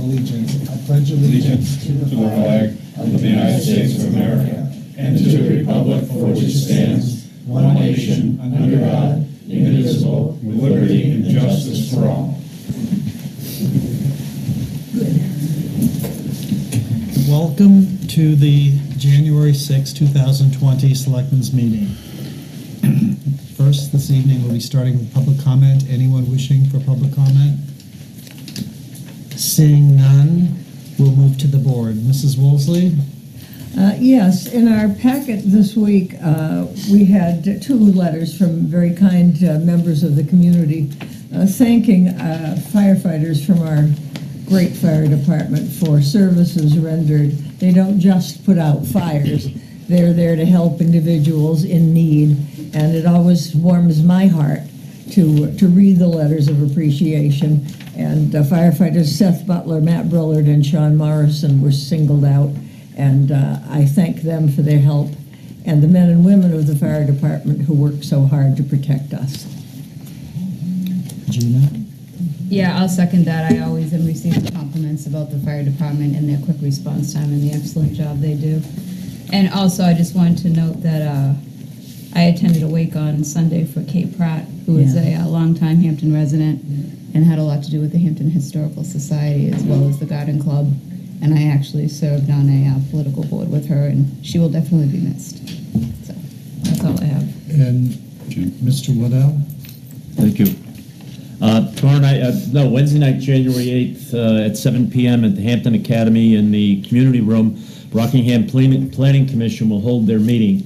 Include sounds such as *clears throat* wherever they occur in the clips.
allegiance. I pledge of allegiance to the flag of the United States of America and to the republic for which it stands, one nation, under God, indivisible, with liberty and justice for all. Welcome to the January 6, 2020 Selectmen's Meeting. First, this evening, we'll be starting with public comment. Anyone wishing for public comment? Seeing none, we'll move to the board. Mrs. Woolsey? Uh, Yes, in our packet this week, uh, we had two letters from very kind uh, members of the community uh, thanking uh, firefighters from our great fire department for services rendered. They don't just put out fires, they're there to help individuals in need, and it always warms my heart to, to read the letters of appreciation. And uh, firefighters Seth Butler, Matt Brillard, and Sean Morrison were singled out, and uh, I thank them for their help, and the men and women of the fire department who work so hard to protect us. Gina? Yeah, I'll second that. I always am receiving compliments about the fire department and their quick response time and the excellent job they do. And also, I just wanted to note that uh, I attended a wake on Sunday for Kate Pratt, who is a, Yeah. uh longtime Hampton resident and had a lot to do with the Hampton Historical Society as well as the Garden Club. And I actually served on a uh, political board with her, and she will definitely be missed. So that's all I have. And Mr. Waddell? Thank you. Uh, Tomorrow night, uh, no, Wednesday night, January 8th, uh, at 7 PM at the Hampton Academy in the Community Room, Rockingham Plan- Planning Commission will hold their meeting,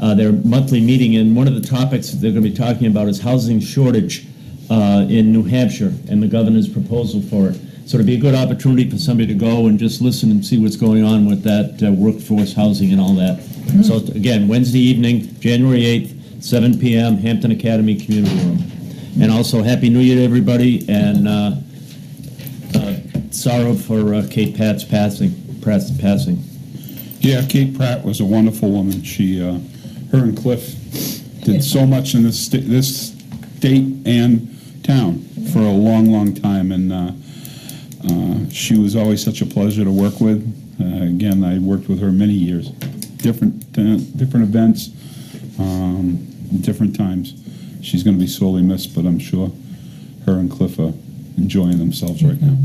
uh, their monthly meeting, and one of the topics that they're going to be talking about is housing shortage uh, in New Hampshire and the governor's proposal for it. So it'd be a good opportunity for somebody to go and just listen and see what's going on with that uh, workforce housing and all that. So again, Wednesday evening, January 8th, 7 PM, Hampton Academy Community Room. And also, Happy New Year to everybody, and uh, uh, sorrow for uh, Kate Pat's passing, Pratt's passing. Yeah, Kate Pratt was a wonderful woman. She, uh, her and Cliff did so much in this, sta- this state and town for a long, long time, and uh, uh, she was always such a pleasure to work with. Uh, Again, I worked with her many years, different, uh, different events, um, different times. She's going to be sorely missed, but I'm sure her and Cliff are enjoying themselves right now.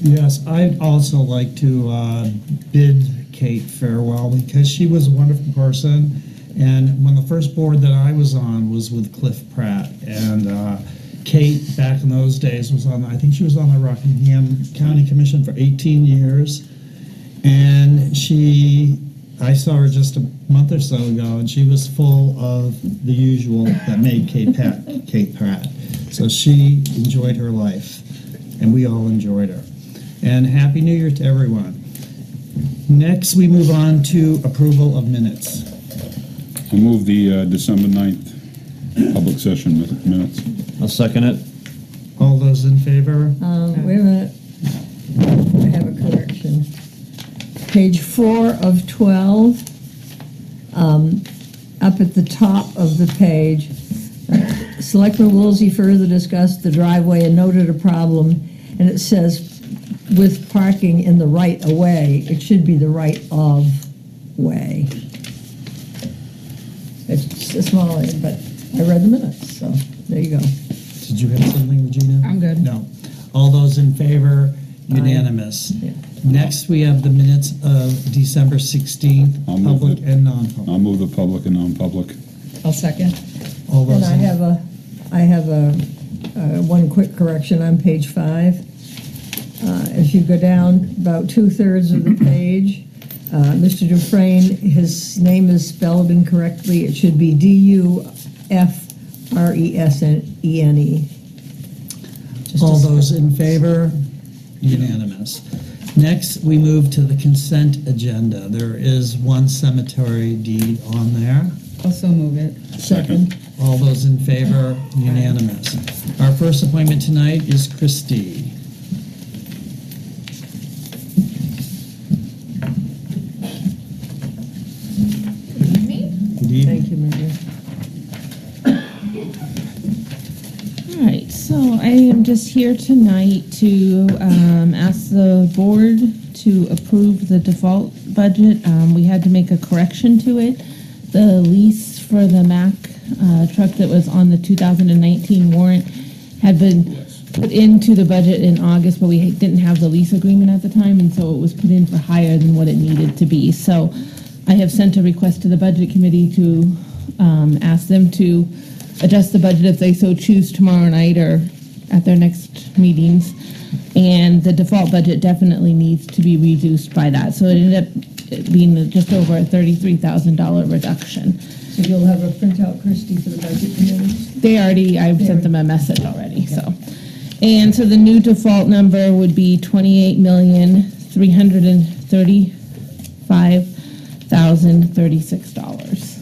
Yes, I'd also like to uh, bid Kate farewell because she was a wonderful person. And when the first board that I was on was with Cliff Pratt, and uh, Kate back in those days was on, I think she was on the Rockingham County Commission for 18 years. And she, I saw her just a month or so ago, and she was full of the usual that made Kate Pat, Kate Pratt. So she enjoyed her life, and we all enjoyed her. And Happy New Year to everyone. Next, we move on to approval of minutes. I move the uh, December 9th public session mi- minutes. I'll second it. All those in favor? Um, Wait a minute, I have a correction. Page four of 12, um, up at the top of the page, Selectman Woolsey further discussed the driveway and noted a problem, and it says with parking in the right of way, it should be the right of way. It's a small, thing, but I read the minutes, so there you go. Did you have something, Regina? I'm good. No. All those in favor? Unanimous. Yeah. Next, we have the minutes of December 16th, I'll move public it. and non-public. I'll move the public and non-public. I'll second. All those And I in- have a, I have a, uh, one quick correction on page five. Uh, As you go down about two-thirds of the page, uh, Mr. Dufresne, his name is spelled incorrectly. It should be E D-U-F-R-E-S-N-E-N-E. Just All sec- those in favor? Unanimous. Next, we move to the consent agenda. There is one cemetery deed on there. Also move it. Second. All those in favor? Unanimous. Our first appointment tonight is Christie. Me? Good evening. Thank you, Maria. All right, so I am just here tonight to um, ask the board to approve the default budget. Um, We had to make a correction to it. The lease for the Mack uh, truck that was on the 2019 warrant had been put into the budget in August, but we didn't have the lease agreement at the time, and so it was put in for higher than what it needed to be. So I have sent a request to the budget committee to um, ask them to adjust the budget if they so choose tomorrow night or at their next meetings. And the default budget definitely needs to be reduced by that. So it ended up being just over a thirty-three thousand dollar reduction. So you'll have a printout, Christie, for the budget committee? They already, I've sent them a message already, so. And so the new default number would be twenty-eight million, three hundred and thirty-five thousand, thirty-six dollars.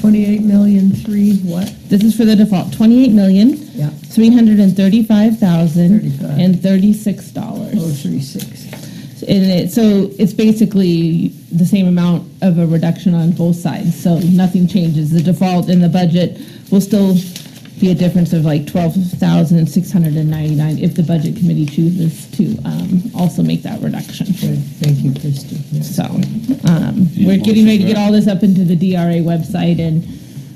Twenty-eight million, three, what? This is for the default, twenty-eight million, Yeah, three hundred and thirty-five thousand, 35. and thirty-six oh, dollars. three, six. And it, so it's basically the same amount of a reduction on both sides, so nothing changes. The default in the budget will still be a difference of like twelve thousand six hundred and ninety-nine if the budget committee chooses to, um, also make that reduction. Good, thank you, Christie. Yeah. So, um, we're getting ready to get all this up into the DRA website and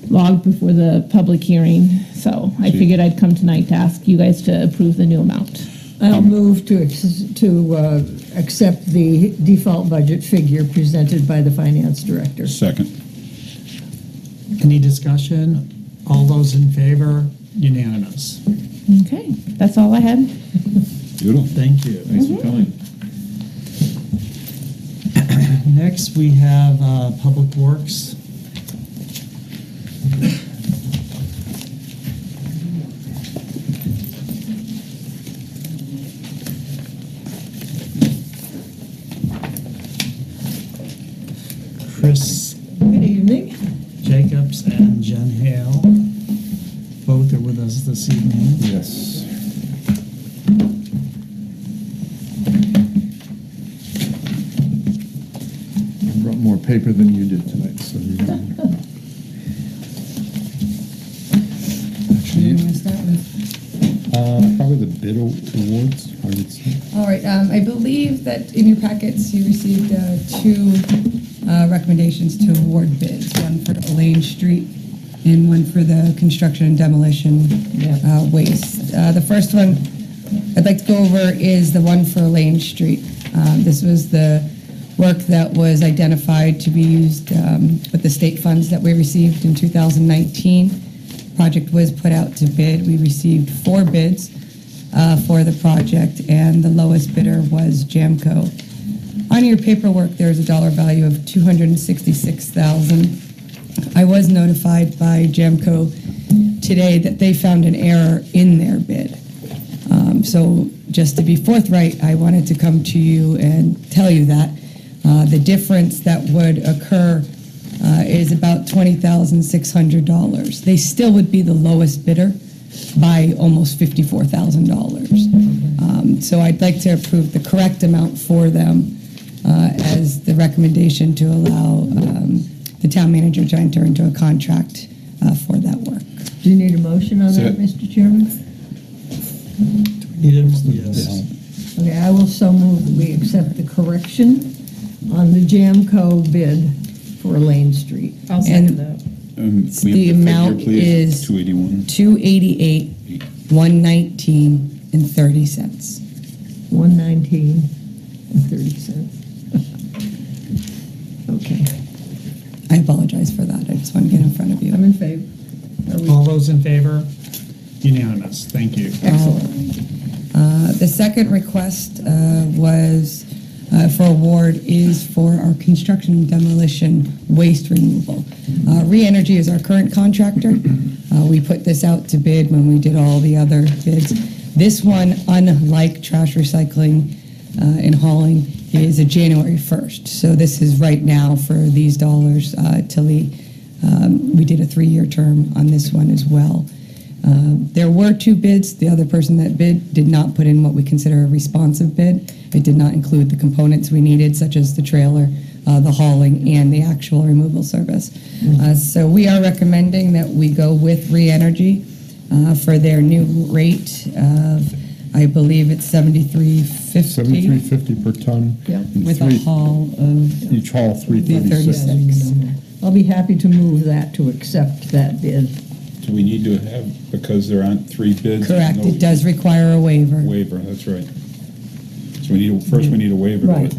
logged before the public hearing. So I figured I'd come tonight to ask you guys to approve the new amount. I'll move to, ex- to uh, accept the default budget figure presented by the finance director. Second. Any discussion? All those in favor? Unanimous. Okay, that's all I had. Beautiful. Thank you. Thanks for coming. Next, we have uh, Public Works. Chris Good evening. Jacobs and Jen Hale. Both are with us this evening. Yes. I brought more paper than you did tonight, so you Actually, uh, probably the bid awards, I would say. All right, um, I believe that in your packets, you received, uh, two, uh, recommendations to award bids, one for Elaine Street and one for the construction and demolition uh, waste. Uh, The first one I'd like to go over is the one for Lane Street. Um, This was the work that was identified to be used um, with the state funds that we received in 2019. Project was put out to bid. We received four bids uh, for the project, and the lowest bidder was Jamco. On your paperwork, there is a dollar value of $266,000. I was notified by Jamco today that they found an error in their bid. Um, So just to be forthright, I wanted to come to you and tell you that. Uh, The difference that would occur uh, is about $20,600. They still would be the lowest bidder by almost $54,000. Um, So I'd like to approve the correct amount for them uh, as the recommendation to allow um, the town manager to enter into a contract uh, for that work. Do you need a motion on that, Mr. Chairman? Yes. Okay, I will so move that we accept the correction on the Jamco bid for Lane Street. I'll second that. Um, The can we have amount figure, please? is- 281. 288, 119, and 30 cents. One nineteen and thirty cents. *laughs* Okay, I apologize for that. I just want to get in front of you. I'm in favor. Are we- All those in favor? Unanimous. Thank you. Excellent. Uh, The second request uh, was uh, for award is for our construction and demolition waste removal. Uh, Re-Energy is our current contractor. Uh, We put this out to bid when we did all the other bids. This one, unlike trash recycling uh, and hauling, is a January 1st. So this is right now for these dollars uh, till the, um, we did a three-year term on this one as well. Uh, There were two bids. The other person that bid did not put in what we consider a responsive bid. It did not include the components we needed, such as the trailer, uh, the hauling, and the actual removal service. Uh, So we are recommending that we go with Re-Energy uh, for their new rate of, I believe it's seventy-three fifty. Seventy-three fifty per ton. Yep. With a haul of, Each haul, three thirty-six. 36. I'll be happy to move that to accept that bid. Do we need to have, because there aren't three bids? correct, no it does require a waiver. Waiver, that's right. So we need, first we need a waiver. Right.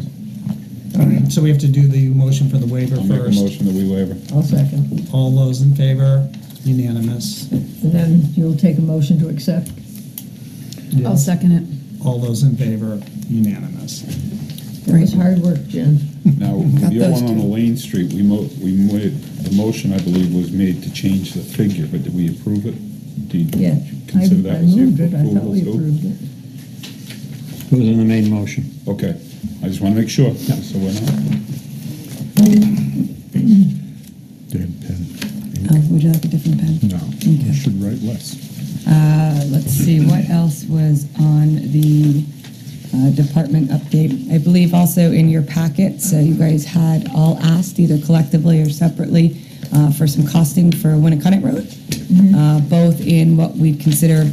So we have to do the motion for the waiver I'll make a first. motion that we waiver. I'll second. All those in favor? Unanimous. And then you'll take a motion to accept. I'll second it. All those in favor? Unanimous. That was hard work, Jen. Now, Got the those one on two. Elaine Street, we mo, we made, the motion, I believe, was made to change the figure, but did we approve it? Did you Yeah. consider I- that I as the moved it. I thought approval we too? approved it. It was in the main motion. Okay, I just want to make sure, so we're not. Dead pen. Uh, Would you like a different pen? No, I should write less. Uh, Let's see, what else was on the uh, department update? I believe also in your packet, so you guys had all asked, either collectively or separately, uh, for some costing for Winnacunnet Road, uh, both in what we'd consider,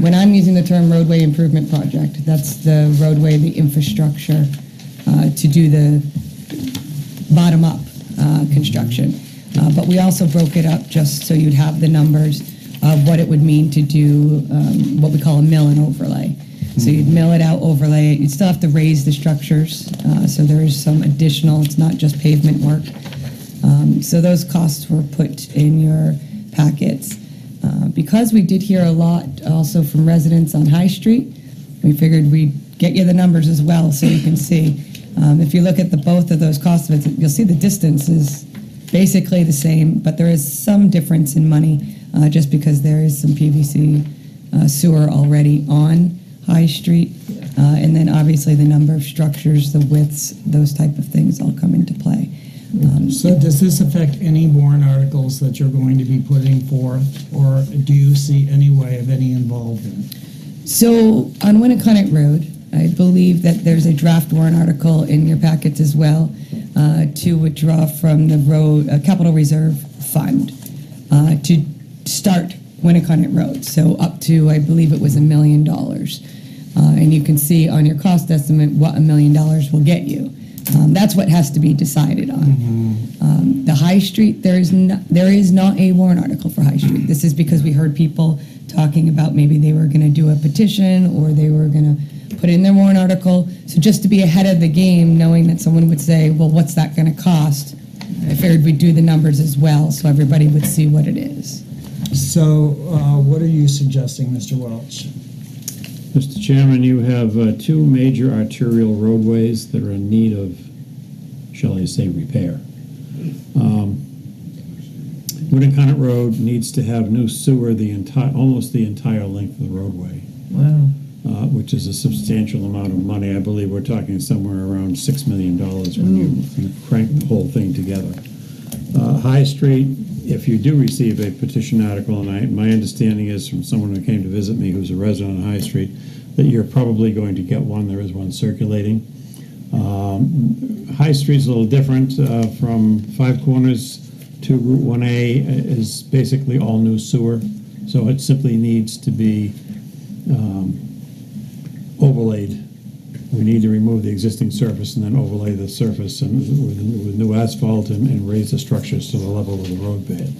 when I'm using the term roadway improvement project, that's the roadway, the infrastructure uh, to do the bottom-up uh, construction. Uh, But we also broke it up just so you'd have the numbers of what it would mean to do um, what we call a mill and overlay. So you'd mill it out, overlay it, you'd still have to raise the structures, uh, so there is some additional, it's not just pavement work. Um, So those costs were put in your packets. Uh, Because we did hear a lot also from residents on High Street, we figured we'd get you the numbers as well so you can see. Um, If you look at the, both of those costs, of it, you'll see the distance is basically the same, but there is some difference in money, uh, just because there is some PVC uh, sewer already on High Street. Uh, And then obviously the number of structures, the widths, those type of things all come into play. Um, So does this affect any warrant articles that you're going to be putting forth? Or do you see any way of any involvement? So on Winnacunnet Road, I believe that there's a draft warrant article in your packets as well uh, to withdraw from the road, uh, capital reserve fund uh, to start Winnacunnet Road. So up to, I believe it was a million dollars. Uh, And you can see on your cost estimate what a million dollars will get you. Um, That's what has to be decided on. Um, The High Street, there is not, there is not a warrant article for High Street. This is because we heard people talking about maybe they were gonna do a petition, or they were gonna put in their warrant article. So just to be ahead of the game, knowing that someone would say, well, what's that gonna cost? I figured we'd do the numbers as well, so everybody would see what it is. So uh, what are you suggesting, Mr. Welch? Mr. Chairman, you have uh, two major arterial roadways that are in need of, shall I say, repair. Um, Winnacunnet Road needs to have new sewer the entire, almost the entire length of the roadway, Wow. uh, which is a substantial amount of money. I believe we're talking somewhere around $6 million when you you crank the whole thing together. Uh, High Street, if you do receive a petition article, and I, my understanding is from someone who came to visit me who's a resident on High Street, that you're probably going to get one, there is one circulating. Um, High Street's a little different, uh, from Five Corners to Route 1A is basically all new sewer, so it simply needs to be um, overlaid. We need to remove the existing surface and then overlay the surface and with, with new asphalt and, and raise the structures to the level of the road bed.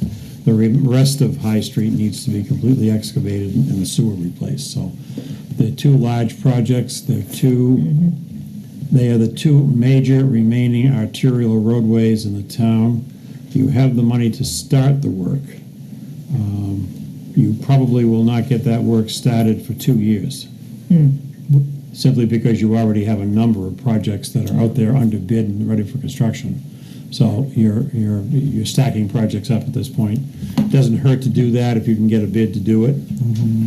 The rest of High Street needs to be completely excavated and the sewer replaced, so the two large projects, the two, they are the two major remaining arterial roadways in the town. You have the money to start the work. Um, You probably will not get that work started for two years simply because you already have a number of projects that are out there under bid and ready for construction. So you're, you're, you're stacking projects up at this point. Doesn't hurt to do that if you can get a bid to do it.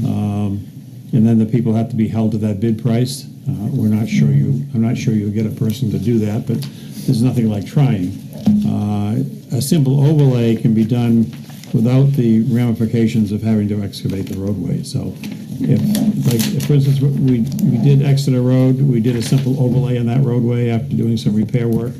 Um, And then the people have to be held to that bid price. Uh, We're not sure you, I'm not sure you'll get a person to do that, but there's nothing like trying. Uh, A simple overlay can be done without the ramifications of having to excavate the roadway. So if, like, if, for instance, we, we did Exeter Road, we did a simple overlay on that roadway after doing some repair work.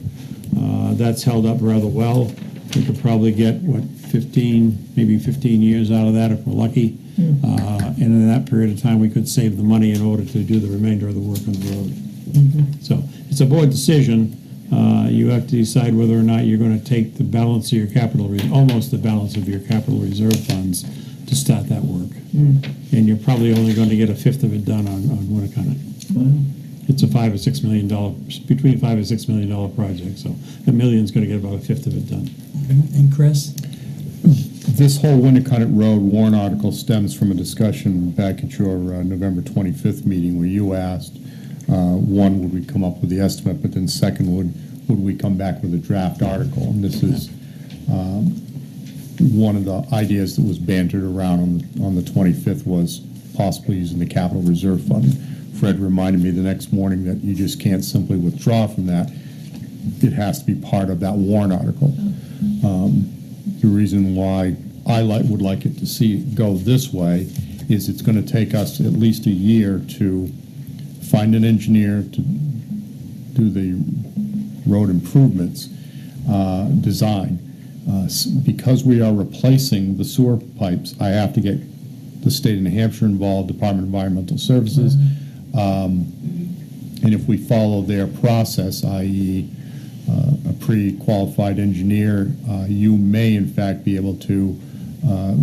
Uh, That's held up rather well. We could probably get, what, 15, maybe 15 years out of that if we're lucky. Uh, And in that period of time, we could save the money in order to do the remainder of the work on the road. So it's a board decision. Uh, You have to decide whether or not you're going to take the balance of your capital, re- almost the balance of your capital reserve funds to start that work. And you're probably only going to get a fifth of it done on, on Winnacunnet. It's a five or six million dollar, between five and six million dollar project, so a million's going to get about a fifth of it done. And Chris? This whole Winnacunnet Road warrant article stems from a discussion back at your uh, November 25th meeting where you asked, uh, one, would we come up with the estimate, but then second, would, would we come back with a draft article? And this is um, one of the ideas that was bantered around on, the- on the 25th was possibly using the capital reserve fund. Fred reminded me the next morning that you just can't simply withdraw from that. It has to be part of that warrant article. Um, The reason why I like, would like it to see go this way is it's gonna take us at least a year to find an engineer to do the road improvements, uh, design. Uh, Because we are replacing the sewer pipes, I have to get the state of New Hampshire involved, Department of Environmental Services. Um, And if we follow their process, i.e., uh, a pre-qualified engineer, uh, you may in fact be able to uh,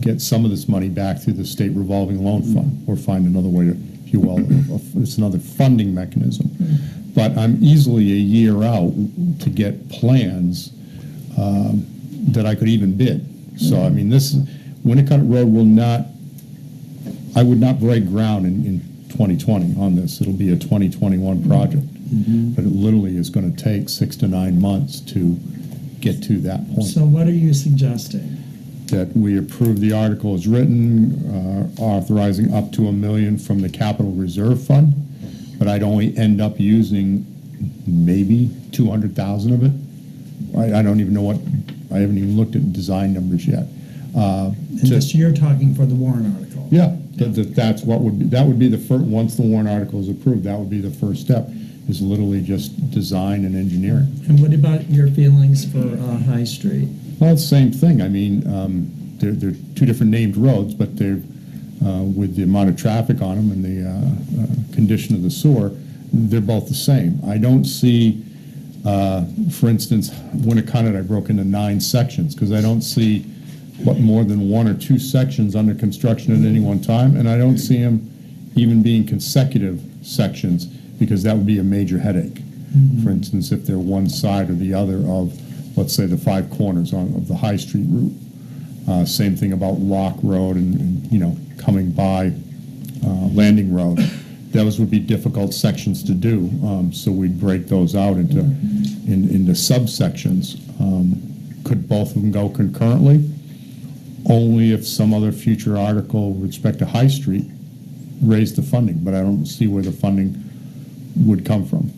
get some of this money back through the state revolving loan fund, or find another way to, if you will, it's another funding mechanism. But I'm easily a year out to get plans um, that I could even bid. So, I mean, this, Winnacunnet Road will not, I would not break ground in, in 2020 on this. It'll be a 2021 project. But it literally is going to take six to nine months to get to that point. So what are you suggesting? That we approve the article as written, uh, authorizing up to a million from the capital reserve fund, but I'd only end up using maybe 200,000 of it. I, I don't even know what, I haven't even looked at design numbers yet. Uh, And to- just, you're talking for the Warren article? yeah, that, that- that's what would be, that would be the first, once the warrant article is approved, that would be the first step, is literally just design and engineering. And what about your feelings for uh, High Street? Well, it's the same thing, I mean, um, they're, they're two different named roads, but they're, uh, with the amount of traffic on them and the, uh, uh, condition of the sewer, they're both the same. I don't see, uh, for instance, Winnacunnet, I broke into nine sections, because I don't see what, more than one or two sections under construction at any one time, and I don't see them even being consecutive sections, because that would be a major headache. For instance, if they're one side or the other of, let's say, the five corners on, of the High Street route. Uh, same thing about Locke Road and, and, you know, coming by, uh, Landing Road. Those would be difficult sections to do, um, so we'd break those out into, in, into subsections. Um, Could both of them go concurrently? Only if some other future article with respect to High Street raised the funding, but I don't see where the funding would come from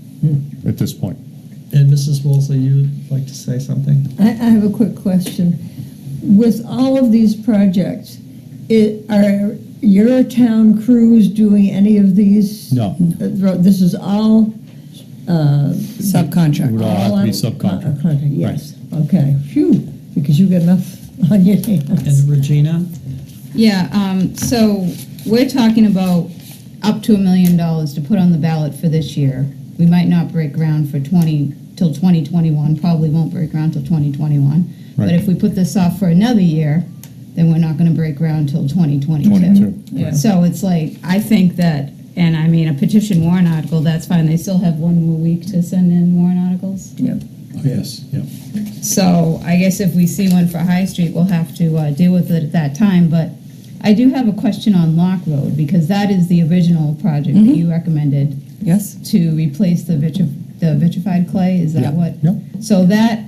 at this point. And Mrs. Woolsey, you'd like to say something? I, I have a quick question. With all of these projects, it, are your town crews doing any of these? No. Uh, This is all, uh, It Subcontract. would all have to on- be uh, subcontract. contract, Yes, okay, phew, because you've got enough on your hands. And Regina? Yeah, um, so we're talking about up to a million dollars to put on the ballot for this year. We might not break ground for twenty, till twenty twenty-one, probably won't break ground till twenty twenty-one. But Right. if we put this off for another year, then we're not gonna break ground till twenty twenty-two. 22, Yeah. So it's like, I think that, and I mean, a petition warrant article, that's fine, they still have one more week to send in warrant articles. Yep. Oh, Yes, yeah. So I guess if we see one for High Street, we'll have to uh, deal with it at that time. But I do have a question on Locke Road, because that is the original project that you recommended Yes? to replace the vitri, the vitrified clay, is Yeah. that what? Yep. So that,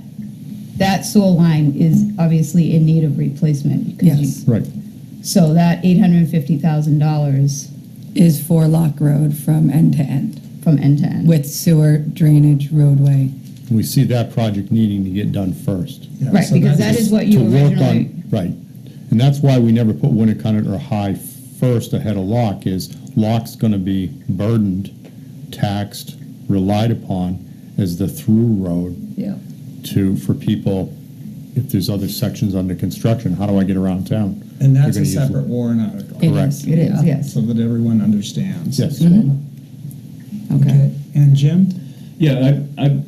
that sewer line is obviously in need of replacement. 'cause you- Yes. Right. So that eight hundred and fifty thousand dollars Is for Locke Road from end to end, from end to end. with sewer, drainage, roadway. We see that project needing to get done first. Yeah, Right, so because that's- what you to work originally. on Right, and that's why we never put Winnacunnet or High first ahead of Locke, is Locke's gonna be burdened, taxed, relied upon as the through road Yeah. To, for people, if there's other sections under construction, how do I get around town? And that's You're a gonna use separate it. warrant article. It Correct. is, It is, yeah. yes. So that everyone understands. Yes. Mm-hmm. Okay. And Jim? Yeah, I, I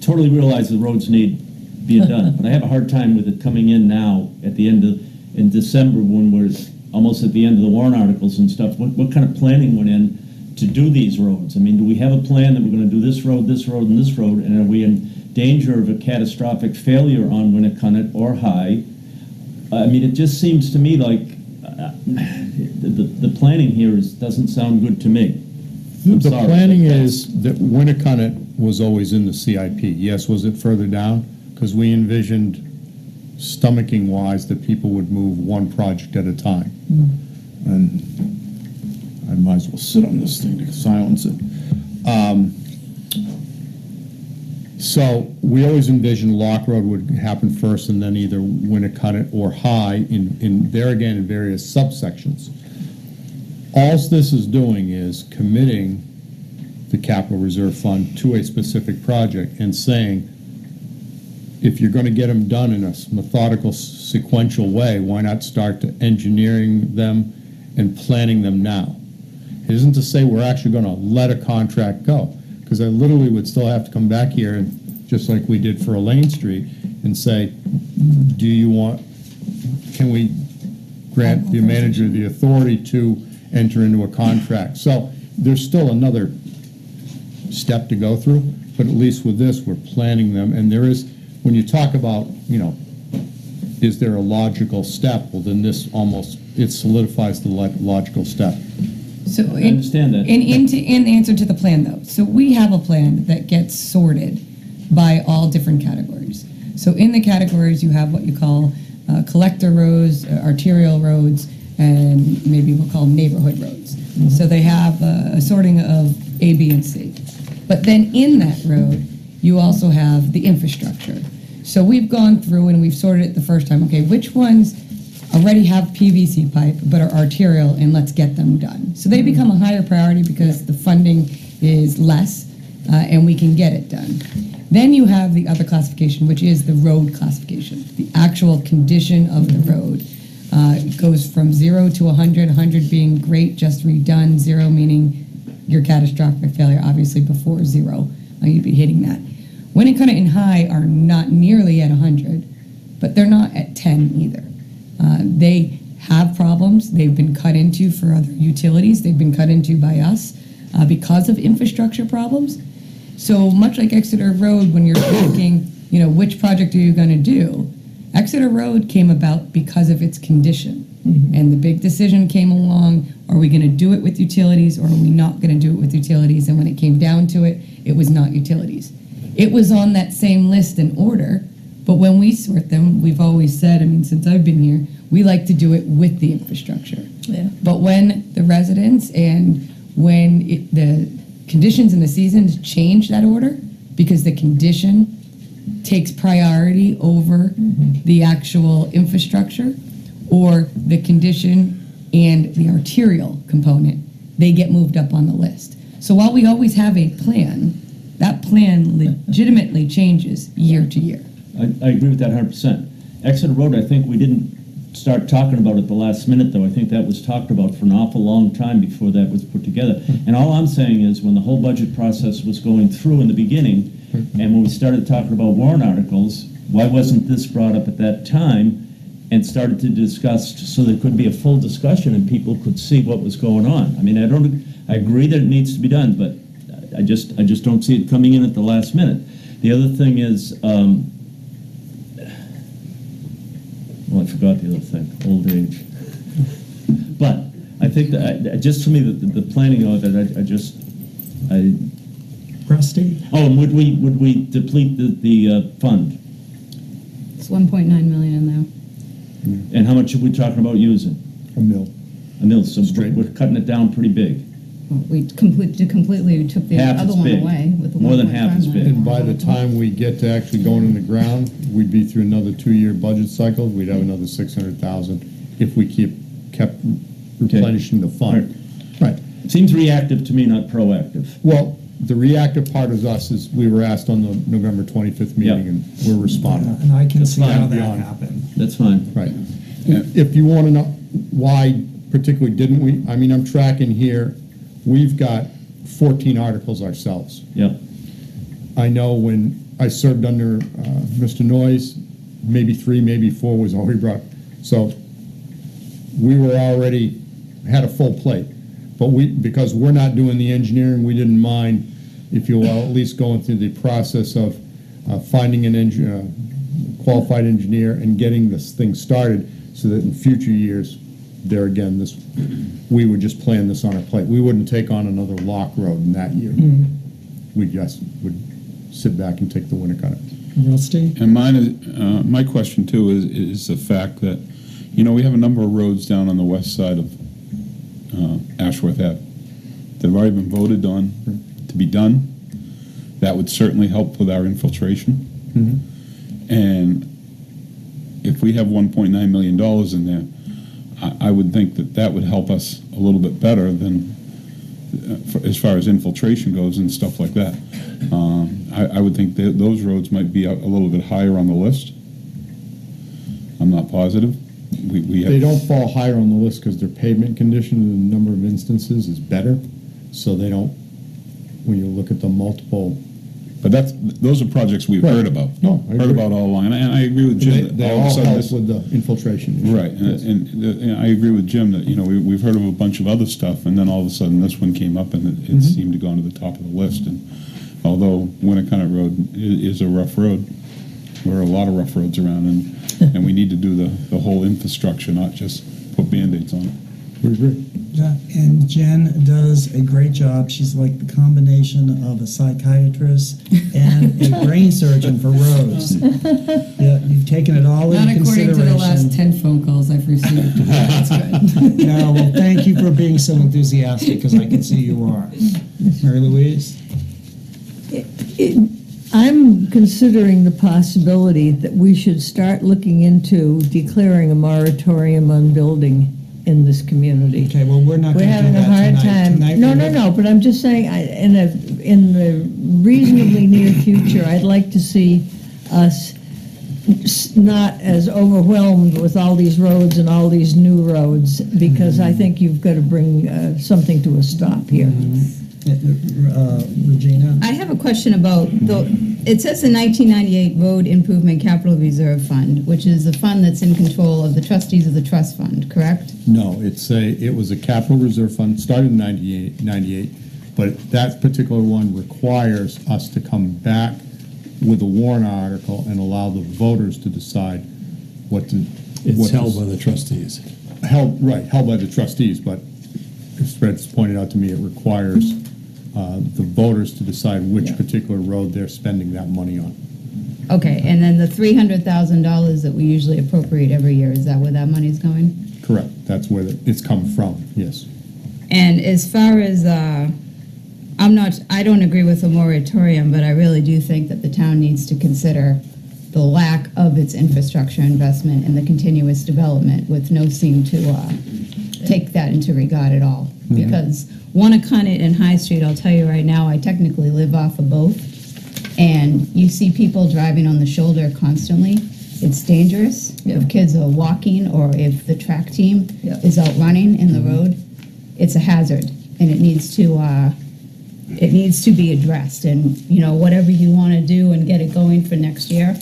totally realize the roads need being done, but I have a hard time with it coming in now at the end of, in December when we're almost at the end of the warrant articles and stuff. What, what kind of planning went in to do these roads? I mean, do we have a plan that we're gonna do this road, this road, and this road? And are we in danger of a catastrophic failure on Winnacunnet or High? I mean, it just seems to me like, uh, the, the, the planning here is, doesn't sound good to me. I'm The sorry, planning is that Winnacunnet was always in the CIP. Yes, was it further down? Because we envisioned stomaching wise that people would move one project at a time. And I might as well sit on this thing to silence it. Um, So we always envisioned Locke Road would happen first and then either Winnacunnet or High in, in, there again, in various subsections. All this is doing is committing the capital reserve fund to a specific project and saying, if you're gonna get them done in a methodical, sequential way, why not start to engineering them and planning them now? It isn't to say we're actually gonna let a contract go, because I literally would still have to come back here and, just like we did for Elaine Street, and say, do you want, can we grant the manager the authority to enter into a contract? So there's still another step to go through, but at least with this, we're planning them, and there is, when you talk about, you know, is there a logical step? Well, then this almost, it solidifies the lo- logical step. So I in, understand that. in, in, in answer to the plan though, so we have a plan that gets sorted by all different categories. So in the categories, you have what you call uh, collector roads, uh, arterial roads, and maybe we'll call them neighborhood roads. So they have uh, a sorting of A, B, and C. But then in that road, you also have the infrastructure. So we've gone through and we've sorted it the first time, okay, which ones already have PVC pipe but are arterial and let's get them done. So they become a higher priority because the funding is less uh, and we can get it done. Then you have the other classification, which is the road classification, the actual condition of the road. Uh, goes from zero to 100, 100 being great, just redone, zero meaning your catastrophic failure, obviously before zero, uh, you'd be hitting that. Winnacunnet and High are not nearly at 100, but they're not at 10 either. Uh, They have problems. They've been cut into for other utilities. They've been cut into by us uh, because of infrastructure problems. So much like Exeter Road, when you're thinking, you know, which project are you going to do? Exeter Road came about because of its condition. And the big decision came along, are we going to do it with utilities or are we not going to do it with utilities? And when it came down to it, it was not utilities. It was on that same list in order, but when we sort them, we've always said, I mean, since I've been here, we like to do it with the infrastructure. Yeah. But when the residents and when it, the conditions and the seasons change that order, because the condition takes priority over mm-hmm. the actual infrastructure, or the condition and the arterial component, they get moved up on the list. So while we always have a plan, that plan legitimately changes year to year. I, I agree with that hundred percent. Exeter Road, I think we didn't start talking about it the last minute, though. I think that was talked about for an awful long time before that was put together. And all I'm saying is, when the whole budget process was going through in the beginning, and when we started talking about warrant articles, why wasn't this brought up at that time and started to discuss, so there could be a full discussion and people could see what was going on? I mean, I don't, I agree that it needs to be done, but I just, I just don't see it coming in at the last minute. The other thing is, um, well, I forgot the other thing, old age. But I think that, I- just for me, the, the planning of it, I, I just, I, Rusty? oh, and would we, would we deplete the, the uh, fund? It's 1.9 million in there. And how much are we talking about using? A mill. A mil, so Straight. we're cutting it down pretty big. Well, We completely, completely took the Half other as one big. away with the More than half as big. million. And by the time we get to actually going in the ground, we'd be through another two-year budget cycle, we'd have another six hundred thousand if we keep, kept replenishing the fund. Right. Seems reactive to me, not proactive. Well, the reactive part of us is, we were asked on the November twenty-fifth meeting, Yeah. and we're responding. And I can That's see how that beyond. happened. That's fine. Right. If you want to know why particularly didn't we, I mean, I'm tracking here, we've got 14 articles ourselves. Yep. I know when I served under uh, Mr. Noyes, maybe three, maybe four was all he brought. So we were already, had a full plate. But we, because we're not doing the engineering, we didn't mind, if you will, at least going through the process of uh, finding an engineer, qualified engineer and getting this thing started so that in future years, there again, this, we would just plan this on our plate. We wouldn't take on another Locke road in that year. We just would sit back and take the winter cut. Rusty? And mine is, uh, my question too is, is the fact that, you know, we have a number of roads down on the west side of, uh, Ashworth Ave that have already been voted on to be done. That would certainly help with our infiltration. And if we have one point nine million dollars in there, I, would think that that would help us a little bit better than, uh, as far as infiltration goes and stuff like that. Um, I, I would think that those roads might be a, little bit higher on the list. I'm not positive. We, we. They don't fall higher on the list because their pavement condition in a number of instances is better, so they don't, when you look at the multiple, But that's, those are projects we've Right. heard about. No, I Heard agree. about all along, and I, and I agree with they Jim. that they all all help this- with the infiltration. issue. Right, and, Yes. and, and I agree with Jim that, you know, we, we've heard of a bunch of other stuff, and then all of a sudden this one came up and it, Mm-hmm. seemed to go onto the top of the list, and although Winnacunnet Road i- is a rough road, there are a lot of rough roads around, and, and we need to do the, the whole infrastructure, not just put Band-Aids on it. We agree. Yeah, and Jen does a great job. She's like the combination of a psychiatrist and a *laughs* brain surgeon for Rose. *laughs* Yeah, you've taken it all Not into according to the last consideration. 10 phone calls I've received. *laughs* That's good. Yeah, well, thank you for being so enthusiastic, because I can see you are. Mary Louise? I'm considering the possibility that we should start looking into declaring a moratorium on building in this community. Okay, well, we're not We're going to do having a that hard tonight. time. Tonight No, we're no, gonna- no, but I'm just saying, I- in a, in the reasonably near future, I'd like to see us s- not as overwhelmed with all these roads and all these new roads, because I think you've got to bring uh, something to a stop here. Uh, Regina? I have a question about the, it says the 1998 Road Improvement Capital Reserve Fund, which is the fund that's in control of the trustees of the trust fund, correct? No, it's a, it was a capital reserve fund, started in 98, 98, but that particular one requires us to come back with a warrant article and allow the voters to decide what to. It's what to- held by the trustees. Held, right, held by the trustees, but as Fred's pointed out to me, it requires uh, the voters to decide which particular road they're spending that money on. Okay, and then the $300,000 that we usually appropriate every year, is that where that money's going? Correct, that's where the- it's come from, yes. And as far as, uh, I'm not, I don't agree with a moratorium, but I really do think that the town needs to consider the lack of its infrastructure investment and the continuous development with no seem to uh, take that into regard at all. Because Winnacunnet and High Street, I'll tell you right now, I technically live off of both. And you see people driving on the shoulder constantly. It's dangerous if kids are walking or if the track team Yeah. is out running in the road. It's a hazard and it needs to, uh, it needs to be addressed. And, you know, whatever you want to do and get it going for next year,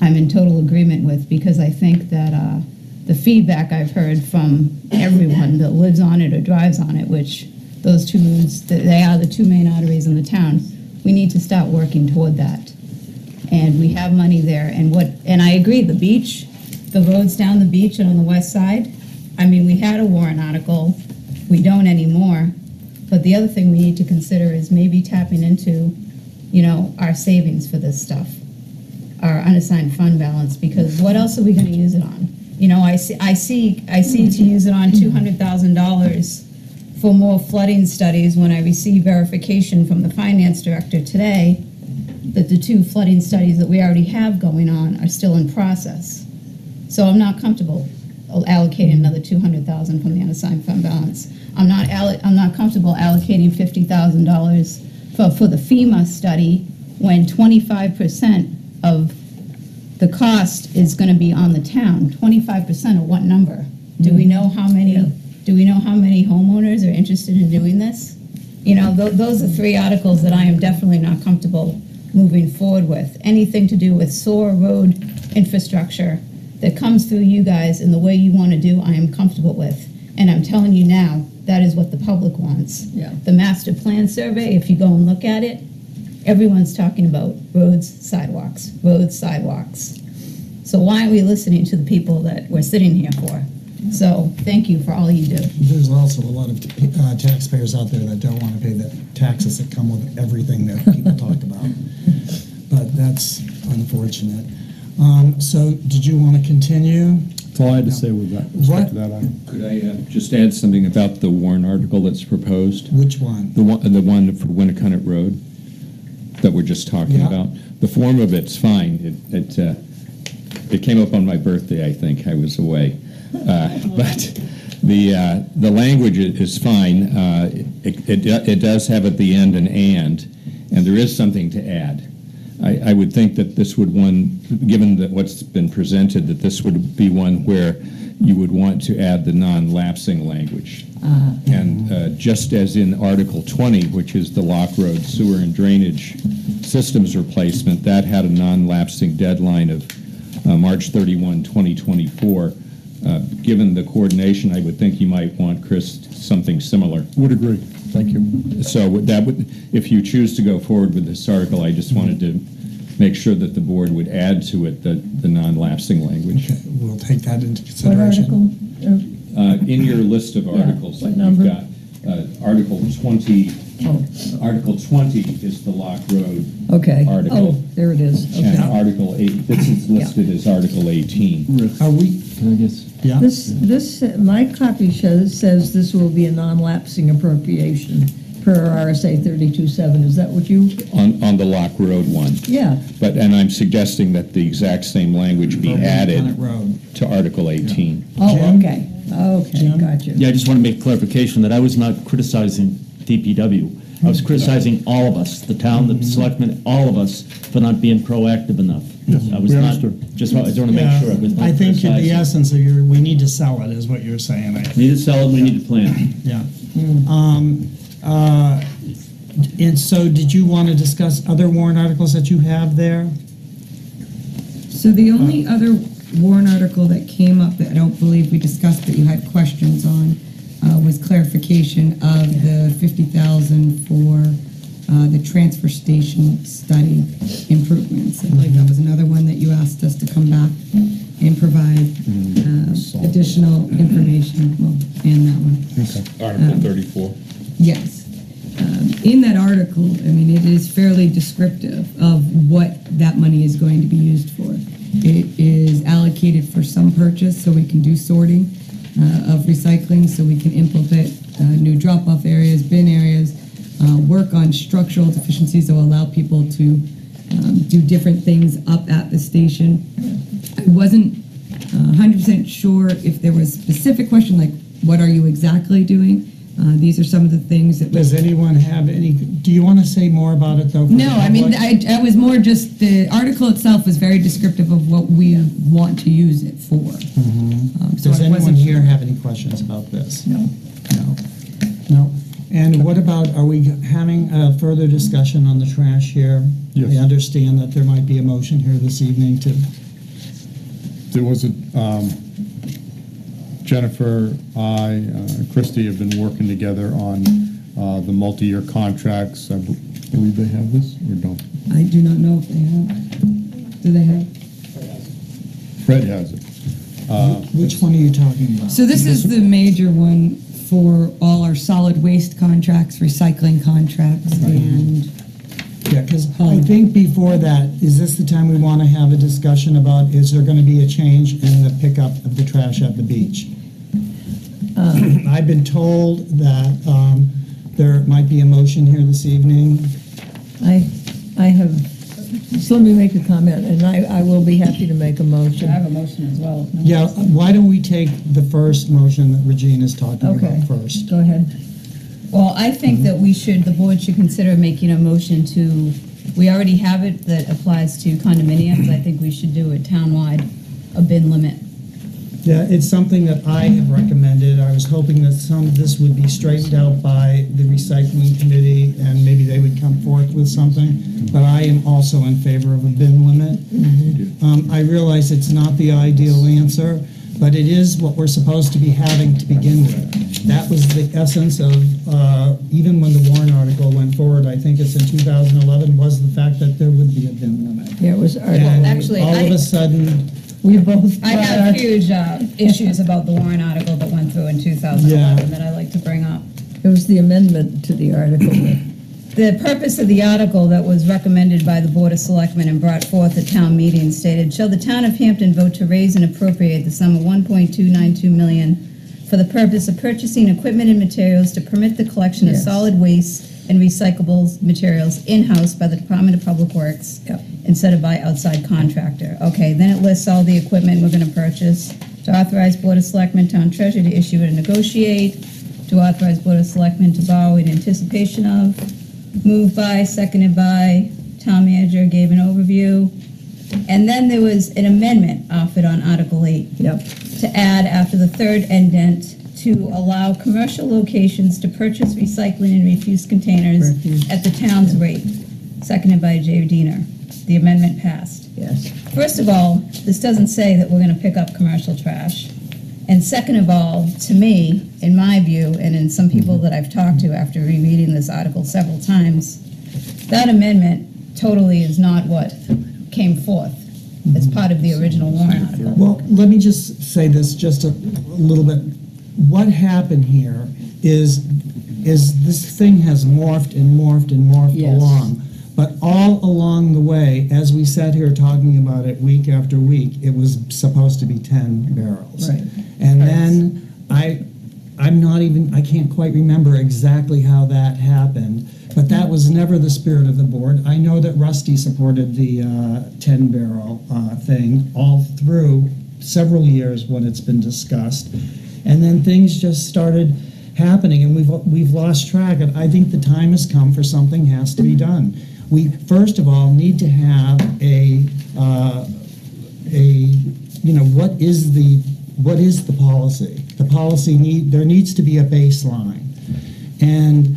I'm in total agreement with because I think that uh, the feedback I've heard from everyone that lives on it or drives on it, which those two th- they are the two main arteries in the town, we need to start working toward that. And we have money there. And what, and I agree, the beach, the roads down the beach and on the west side, I mean, we had a warrant article, we don't anymore. But the other thing we need to consider is maybe tapping into, you know, our savings for this stuff, our unassigned fund balance, because what else are we gonna use it on? You know, I see, I see, I see to use it on mm-hmm. two hundred thousand dollars for more flooding studies when I receive verification from the finance director today that the two flooding studies that we already have going on are still in process. So I'm not comfortable allocating another two hundred thousand from the unassigned fund balance. I'm not I'm not comfortable allocating fifty thousand dollars for, for the FEMA study when twenty-five percent of the cost is gonna be on the town, twenty-five percent of what number? Do we mm-hmm. know how many, do we know how many homeowners are interested in doing this? You know, tho- those are three articles that I am definitely not comfortable moving forward with. Anything to do with sewer, road, infrastructure that comes through you guys in the way you wanna do, I am comfortable with. And I'm telling you now, that is what the public wants. Yeah. The master plan survey, if you go and look at it, everyone's talking about roads, sidewalks, roads, sidewalks. So why aren't we listening to the people that we're sitting here for? So, thank you for all you do. There's also a lot of uh, taxpayers out there that don't want to pay the taxes that come with everything that people talk about. But that's unfortunate. Um, So did you want to continue? That's all I had to say with that, respect to that item. Could I uh, just add something about the warrant article that's proposed? Which one? The one, the one for Winnacunnet Road that we're just talking Yeah. about? The form of it's fine. It, it, uh, it came up on my birthday, I think. I was away. Uh, *laughs* But the, uh, the language is fine. Uh, It, it it does have at the end an "and," and there is something to add. I, I would think that this would one, given that what's been presented, that this would be one where you would want to add the non-lapsing language. And uh, just as in Article 20, which is the Locke Road Sewer and Drainage Systems Replacement, that had a non-lapsing deadline of uh, March 31, 2024. Uh, Given the coordination, I would think you might want, Chris, something similar. Would agree. Thank you. So that would, if you choose to go forward with this article, I just wanted to make sure that the board would add to it the, the non-lapsing language. Okay, We'll take that into What consideration. article? Uh, In your list of articles, what you've number? got, uh, Article 20, Oh, Article 20 is the Locke Road, okay. Article. Oh, there it is, and okay. Article 8, this is listed as Article 18. Are we, Can I guess. yeah? This, this, my copy shows, says this will be a non-lapsing appropriation per RSA thirty-two-seven. Is that what you, On, on the Locke Road one. yeah, But, and I'm suggesting that the exact same language be Planet added Road. to Article 18. oh, Jim? okay, okay, Jim? gotcha. Yeah, I just want to make clarification that I was not criticizing DPW. I was mm-hmm. criticizing all of us, the town, the mm-hmm. selectmen, all of us, for not being proactive enough. I was we not, understood. just, wa- I just want to make Yeah, sure I was not I think the criticizing. essence of your, we need to sell it, is what you're saying. I- We need to sell it, we need to plan. Yeah. Mm. Um, uh, And so did you want to discuss other warrant articles that you have there? So the only other warrant article that came up that I don't believe we discussed that you had questions on uh, was clarification of the fifty thousand for uh, the transfer station study improvements. I believe that was another one that you asked us to come back and provide uh, additional information, well, and that one. Article 34. Yes. Um, In that article, I mean, it is fairly descriptive of what that money is going to be used for. It is allocated for some purchase, so we can do sorting uh, of recycling, so we can implement uh, new drop-off areas, bin areas, uh, work on structural deficiencies that will allow people to um, do different things up at the station. I wasn't uh, 100% sure if there was a specific question, like, what are you exactly doing? Uh, These are some of the things that. Does anyone have any, do you want to say more about it, though? for the No, I mean, public? I, I was more just, the article itself was very descriptive of what we want to use it for. Um, so Does I anyone wasn't here sure. have any questions about this? No. No. No. And what about, are we having a further discussion on the trash here? Yes. I understand that there might be a motion here this evening to, There was a, um, Jennifer, I, uh, Christie have been working together on uh, the multi-year contracts. I believe they have this, or don't? I do not know if they have. Do they have? Fred has it. which one are you talking about? So this is the major one for all our solid waste contracts, recycling contracts, and Yeah, because I think before that, is this the time we want to have a discussion about, is there going to be a change in the pickup of the trash at the beach? I've been told that um, there might be a motion here this evening. I, I have, so let me make a comment, and I, I will be happy to make a motion. I have a motion as well. if no one Yeah, else- why don't we take the first motion that Regina's talking Okay. about first? Go ahead. Well, I think that we should, the board should consider making a motion to We already have it that applies to condominiums. I think we should do it townwide, a bin limit. Yeah, it's something that I have recommended. I was hoping that some of this would be straightened out by the recycling committee, and maybe they would come forth with something. But I am also in favor of a bin limit. Um, I realize it's not the ideal answer, but it is what we're supposed to be having to begin with. That was the essence of, uh, even when the warrant article went forward, I think it's in 2011, was the fact that there would be a bin limit. Yeah, it was our, And actually, all of I- a sudden, we both. I have our- huge uh, issues about the warrant article that went through in 2011 that I like to bring up. It was the amendment to the article. that- The purpose of the article that was recommended by the Board of Selectmen and brought forth at town meeting stated, "Shall the town of Hampton vote to raise and appropriate the sum of 1.292 million for the purpose of purchasing equipment and materials to permit the collection of Yes. solid waste and recyclables materials in-house by the Department of Public Works Yep. instead of by outside contractor?" Okay, then it lists all the equipment we're gonna purchase. To authorize Board of Selectmen, Town Treasurer to issue and negotiate. To authorize Board of Selectmen to borrow in anticipation of. Moved by, seconded by, town manager gave an overview. And then there was an amendment offered on Article 8 Yep, to add after the third indent to allow commercial locations to purchase recycling and refuse containers Refuse. at the town's rate, seconded by Jay Diener. The amendment passed. yes. First of all, this doesn't say that we're gonna pick up commercial trash. And second of all, to me, in my view, and in some people that I've talked to after rereading this article several times, that amendment totally is not what came forth as part of the original warrant article. Well, let me just say this just a a little bit. What happened here is, is this thing has morphed and morphed and morphed Yes. along. But all along the way, as we sat here talking about it week after week, it was supposed to be 10 barrels. Right. And then I, I'm not even, I can't quite remember exactly how that happened, but that was never the spirit of the board. I know that Rusty supported the uh, 10 barrel uh, thing all through several years when it's been discussed. And then things just started happening and we've, we've lost track. And I think the time has come for something has to be done. We, first of all, need to have a, uh, a, you know, what is the, what is the policy? The policy need, there needs to be a baseline. And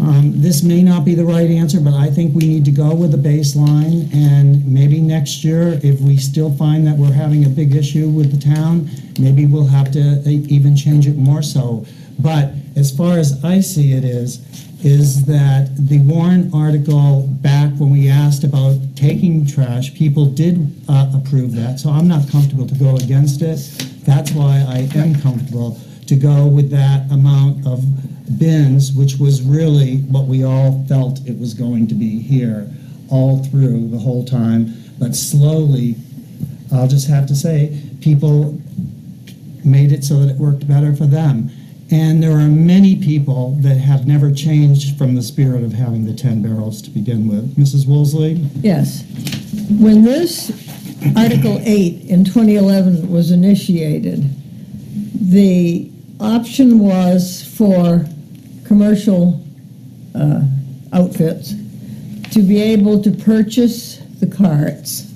um, this may not be the right answer, but I think we need to go with a baseline, and maybe next year, if we still find that we're having a big issue with the town, maybe we'll have to uh, even change it more so. But as far as I see it is, is that the warrant article, back when we asked about taking trash, people did uh, approve that, so I'm not comfortable to go against it. That's why I am comfortable to go with that amount of bins, which was really what we all felt it was going to be here all through the whole time. But slowly, I'll just have to say, people made it so that it worked better for them. And there are many people that have never changed from the spirit of having the 10 barrels to begin with. Mrs. Woolsey? Yes. When this Article 8 in 2011 was initiated, the option was for commercial uh, outfits to be able to purchase the carts.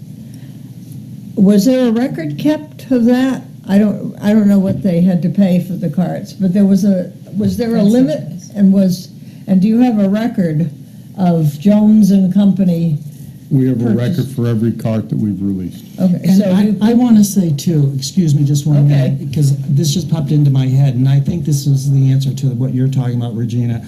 Was there a record kept of that? I don't, I don't know what they had to pay for the carts, but there was a, was there a That's limit? what. And was, and do you have a record of Jones and Company? We have a record for every cart that we've released. Okay, And so you- I, I want to say too, excuse me just one Okay. minute, because this just popped into my head, and I think this is the answer to what you're talking about, Regina.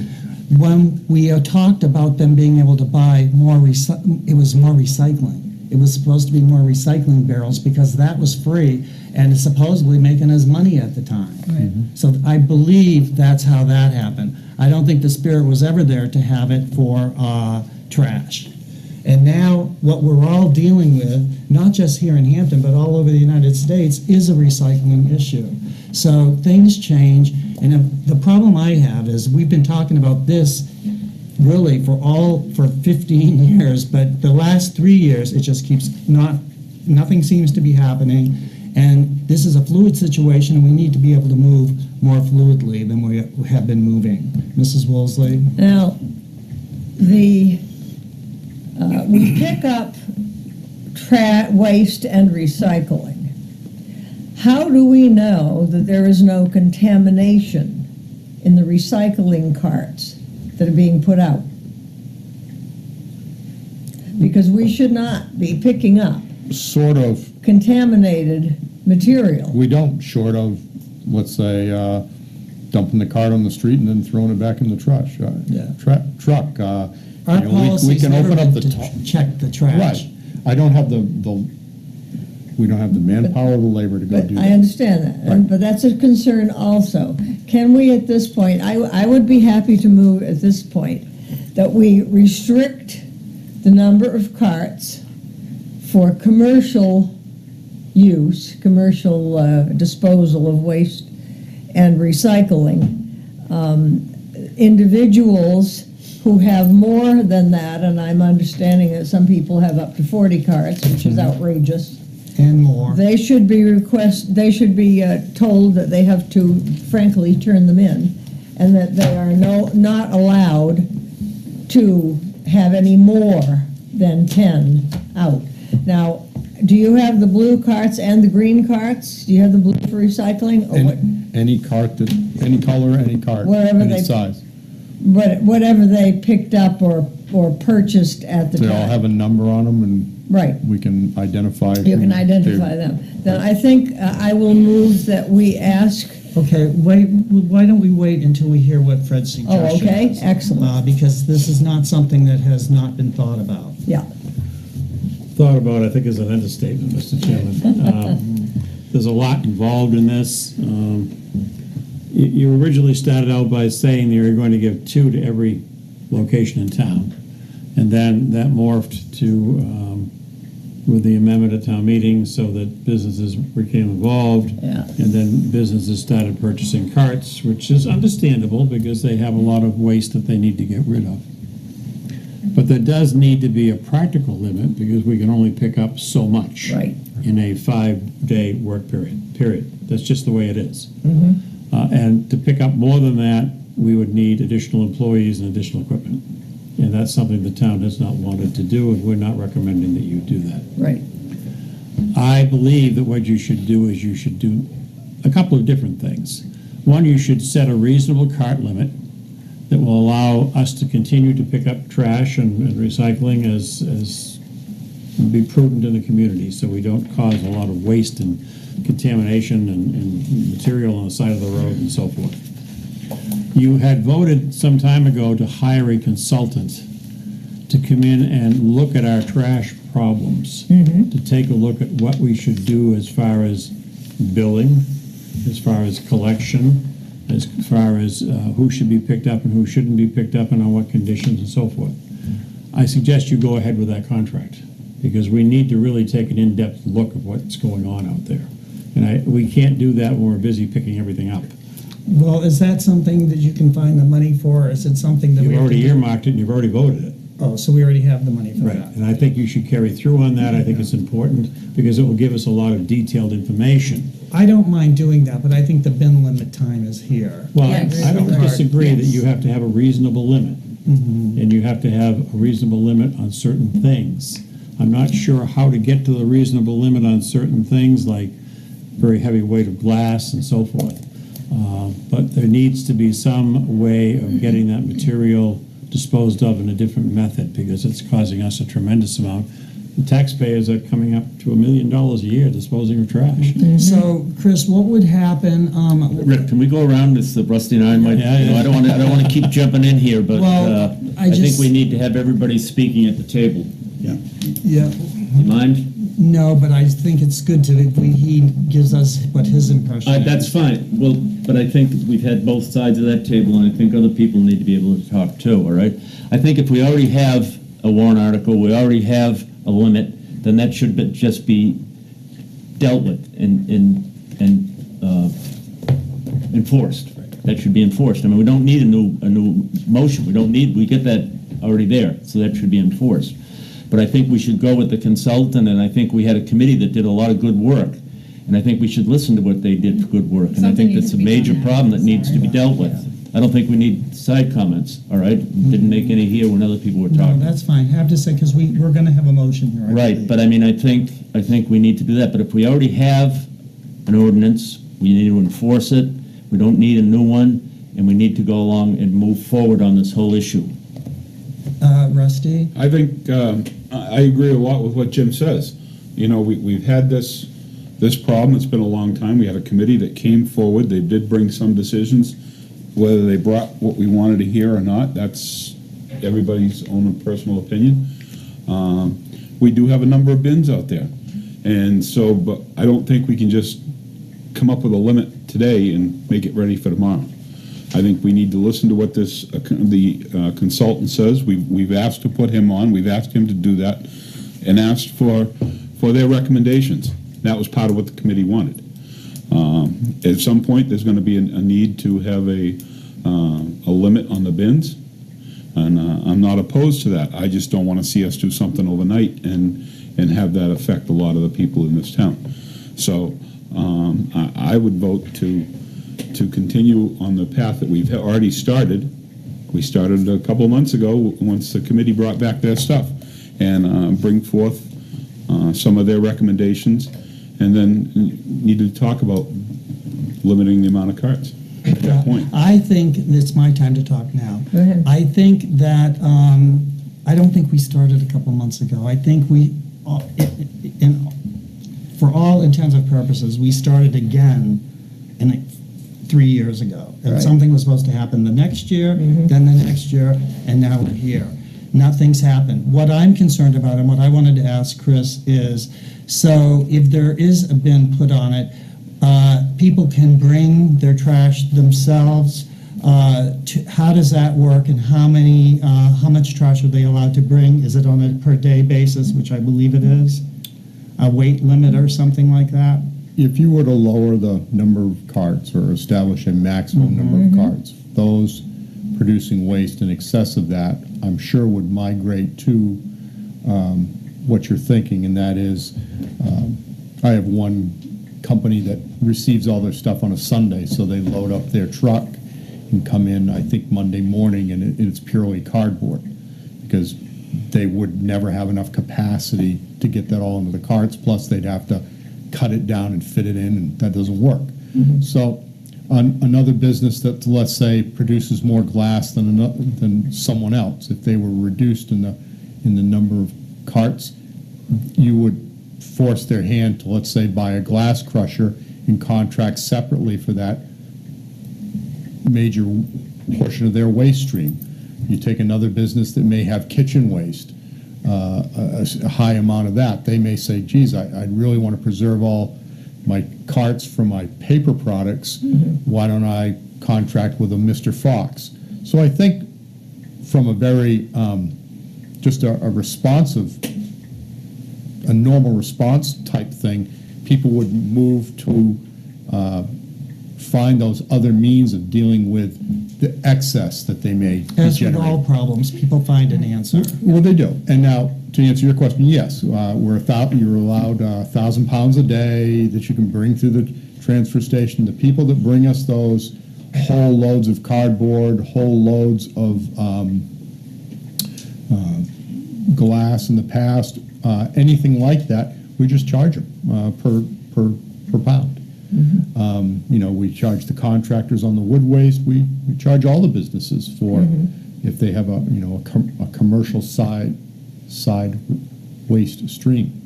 When we uh, talked about them being able to buy more, recy- it was more recycling. It was supposed to be more recycling barrels because that was free and supposedly making us money at the time. So I believe that's how that happened. I don't think the spirit was ever there to have it for uh, trash. And now, what we're all dealing with, not just here in Hampton, but all over the United States, is a recycling issue. So things change, and if- the problem I have is, we've been talking about this really for all, for 15 years, but the last three years, it just keeps not, nothing seems to be happening. And this is a fluid situation, and we need to be able to move more fluidly than we have been moving. Mrs. Woolsey? Now, the uh, we pick up tra- waste and recycling, how do we know that there is no contamination in the recycling carts that are being put out? Because we should not be picking up Sort of, contaminated material. we don't, short of, let's say, uh, dumping the cart on the street and then throwing it back in the trash, uh, Yeah. tra- truck. uh, Our you know, we- we policy's can never open up been the to top- ch- check the trash. Right. I don't have the, the, we don't have the manpower or the labor to go But do I that. understand that, and- Right. but that's a concern also. Can we at this point, I, I would be happy to move at this point, that we restrict the number of carts for commercial use, commercial uh, disposal of waste and recycling. Um, Individuals who have more than that, and I'm understanding that some people have up to 40 carts, which is outrageous. And more. They should be request, they should be uh, told that they have to frankly turn them in, and that they are no, not allowed to have any more than 10 out. Now, do you have the blue carts and the green carts? Do you have the blue for recycling? Or what- Any, any cart that, any color, any cart, Wherever any they- size. what- Whatever they picked up or, or purchased at the They all time? have a number on them and Right. we can identify. You can identify them. Then I think uh, I will move that we ask Okay, wait, why don't we wait until we hear what Fred's suggestion Oh, okay, is? excellent. Uh, Because this is not something that has not been thought about. Yeah, Thought about, I think, is an understatement, Mr. Chairman. *laughs* Um, There's a lot involved in this. Um, You you originally started out by saying that you were going to give two to every location in town. And then that morphed to, um, with the amendment at town meeting, so that businesses became involved. Yeah. And then businesses started purchasing carts, which is understandable because they have a lot of waste that they need to get rid of. But there does need to be a practical limit because we can only pick up so much. Right. In a five-day work period, period. That's just the way it is. Uh, And to pick up more than that, we would need additional employees and additional equipment. And that's something the town has not wanted to do, and we're not recommending that you do that. right. I believe that what you should do is you should do a couple of different things. One, you should set a reasonable cart limit that will allow us to continue to pick up trash and and recycling as, as be prudent in the community, so we don't cause a lot of waste and contamination and, and material on the side of the road and so forth. You had voted some time ago to hire a consultant to come in and look at our trash problems, mm-hmm. to take a look at what we should do as far as billing, as far as collection, as far as uh, who should be picked up and who shouldn't be picked up and on what conditions and so forth. I suggest you go ahead with that contract, because we need to really take an in-depth look of what's going on out there. And I, we can't do that when we're busy picking everything up. Well, is that something that you can find the money for? Is it something that we You've to already earmarked it, and you've already voted it. Oh, so we already have the money for Right, that? and I think you should carry through on that. I think it's important because it will give us a lot of detailed information. I don't mind doing that, but I think the bin limit time is here. Well, Yes. I don't disagree that you have to have a reasonable limit, and you have to have a reasonable limit on certain things. I'm not sure how to get to the reasonable limit on certain things, like very heavy weight of glass and so forth. Uh, But there needs to be some way of getting that material disposed of in a different method, because it's causing us a tremendous amount. The taxpayers are coming up to a million dollars a year disposing of trash. So, Chris, what would happen, um, Rick, can we go around? It's the Rusty and I might, Yeah, you know, yeah. I don't want to, I don't want to keep jumping in here, but Well, uh, I I think just- we need to have everybody speaking at the table. Yeah. Yeah, You mind? No, but I think it's good to, if we- he gives us what his impression Uh, is. that's fine. Well, but I think we've had both sides of that table, and I think other people need to be able to talk too, all right? I think if we already have a warrant article, we already have a limit, then that should be- just be dealt with and, and, and uh, enforced. That should be enforced. I mean, we don't need a new, a new motion. We don't need, we get that already there, so that should be enforced. But I think we should go with the consultant, and I think we had a committee that did a lot of good work. And I think we should listen to what they did for good work. And I Something think needs that's a to be major done now. problem that needs to be dealt with. I don't think we need side comments, all right? Didn't make any here when other people were No, talking. that's fine. Have to say, because we, we're going to have a motion here. I Right, believe. but I mean, I think, I think we need to do that, but if we already have an ordinance, we need to enforce it, we don't need a new one, and we need to go along and move forward on this whole issue. Uh, Rusty? I think, um, I agree a lot with what Jim says. You know, we, we've had this, this problem, it's been a long time. We had a committee that came forward, they did bring some decisions. Whether they brought what we wanted to hear or not, that's everybody's own personal opinion. Um, We do have a number of bins out there. And so, but I don't think we can just come up with a limit today and make it ready for tomorrow. I think we need to listen to what this, uh, the uh, consultant says. We've, we've asked to put him on, we've asked him to do that, and asked for, for their recommendations. That was part of what the committee wanted. Um, At some point, there's gonna be a, a need to have a, uh, a limit on the bins, and uh, I'm not opposed to that. I just don't wanna see us do something overnight and, and have that affect a lot of the people in this town. So, um, I, I would vote to, to continue on the path that we've already started. We started a couple of months ago, once the committee brought back their stuff, and uh, bring forth uh, some of their recommendations, and then need to talk about limiting the amount of carts at that point. I think it's my time to talk now. Go ahead. I think that, um, I don't think we started a couple months ago. I think we, uh, in, for all intents and purposes, we started again in, like, three years ago. And Right. something was supposed to happen the next year, then the next year, and now we're here. Nothing's happened. What I'm concerned about and what I wanted to ask Chris is, so if there is a bin put on it, uh, people can bring their trash themselves. Uh, to, how does that work, and how many, uh, how much trash are they allowed to bring? Is it on a per day basis, which I believe it is? A weight limit or something like that? If you were to lower the number of carts or establish a maximum number of carts, those producing waste in excess of that, I'm sure would migrate to um, what you're thinking, and that is, um, I have one company that receives all their stuff on a Sunday, so they load up their truck and come in, I think, Monday morning, and it- it's purely cardboard, because they would never have enough capacity to get that all into the carts, plus they'd have to cut it down and fit it in, and that doesn't work. Mm-hmm. So, on another business that, let's say, produces more glass than ano- than someone else, if they were reduced in the in the number of carts, you would force their hand to, let's say, buy a glass crusher and contract separately for that major portion of their waste stream. You take another business that may have kitchen waste, uh, a, a high amount of that, they may say, geez, I, I really want to preserve all my carts for my paper products. Why don't I contract with a Mr. Fox? So I think from a very, um, just a, a responsive, a normal response type thing, people would move to uh, find those other means of dealing with the excess that they may As with generate. all problems, people find an answer. Well, they do. And now, to answer your question, yes, uh, we're a thou, you're allowed a thousand pounds a day that you can bring through the transfer station. The people that bring us those whole loads of cardboard, whole loads of, um, uh, glass in the past, uh, anything like that, we just charge them, uh, per, per, per pound. Um, you know, we charge the contractors on the wood waste, we, we charge all the businesses for, if they have a, you know, a com- a commercial side, side waste stream.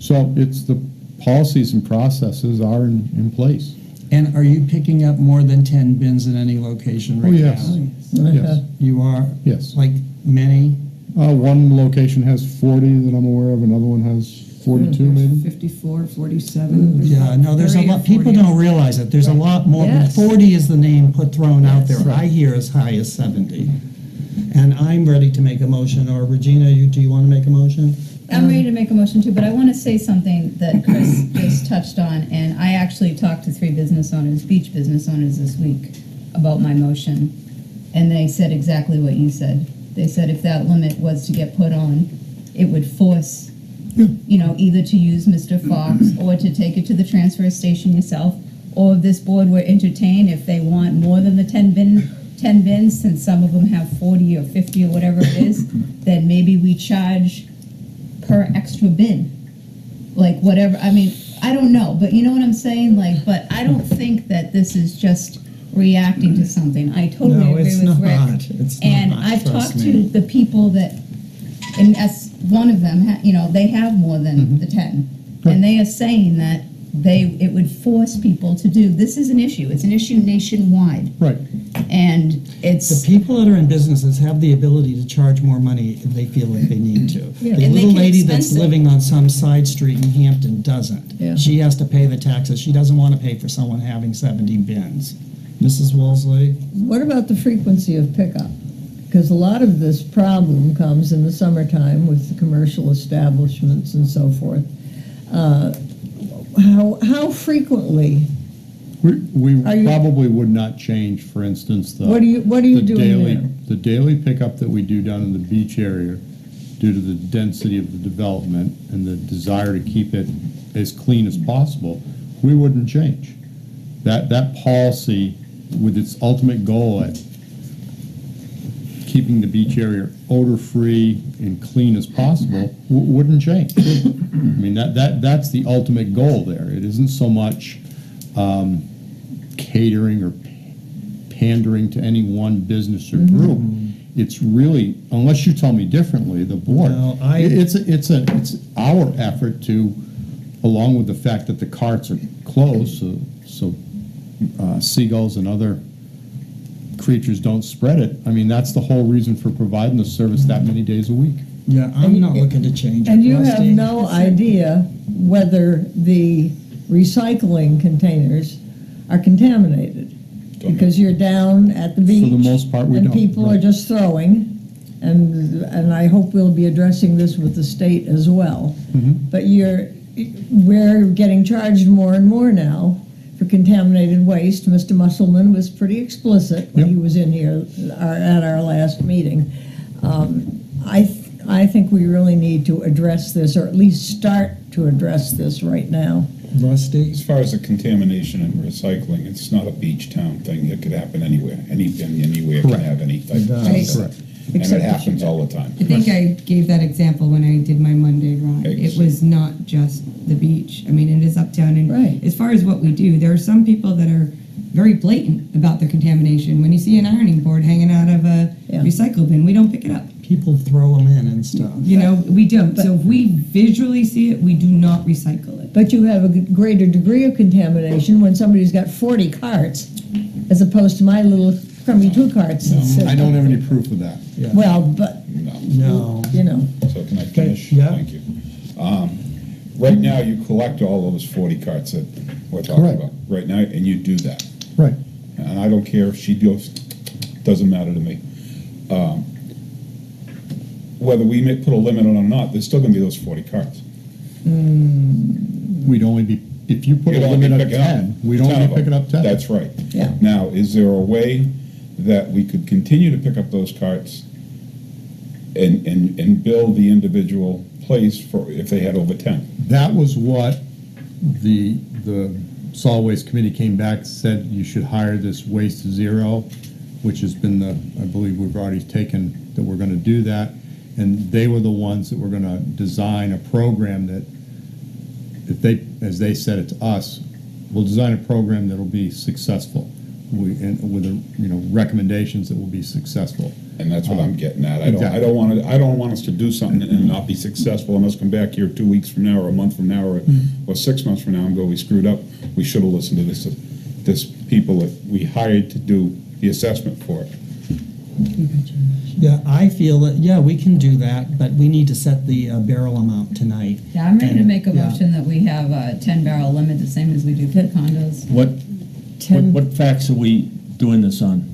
So it's the policies and processes are in, in place. And are you picking up more than 10 bins in any location Oh, right yes. now? Yes, You are? Yes. Like many? uh, one location has forty that I'm aware of, another one has forty-two mm-hmm. maybe. 54, 47. Mm-hmm. Yeah, no, there's a 30 or lot, people 40. don't realize it. There's a lot more, Yes. 40 is the name put thrown out there. Yes. I hear as high as 70. And I'm ready to make a motion, or Regina, you, do you want to make a motion? I'm ready to make a motion too, but I want to say something that Chris *coughs* just touched on, and I actually talked to three business owners, beach business owners this week, about my motion, and they said exactly what you said. They said if that limit was to get put on, it would force, you know, either to use Mr. Fox or to take it to the transfer station yourself, or if this board were entertained, if they want more than the ten bin ten bins, since some of them have forty or fifty or whatever it is, *coughs* then maybe we charge per extra bin. Like whatever, I mean, I don't know, but you know what I'm saying, like, but I don't think that this is just reacting to something. I totally No, agree it's with Rick. not. It's And not, I've trust talked me. to the people that, and as one of them, ha- you know, they have more Mm-hmm. than the ten. And they are saying that they, it would force people to do, this is an issue, it's an issue nationwide. Right. And it's The it's, people that are in businesses have the ability to charge more money if they feel like they need to. The And they little can lady that's expense it. living on some side street in Hampton doesn't. Yeah. She has to pay the taxes. She doesn't want to pay for someone having 70 bins. Mrs. Woolsey? What about the frequency of pickup? Because a lot of this problem comes in the summertime with the commercial establishments and so forth. Uh, How, how frequently, We, we Are you- probably would not change, for instance, the. What are you- what are you the doing daily- there? The daily pickup that we do down in the beach area, due to the density of the development and the desire to keep it as clean as possible, we wouldn't change. That, that policy, with its ultimate goal at keeping the beach area odor-free and clean as possible, w- wouldn't change. I mean, that, that, that's the ultimate goal there. It isn't so much, um, catering or pandering to any one business or group. It's really, unless you tell me differently, the board. I- It's, a- it's a, it's our effort to, along with the fact that the carts are closed, so, so uh, seagulls and other creatures don't spread it. I mean, that's the whole reason for providing the service that many days a week. Yeah, I'm not looking to change it. and you have Rusty. no idea whether the recycling containers are contaminated? Because you're down at the beach. the most part, we And don't, people are right. just throwing, and, and I hope we'll be addressing this with the state as well. Mm-hmm. But you're, we're getting charged more and more now for contaminated waste. Mr. Musselman was pretty explicit when he was in here, our- at our last meeting. Um, I, th- I think we really need to address this, or at least start to address this right now. Rusty? As far as the contamination and recycling, it's not a beach town thing. It could happen anywhere. Any bin, anywhere can Correct. have any type It does. stuff. Correct. And it Except that happens all the time. I think I gave that example when I did my Monday ride. It was not just the beach. I mean, it is uptown. And Right. as far as what we do, there are some people that are very blatant about their contamination. When you see an ironing board hanging out of a Yeah. recycle bin, we don't pick it up. People throw them in and stuff. You know, we don't. So if we visually see it, we do not recycle it. But you have a greater degree of contamination when somebody's got 40 carts, as opposed to my little crummy two carts. that sit- I don't have any proof of that. Yeah. Well, but, No. you know, So can I finish? yeah. Thank you. Um, Right now, you collect all those 40 carts that we're talking Correct. about, right now, and you do that. Right. And I don't care if she goes, doesn't matter to me. Um, Whether we may put a limit on it or not, there's still gonna be those 40 carts. We'd only be, if you put a You'd only be limit of picking up 10, we'd 10 only of be them. picking up 10. That's right. Yeah. Now, is there a way that we could continue to pick up those carts and, and, and bill the individual place for, if they had over 10? That was what the, the solid waste committee came back, said you should hire this WasteZero, which has been the, I believe we've already taken, that we're gonna do that. And they were the ones that were gonna design a program that, if they, as they said it to us, we'll design a program that'll be successful. We, and with, a, you know, recommendations that will be successful. And that's what I'm getting at. I don't, I don't want to, I don't want us to do something and not be successful and us come back here two weeks from now or a month from now or, or six months from now and go, we screwed up. We should have listened to this, this people that we hired to do the assessment for it. Yeah, I feel that, yeah, we can do that, but we need to set the uh, barrel amount tonight. yeah, I'm ready to make a yeah. motion that we have a ten barrel limit, the same as we do for the condos. What, what, 10, what facts are we doing this on?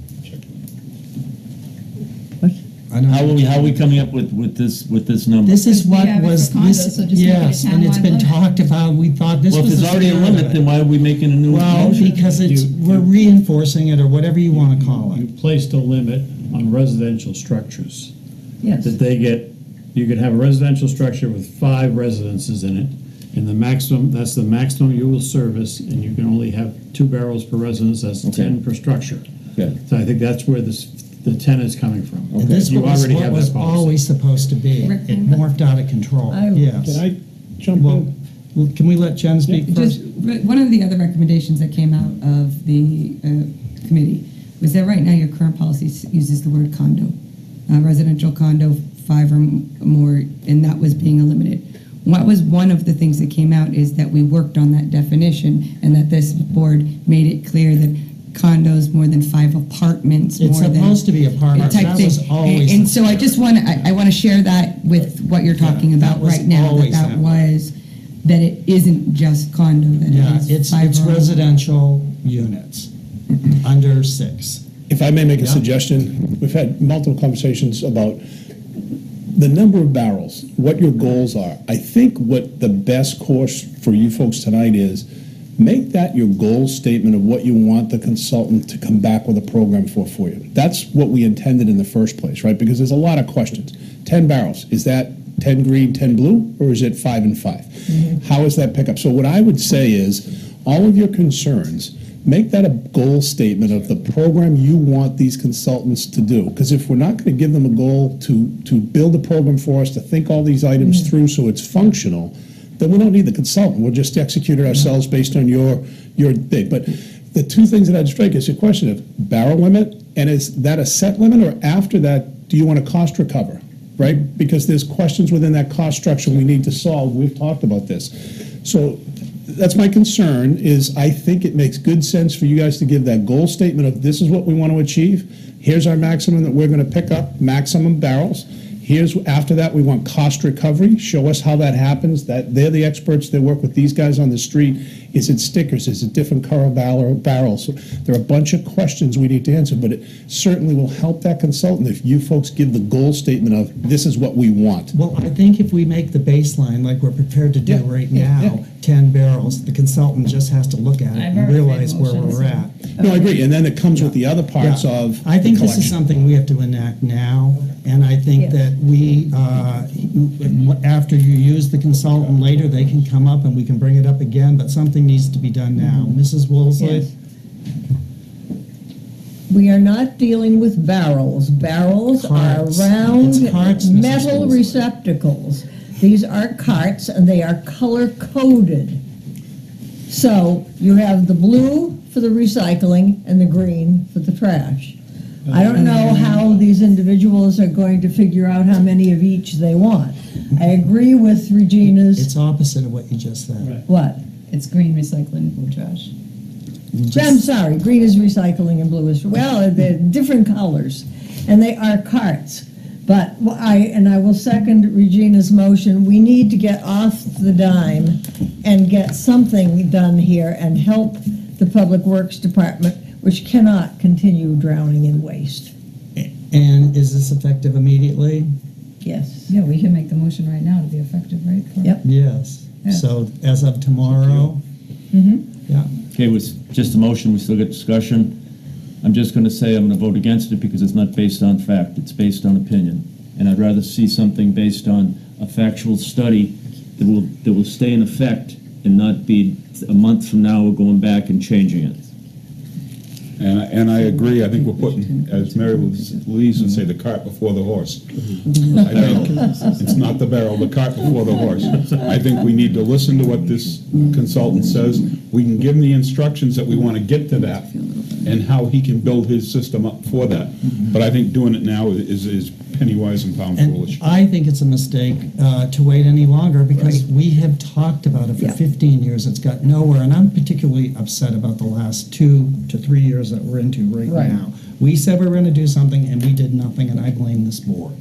I don't How are we, how are we coming up with, with this, with this number? This is what have it was, for condos, this, so just make it a yes, and it's townwide been limit. talked about, we thought this Well, if was. there's already a limit, then why are we making a new Well, motion? because it's, You- we're reinforcing it, or whatever you want to call it. You it. placed a limit on residential structures. yes. that they get, you could have a residential structure with five residences in it, and the maximum, that's the maximum you will service, and you can only have two barrels per residence, that's ten per structure. Okay. So I think that's where this, the ten is coming from. And this You was already what have was that policy. always supposed to be. Rick, It morphed out of control, I- yes. Can I jump Well, in? well, can we let Jen speak Just, first? re- one of the other recommendations that came out of the uh, committee was that right now your current policy s- uses the word condo, uh, residential condo, five or m- more, and that was being eliminated. What was one of the things that came out is that we worked on that definition and that this board made it clear that condos more than five apartments, It's more than. supposed to be apartment, type that thing. was always. And, and so I just want to, I, I want to share that with what you're talking Yeah, that about was right now, that always that that was, that it isn't just condo, that Yeah, it is it's, five it's or- residential units, under six. If I may make a Yeah. suggestion, we've had multiple conversations about the number of barrels, what your goals are. I think what the best course for you folks tonight is, make that your goal statement of what you want the consultant to come back with a program for for you. That's what we intended in the first place, right? Because there's a lot of questions. 10 barrels, is that 10 green, 10 blue, or is it five and 5 mm-hmm. How is that pickup? So what I would say is, all of your concerns, make that a goal statement of the program you want these consultants to do. Because if we're not going to give them a goal to, to build a program for us, to think all these items mm. through so it's functional, then we don't need the consultant. We'll just execute it ourselves based on your, your thing. But the two things that I'd strike is your question of barrel limit, and is that a set limit, or after that, do you want a cost recover? Right? Because there's questions within that cost structure we need to solve. We've talked about this. So that's my concern, is I think it makes good sense for you guys to give that goal statement of this is what we want to achieve. Here's our maximum that we're going to pick up, maximum barrels. Here's, after that, we want cost recovery. Show us how that happens. That, they're the experts. They work with these guys on the street. Is it stickers? Is it different color barrel- barrels? So There are a bunch of questions we need to answer, but it certainly will help that consultant if you folks give the goal statement of this is what we want. Well, I think if we make the baseline like we're prepared to do Yeah, right yeah, now, yeah. ten barrels, the consultant just has to look at it I've and realize where we're at. No, I agree. And then it comes with the other parts Yeah. of I think the this is something we have to enact now, and I think Yes. That we, uh, after you use the consultant later, they can come up and we can bring it up again, but something needs to be done now. Mrs. Woolsey? Yes. We are not dealing with barrels. Barrels are round carts, metal Woolsey. receptacles. These are carts and they are color coded. So you have the blue for the recycling and the green for the trash. I don't know how these individuals are going to figure out how many of each they want. I agree with Regina's, It's opposite of what you just said. what? It's green recycling, blue trash. I'm sorry, green is recycling and blue is, well, they're different colors, and they are carts. But I, and I will second Regina's motion, we need to get off the dime and get something done here and help the Public Works Department, which cannot continue drowning in waste. And is this effective immediately? Yes. Yeah, we can make the motion right now to be effective, right? for- Yep. Yes. Yeah. So as of tomorrow? Mm-hmm. Yeah. Okay, with just a motion, we still get discussion. I'm just going to say I'm going to vote against it because it's not based on fact, it's based on opinion. And I'd rather see something based on a factual study that will, that will stay in effect and not be a month from now, we're going back and changing it. And, I- and I agree, I think we're putting, as Mary Louise would say, the cart before the horse. Mm-hmm. I think it's not the barrel, the cart before the horse. I think we need to listen to what this consultant says. We can give him the instructions that we want to get to that and how he can build his system up for that. But I think doing it now is, is penny wise and pound And foolish. I think it's a mistake uh, to wait any longer because we have talked about it for Yeah. 15 years. It's got nowhere, and I'm particularly upset about the last two to three years that we're into right Right. now. We said we were going to do something, and we did nothing, and I blame this board.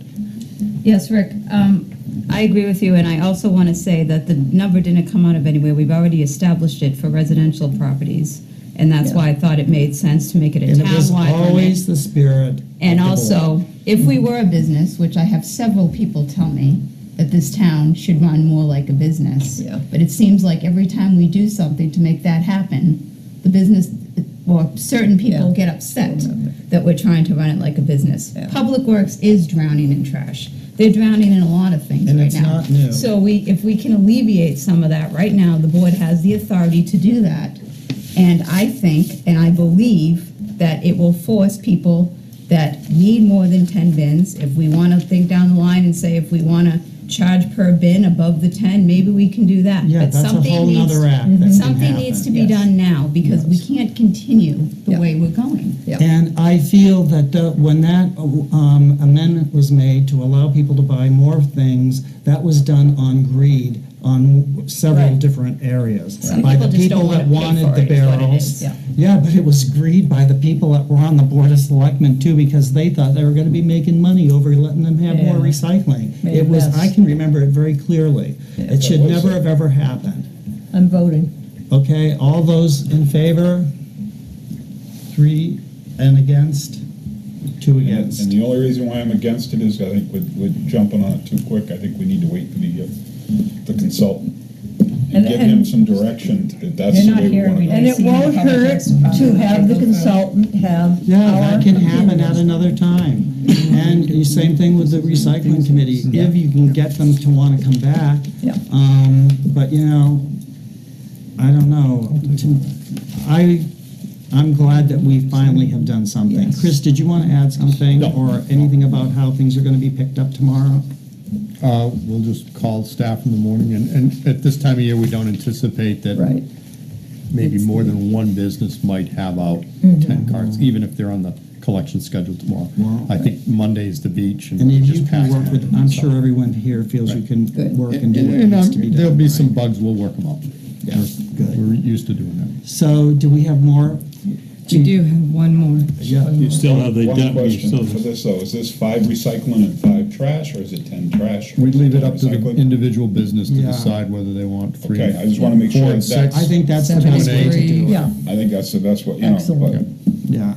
Yes, Rick, um, I agree with you, and I also want to say that the number didn't come out of anywhere. We've already established it for residential properties, and that's why I thought it made sense to make it a And it was townwide limit. always the spirit. And of the also, board. if we were a business, which I have several people tell me, that this town should run more like a business. Yeah. But it seems like every time we do something to make that happen, the business, or certain people Yeah. get upset that we're trying to run it like a business. Yeah. Public Works is drowning in trash. They're drowning in a lot of things And right it's now. not new. So we, if we can alleviate some of that right now, the board has the authority to do that. And I think, and I believe, that it will force people that need more than ten bins, if we wanna think down the line and say if we wanna charge per bin above the ten, maybe we can do that. Yeah, But that's a something whole needs- nother act that can Something needs to happen. be done now, because we can't continue the Yeah. way we're going. Yeah. And I feel that the, when that um, amendment was made to allow people to buy more things, that was done on greed on several Right. different areas. Some By the people don't that wanna pay wanted for the it, is what it barrels. is. Yeah. Yeah, but it was greed by the people that were on the Board of Selectmen too, because they thought they were gonna be making money over letting them have more Yeah. recycling. Made a It was, mess. I can remember it very clearly. It should never have ever happened. I'm voting. Okay, all those in favor? Three and against? Two And against. and the only reason why I'm against it is I think we're, we're jumping on it too quick. I think we need to wait for the, uh, the consultant. And And- give him and- some direction, that that's They're the not way we here wanna every go. And it won't hurt to have the consultant have Yeah, that can happen at opinions. another time. And the same thing with the recycling committee, if you can get them to want to come back. Yeah. Um, but you know, I don't know. To- I, I'm glad that we finally have done something. Yes. Chris, did you want to add something No. or anything about how things are going to be picked up tomorrow? Uh, We'll just call staff in the morning, and, and at this time of year, we don't anticipate that Right. maybe more than one business might have out Mm-hmm. ten carts, even if they're on the collection schedule tomorrow. Well- I think Monday's the beach, and And if you just can pass work that. with, I'm So- sure everyone here feels you can work and And, do what and, needs to be done. there'll be right? some bugs, we'll work them out. Yeah, We're- good. We're used to doing that. So do we have more? We do have one more. Yeah. You still have the, One de- you question still, for this though, is this five recycling and five trash, or is it ten trash? We leave it up to the Recycling? individual business to Yeah. decide whether they want three. Okay, I just wanna make four sure and that's- six. I think that's the Seven best and way to do it. Yeah, I think that's the best way, you know, Excellent. but Yeah.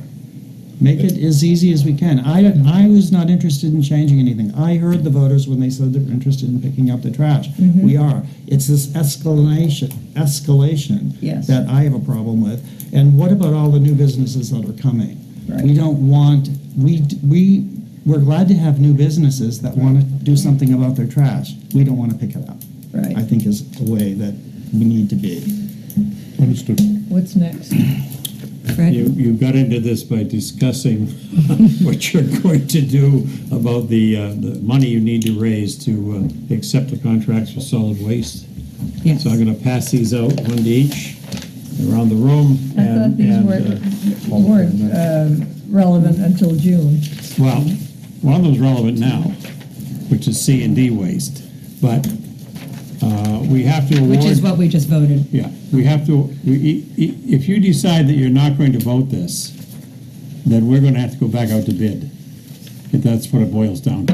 Make it as easy as we can. I, I was not interested in changing anything. I heard the voters when they said they're interested in picking up the trash. Mm-hmm. We are. It's this escalation, escalation Yes. that I have a problem with. And what about all the new businesses that are coming? We don't want, we, we, we're glad to have new businesses that want to do something about their trash. We don't want to pick it up. I think is the way that we need to be. Understood. What's next? Fred? you, you got into this by discussing *laughs* what you're going to do about the, uh, the money you need to raise to uh, accept the contracts for solid waste. Yes. So I'm gonna pass these out, one to each, around the room. I thought these and, weren't, uh, weren't um, relevant until June. Well, one of them's relevant now, which is C and D waste, but uh, we have to award. Which is what we just voted. Yeah, we have to, we- if you decide that you're not going to vote this, then we're gonna have to go back out to bid. If that's what it boils down to.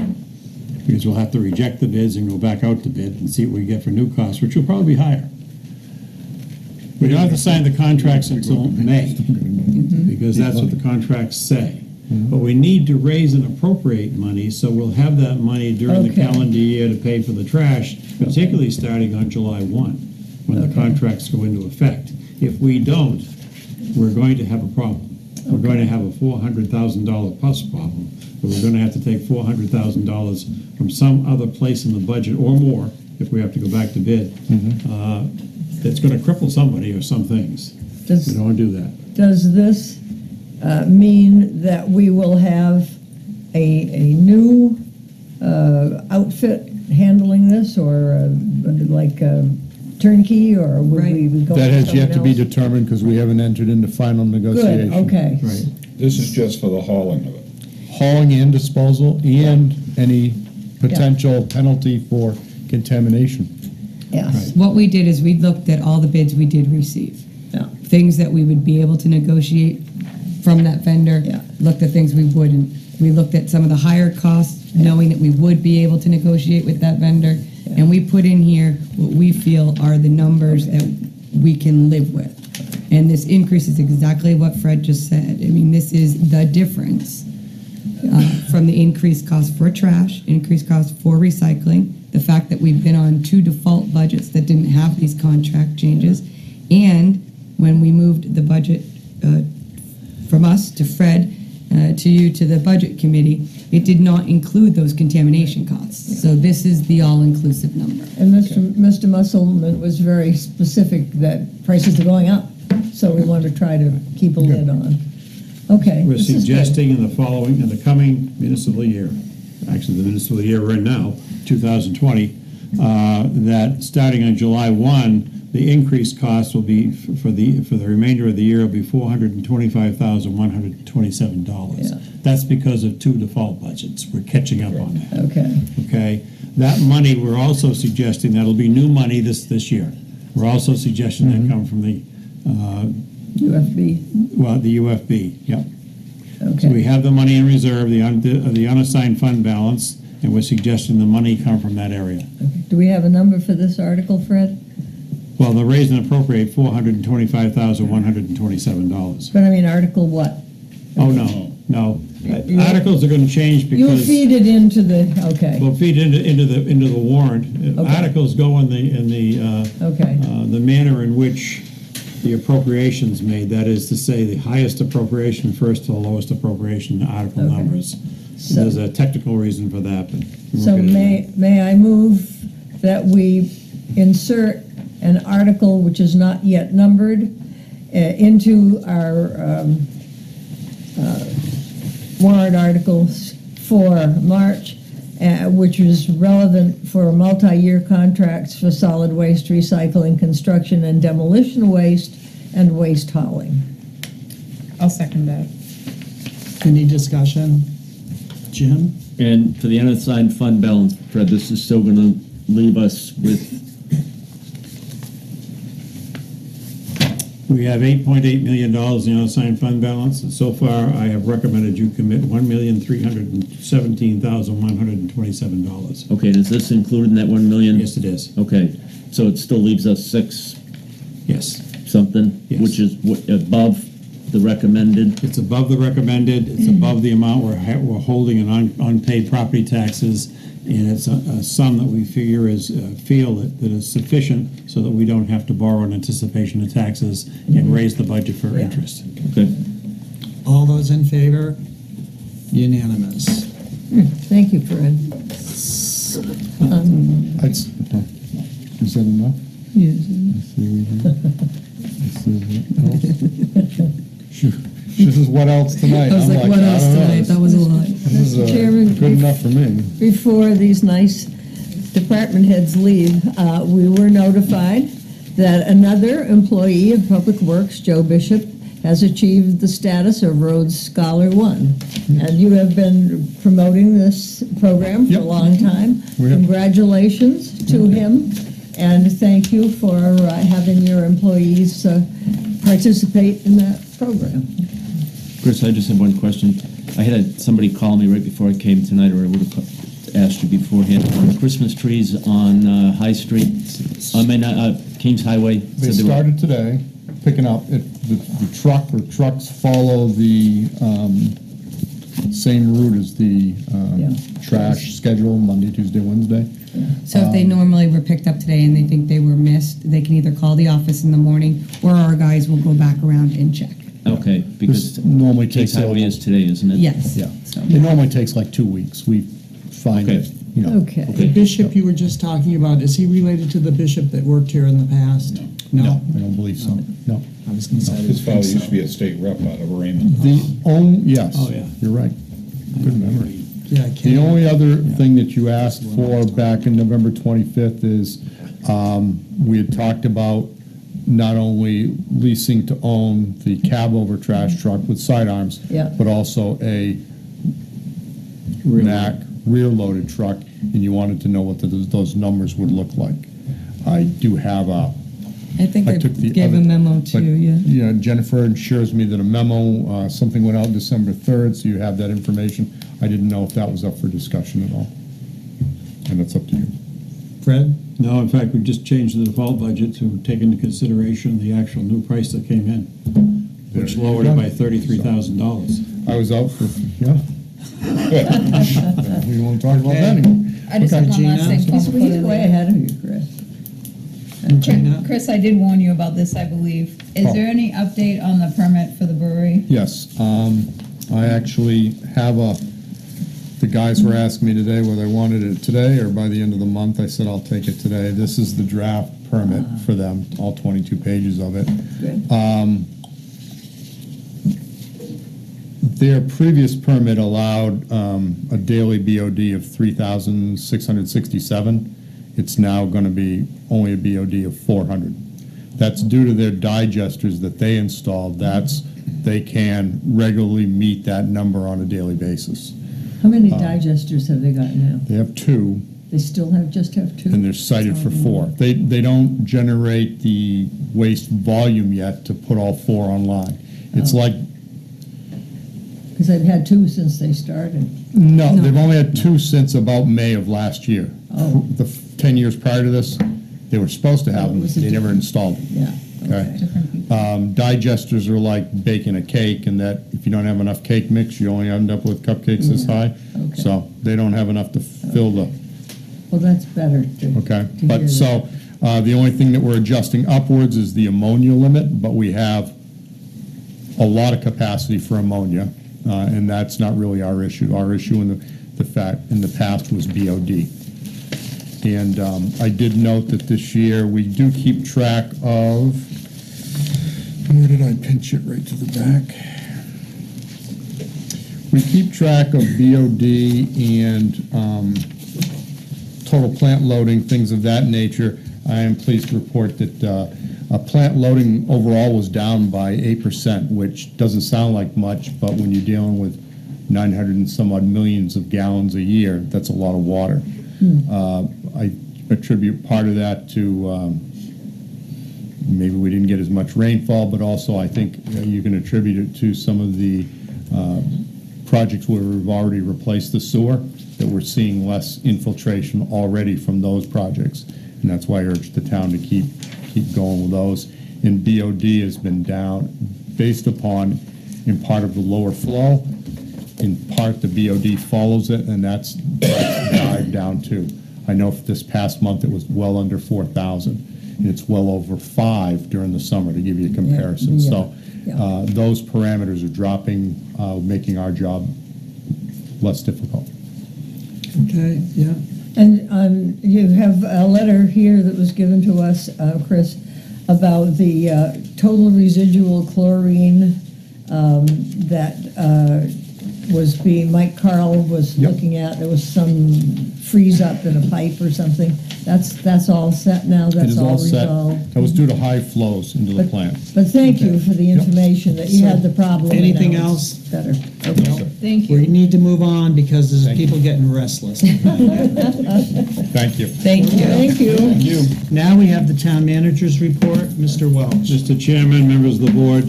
Because we'll have to reject the bids and go back out to bid and see what we get for new costs, which will probably be higher. We don't have to sign the contracts until May, mm-hmm. because that's what the contracts say. Mm-hmm. But we need to raise and appropriate money, so we'll have that money during the Okay. calendar year to pay for the trash, particularly starting on July 1, when the contracts go into effect. If we don't, we're going to have a problem. We're going to have a $400,000 plus problem, but we're going to have to take $400,000 from some other place in the budget or more, if we have to go back to bid. Mm-hmm. Uh, It's going to cripple somebody or some things. We don't want to do that. does this uh, mean that we will have a, a new uh, outfit handling this, or uh, like uh, turnkey, or would we Right. be going? That has yet to be else? determined, because we haven't entered into final Good, negotiation. okay. Right. this is just for the hauling of it. Hauling and disposal, and any potential penalty for contamination. Yes, What we did is we looked at all the bids we did receive. yeah, Things that we would be able to negotiate from that vendor. Yeah. Looked at things we wouldn't. We looked at some of the higher costs, knowing that we would be able to negotiate with that vendor. And we put in here what we feel are the numbers that we can live with. And this increase is exactly what Fred just said. I mean, this is the difference uh, from the increased cost for trash, increased cost for recycling, the fact that we've been on two default budgets that didn't have these contract changes, and when we moved the budget uh, from us to Fred, uh, to you, to the budget committee, it did not include those contamination costs. So this is the all-inclusive number. and Mr. Mr. Musselman was very specific that prices are going up, so we want to try to keep a lid on. Okay. We're this is good. suggesting in the following, in the coming municipal year, actually the municipal year we're in now, 2020, uh, that starting on July 1, the increased cost will be, f- for the, for the remainder of the year, will be $425,127. Yeah. That's because of two default budgets. We're catching up on that, Okay, okay? That money, we're also suggesting, that'll be new money this, this year. We're also suggesting that come from the, uh, UFB, well, the UFB, yep. Okay. So we okay. have the money in reserve, the un- the unassigned fund balance, and we're suggesting the money come from that area. Do we have a number for this article, Fred? Well, the raise and appropriate four hundred and twenty-five thousand, one hundred and twenty-seven dollars. But I mean, Article what? Oh, no, no. Articles are gonna change because You'll because feed it into the, okay, we'll feed into, into the, into the warrant. Okay. Articles go in the, in the, uh, okay, uh, the manner in which the appropriations made, that is to say, the highest appropriation first to the lowest appropriation, article Okay. numbers. So- There's a technical reason for that, but. so get into may, may I move that we insert an article which is not yet numbered uh, into our um, uh, warrant articles for March, uh, which is relevant for multi-year contracts for solid waste recycling, construction and demolition waste, and waste hauling. I'll second that. Any discussion? Jim? And for the unassigned fund balance, Fred, this is still gonna leave us with, We have eight point eight million dollars in unassigned fund balance, and so far, I have recommended you commit one million, three hundred and seventeen thousand, one hundred and twenty-seven dollars. okay, is this included in that one million? Yes, it is. Okay, so it still leaves us six Yes. something, Yes. which is above the recommended? It's above the recommended, it's mm. above the amount we're, ha- we're holding in un- unpaid property taxes, and it's a, a sum that we figure is, uh, feel that, that is sufficient so that we don't have to borrow in anticipation of taxes and raise the budget for Yeah. interest. Okay. All those in favor? Unanimous. Thank you, Fred. Um, I'd s- Is that enough? yes. *laughs* This is what else tonight? I was I'm like, what I else don't know. tonight? That was a lot. This is Mr. uh, Chairman, good enough for me. Before these nice department heads leave, uh, we were notified that another employee of Public Works, Joe Bishop, has achieved the status of Roads Scholar One. And you have been promoting this program for a Yep. long time. We have. Congratulations to him, and thank you for uh, having your employees uh, participate in that program. Chris, I just have one question. I had a- somebody call me right before I came tonight, or I would have asked you beforehand. On the Christmas trees on uh, High Street, I mean, uh, Kings Highway. They said were- started today, picking up, it, the, the truck or trucks follow the, um, same route as the, Yeah. um, trash schedule, Monday, Tuesday, Wednesday. So if they normally were picked up today and they think they were missed, they can either call the office in the morning or our guys will go back around and check. Okay, because This normally Kings takes. a- Highway is today, isn't it? Yes. Yeah, So- it normally takes like two weeks, we find Okay. it, you know. Okay. The bishop you were just talking about, is he related to the bishop that worked here in the past? No, I don't believe so, no. I was gonna say. His father used to be a state rep out of Raymond. The only, yes. Oh, yeah. You're right, good memory. Yeah, The Kenny. only other thing that you asked for back in November 25th is, um, we had talked about not only leasing to own the cab over trash truck with sidearms, Yeah. but also a Rear Mack rear-loaded truck, and you wanted to know what those, those numbers would look like. I do have a, I think I I took the gave a other- memo but, too, yeah. Yeah, Jennifer assures me that a memo, uh, something went out December 3rd, so you have that information. I didn't know if that was up for discussion at all. And that's up to you. Fred? No, in fact, we just changed the default budget to take into consideration the actual new price that came in, which There you lowered it by thirty-three thousand dollars. I was out for, yeah. *laughs* We won't talk about that anymore. I just Okay, have one last thing. He's before we he's leave. way ahead of you, Chris. Gina? Chris, I did warn you about this, I believe. Is Oh. there any update on the permit for the brewery? Yes, um, I actually have a, the guys were asking me today whether I wanted it today or by the end of the month. I said I'll take it today. This is the draft permit for them, all 22 pages of it. Good. Um, Their previous permit allowed um, a daily BOD of 3,667. It's now going to be only a BOD of 400. That's due to their digesters that they installed. That's, they can regularly meet that number on a daily basis. How many uh, digesters have they got now? They have two, They still have, just have two? and they're cited for four. They, they don't generate the waste volume yet to put all four online. It's Oh. like, Because they've had two since they started. no, they've only had two since about May of last year. Oh. The f- 10 years prior to this, they were supposed to have Oh, it them, was a they never different- installed them. Yeah, Okay. Um, digesters are like baking a cake, and that if you don't have enough cake mix, you only end up with cupcakes this high. okay. So they don't have enough to fill the, Well, that's better to. okay? to hear But so, uh, the only thing that we're adjusting upwards is the ammonia limit, but we have a lot of capacity for ammonia, uh, and that's not really our issue. Our issue in the, the fact, in the past was BOD. And um, I did note that this year, we do keep track of, where did I pinch it? Right to the back? We keep track of BOD and um, total plant loading, things of that nature. I am pleased to report that uh, uh, plant loading overall was down by 8%, which doesn't sound like much, but when you're dealing with 900 and some odd millions of gallons a year, that's a lot of water. Uh, I attribute part of that to um, maybe we didn't get as much rainfall, but also I think you can attribute it to some of the uh, projects where we've already replaced the sewer, that we're seeing less infiltration already from those projects. And that's why I urge the town to keep, keep going with those. And BOD has been down based upon, in part of the lower flow, in part the BOD follows it, and that's that's dived down too. I know for this past month, it was well under four thousand, and it's well over five during the summer, to give you a comparison. So, yeah. uh, those parameters are dropping, uh, making our job less difficult. Okay, yeah. And um, you have a letter here that was given to us, uh, Chris, about the uh, total residual chlorine um, that uh, was being, Mike Carl was Yep. looking at. There was some freeze up in a pipe or something. That's, that's all set now? It That's is all all set. resolved? That was due to high flows into the plant. But thank you for the Yep. information that you had the problem. and Anything now else? it's Better. Thank you. We you. need to move on because there's Thank you. people getting restless. *laughs* Thank you. Thank you. Thank you. Now we have the town manager's report, Mr. Welch. Mr. Chairman, members of the board,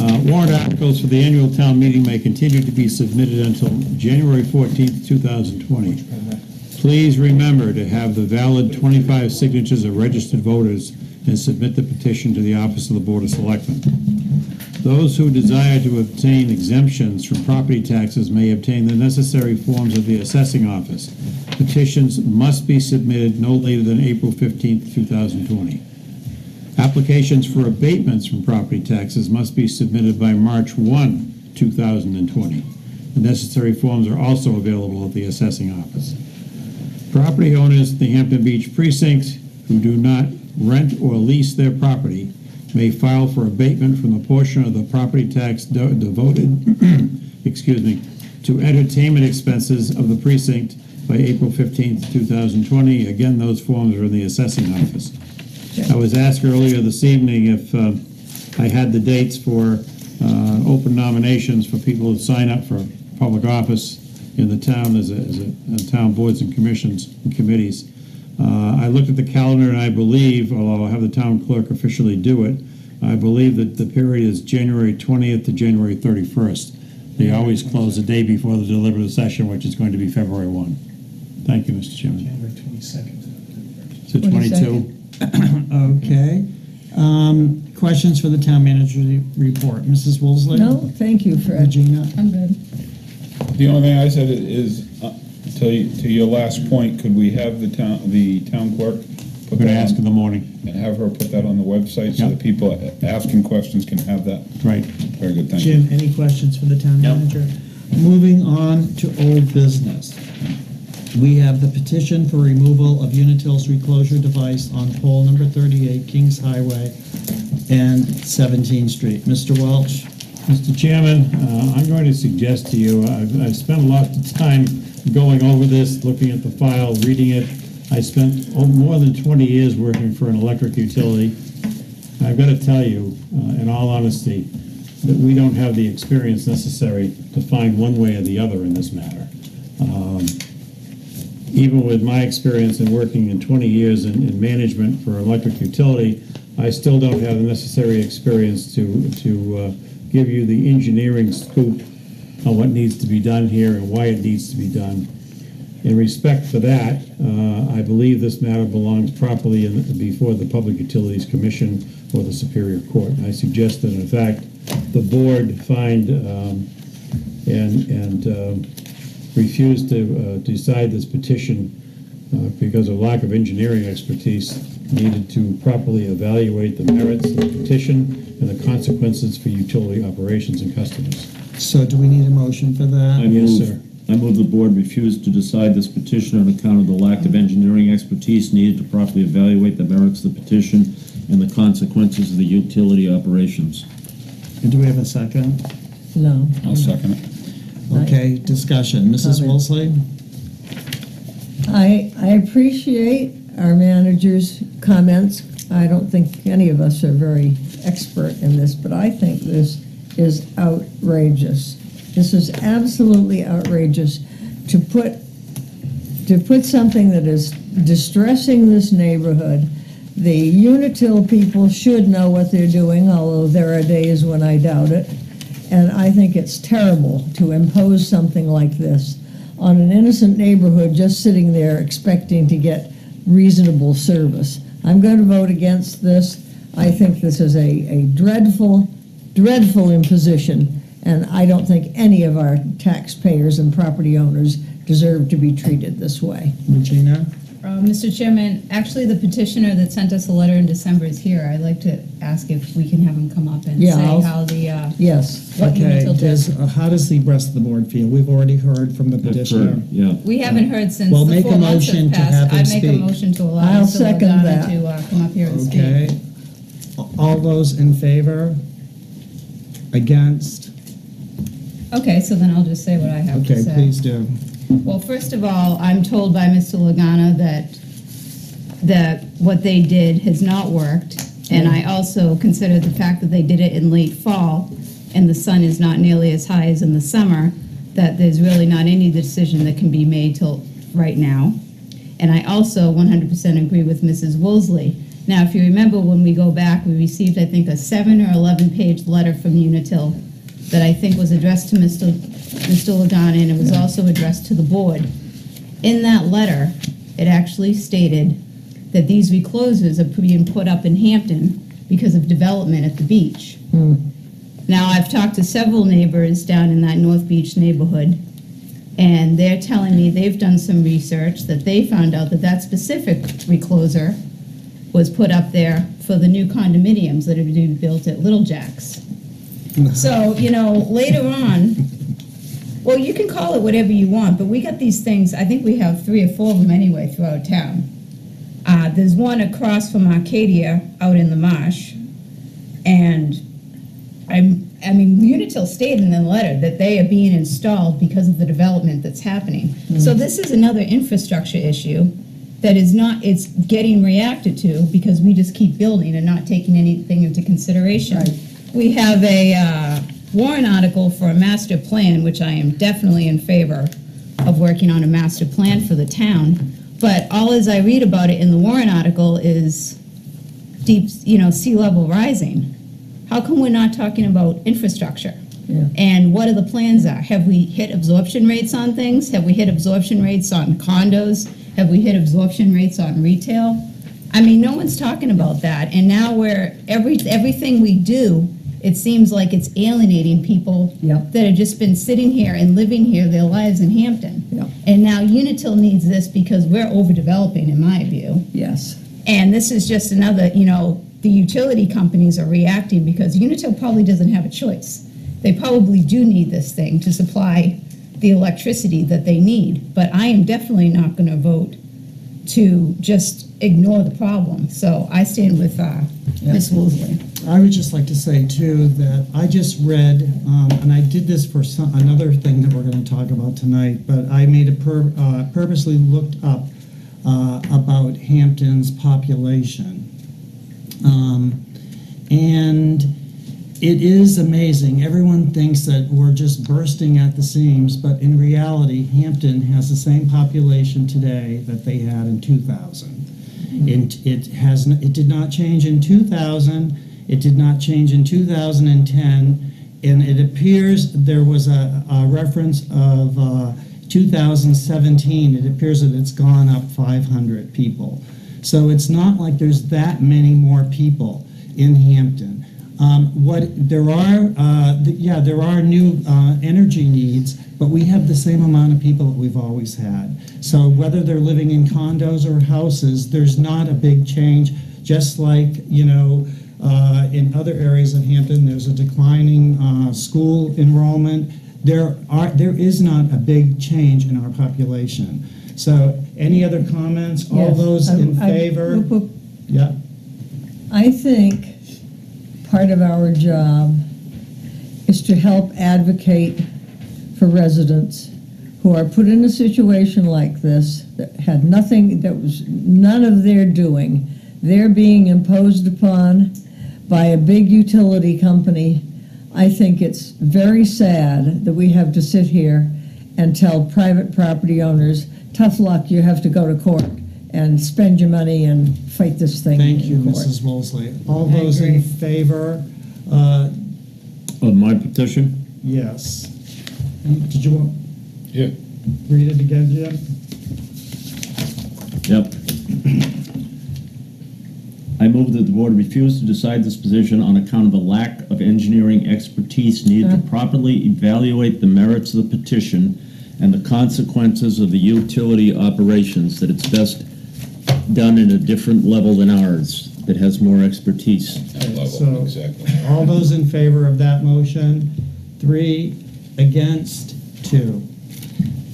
uh, warrant articles for the annual town meeting may continue to be submitted until January 14th, 2020. Please remember to have the valid 25 signatures of registered voters and submit the petition to the office of the Board of Selectmen. Those who desire to obtain exemptions from property taxes may obtain the necessary forms of the assessing office. Petitions must be submitted no later than April 15, 2020. Applications for abatements from property taxes must be submitted by March 1, 2020. The necessary forms are also available at the assessing office. Property owners in the Hampton Beach precinct who do not rent or lease their property may file for abatement from the portion of the property tax do- devoted, *clears throat* excuse me, to entertainment expenses of the precinct by April 15th, 2020. Again, those forms are in the assessing office. I was asked earlier this evening if uh, I had the dates for uh, open nominations for people to sign up for public office in the town as a, as a, as town boards and commissions and committees. Uh, I looked at the calendar and I believe, although I'll have the town clerk officially do it, I believe that the period is January 20th to January 31st. They always close the day before the deliberative session, which is going to be February 1. Thank you, Mr. Chairman. January 22nd. So 22? *coughs* Okay. Um, Questions for the town manager report? Mrs. Woolsey? No, thank you, Fred. Regina? I'm good. The only thing I said is, uh, to, to your last point, could we have the town, the town clerk? We're going to ask in the morning. And have her put that on the website so Yeah. that people asking questions can have that? Right. Very good, thank you. Jim, any questions for the town No. manager? Moving on to old business. We have the petition for removal of Unitil's recloser device on pole number 38 Kings Highway and 17th Street. Mr. Welch? Mr. Chairman, uh, I'm going to suggest to you, I've, I've spent a lot of time going over this, looking at the file, reading it. I spent oh, more than 20 years working for an electric utility. I've got to tell you, uh, in all honesty, that we don't have the experience necessary to find one way or the other in this matter. Um, Even with my experience in working in 20 years in, in management for electric utility, I still don't have the necessary experience to, to uh, give you the engineering scoop on what needs to be done here and why it needs to be done. In respect for that, uh, I believe this matter belongs properly in, before the Public Utilities Commission or the Superior Court. I suggest that, in fact, the board find um, and, and um, refuse to uh, decide this petition uh, because of lack of engineering expertise needed to properly evaluate the merits of the petition and the consequences for utility operations and customers. So do we need a motion for I that? Yes, move, sir. I move the board refuse to decide this petition on account of the lack of engineering expertise needed to properly evaluate the merits of the petition and the consequences of the utility operations. And do we have a second? No. I'll second it. Okay, discussion. Mrs. Comment. Woolsey? I, I appreciate our manager's comments. I don't think any of us are very expert in this, but I think this is outrageous. This is absolutely outrageous to put, to put something that is distressing this neighborhood. The Unitil people should know what they're doing, although there are days when I doubt it. And I think it's terrible to impose something like this on an innocent neighborhood just sitting there expecting to get reasonable service. I'm going to vote against this. I think this is a, a dreadful, dreadful imposition, and I don't think any of our taxpayers and property owners deserve to be treated this way. Regina? Uh, Mr. Chairman, actually, the petitioner that sent us a letter in December is here. I'd like to ask if we can have him come up and Yeah, say I'll- how the, uh, Yes. what Okay, Unitil does, did. uh, how does the rest of the board feel? We've already heard from the petitioner. Yeah. We haven't heard since Well, the make a four months motion have to have passed. him I'd make a speak. motion to allow I'll Mr. second Logano that. to uh, come up here and speak. Okay. All those in favor? Against? Okay, so then I'll just say what I have to Okay, say. please do. Well, first of all, I'm told by Mr. Logano that, that what they did has not worked. And I also consider the fact that they did it in late fall and the sun is not nearly as high as in the summer, that there's really not any decision that can be made till right now. And I also 100% agree with Mrs. Woolsey. Now, if you remember, when we go back, we received, I think, a seven or 11-page letter from Unitil that I think was addressed to Mr. Mr. Logano, and it was also addressed to the board. In that letter, it actually stated that these reclosers are being put up in Hampton because of development at the beach. Hmm. Now, I've talked to several neighbors down in that North Beach neighborhood, and they're telling me they've done some research, that they found out that that specific recloser was put up there for the new condominiums that are being built at Little Jack's. *laughs* So, you know, later on, well, you can call it whatever you want, but we got these things, I think we have three or four of them anyway throughout town. Uh, there's one across from Arcadia out in the marsh, and I'm, I mean, Unitil stated in the letter that they are being installed because of the development that's happening. So this is another infrastructure issue that is not, it's getting reacted to because we just keep building and not taking anything into consideration. We have a uh, warrant article for a master plan, which I am definitely in favor of working on a master plan for the town. But all as I read about it in the warrant article is deep, you know, sea level rising. How come we're not talking about infrastructure? Yeah. And what are the plans are? Have we hit absorption rates on things? Have we hit absorption rates on condos? Have we hit absorption rates on retail? I mean, no one's talking about that, and now we're, every, everything we do, it seems like it's alienating people Yep. that have just been sitting here and living here their lives in Hampton. Yep. And now Unitil needs this because we're overdeveloping, in my view. Yes. And this is just another, you know, the utility companies are reacting because Unitil probably doesn't have a choice. They probably do need this thing to supply the electricity that they need. But I am definitely not going to vote to just ignore the problem. So I stand with uh, Ms. Woolsey. I would just like to say too that I just read, um, and I did this for some, another thing that we're going to talk about tonight. But I made a pur- uh, purposely looked up uh, about Hampton's population, um, and it is amazing. Everyone thinks that we're just bursting at the seams, but in reality, Hampton has the same population today that they had in 2000. It, it has it did not change in 2000. It did not change in 2010, and it appears there was a, a reference of uh, 2017. It appears that it's gone up 500 people. So it's not like there's that many more people in Hampton. Um, what there are, uh, th- yeah, there are new uh, energy needs, but we have the same amount of people that we've always had. So whether they're living in condos or houses, there's not a big change. Just like you know, uh, in other areas of Hampton, there's a declining uh, school enrollment. There are there is not a big change in our population. So any other comments? All those I- in I- favor? whoop, whoop. Yeah. I think part of our job is to help advocate for residents who are put in a situation like this that had nothing, that was none of their doing. They're being imposed upon by a big utility company. I think it's very sad that we have to sit here and tell private property owners, tough luck, you have to go to court and spend your money and fight this thing Thank you, in court. Mrs. Mosley. All I those in favor? Uh, Of my petition? Yes. Did you want, Yeah. read it again, Jim? Yep. I move that the board refuse to decide this position on account of a lack of engineering expertise needed to properly evaluate the merits of the petition and the consequences of the utility operations, that it's best done in a different level than ours, that has more expertise. So, all those in favor of that motion? Three, against, two.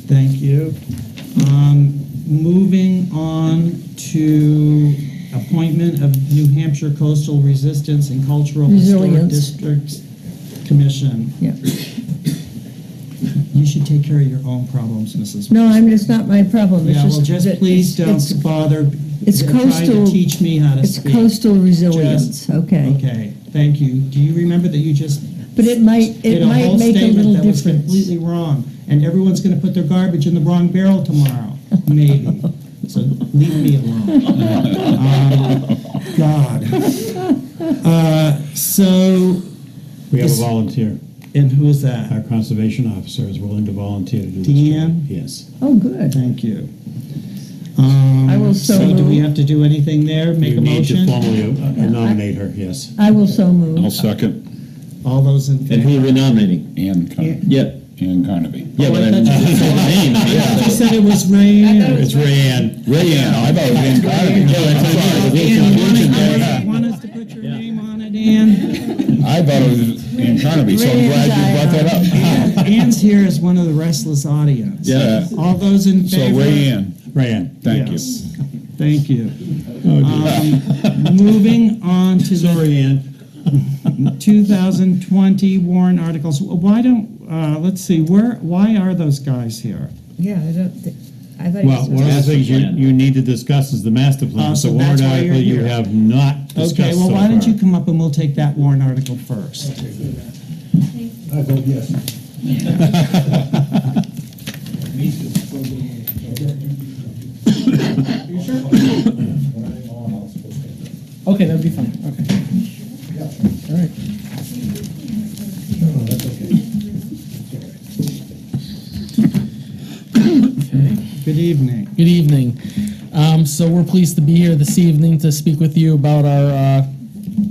Thank you. Um, Moving on to appointment of New Hampshire Coastal Resistance and Cultural Historic Resilience. Districts Commission. Yeah. You should take care of your own problems, Mrs. No, I'm, it's not my problem. It's Yeah, well, just that please it's- don't bother it's trying coastal- to teach me how to It's speak. coastal resilience, okay. Okay, thank you. Do you remember that you just But it might, did it a might whole make a statement little that was difference. completely wrong, and everyone's going to put their garbage in the wrong barrel tomorrow, maybe. So leave me alone. Um, God. Uh, So, We have a This- volunteer. and who's that? Our conservation officer is willing to volunteer to do this. Deanne? job. Yes. Oh, good. Thank you. Um, I will so So do we move. have to do anything there? Make You a need to motion? formally uh, Yeah, I- nominate her, yes. I will so move. I'll second. All those in And favor? who are we nominating? Ann Carnaby. Yeah, Ann Carnaby. yeah, but Oh, I I thought mean, you said- her name. You said it was Rain. It's Rayanne. Ray Ann, I thought it was Ann Carnaby. Yeah, that's what I I'm thought. sorry. Ann, want- want us to put your name on it, Ann? I thought it was Ann Carnaby, so I'm glad you brought that up. Ann- Ann's here as one of the restless audience. Yeah. All those in So favor? Ray Ann, Rayanne. thank you. Yes. Thank you. Oh. Um, Moving on to the Sorry, Ann. 2020 warrant articles. Why don't, uh, let's see, where, why are those guys here? Yeah, I don't, thi- I thought. he Well, was one of the things you, you need to discuss is the master Oh, plan. so So that's warrant why you're article you here. have not discussed Okay, well, so why don't you come up and we'll take that warrant article first? I vote yes. *laughs* *coughs* *coughs* Okay, that'd be fine, okay. Good evening. Good evening. Um, so we're pleased to be here this evening to speak with you about our uh,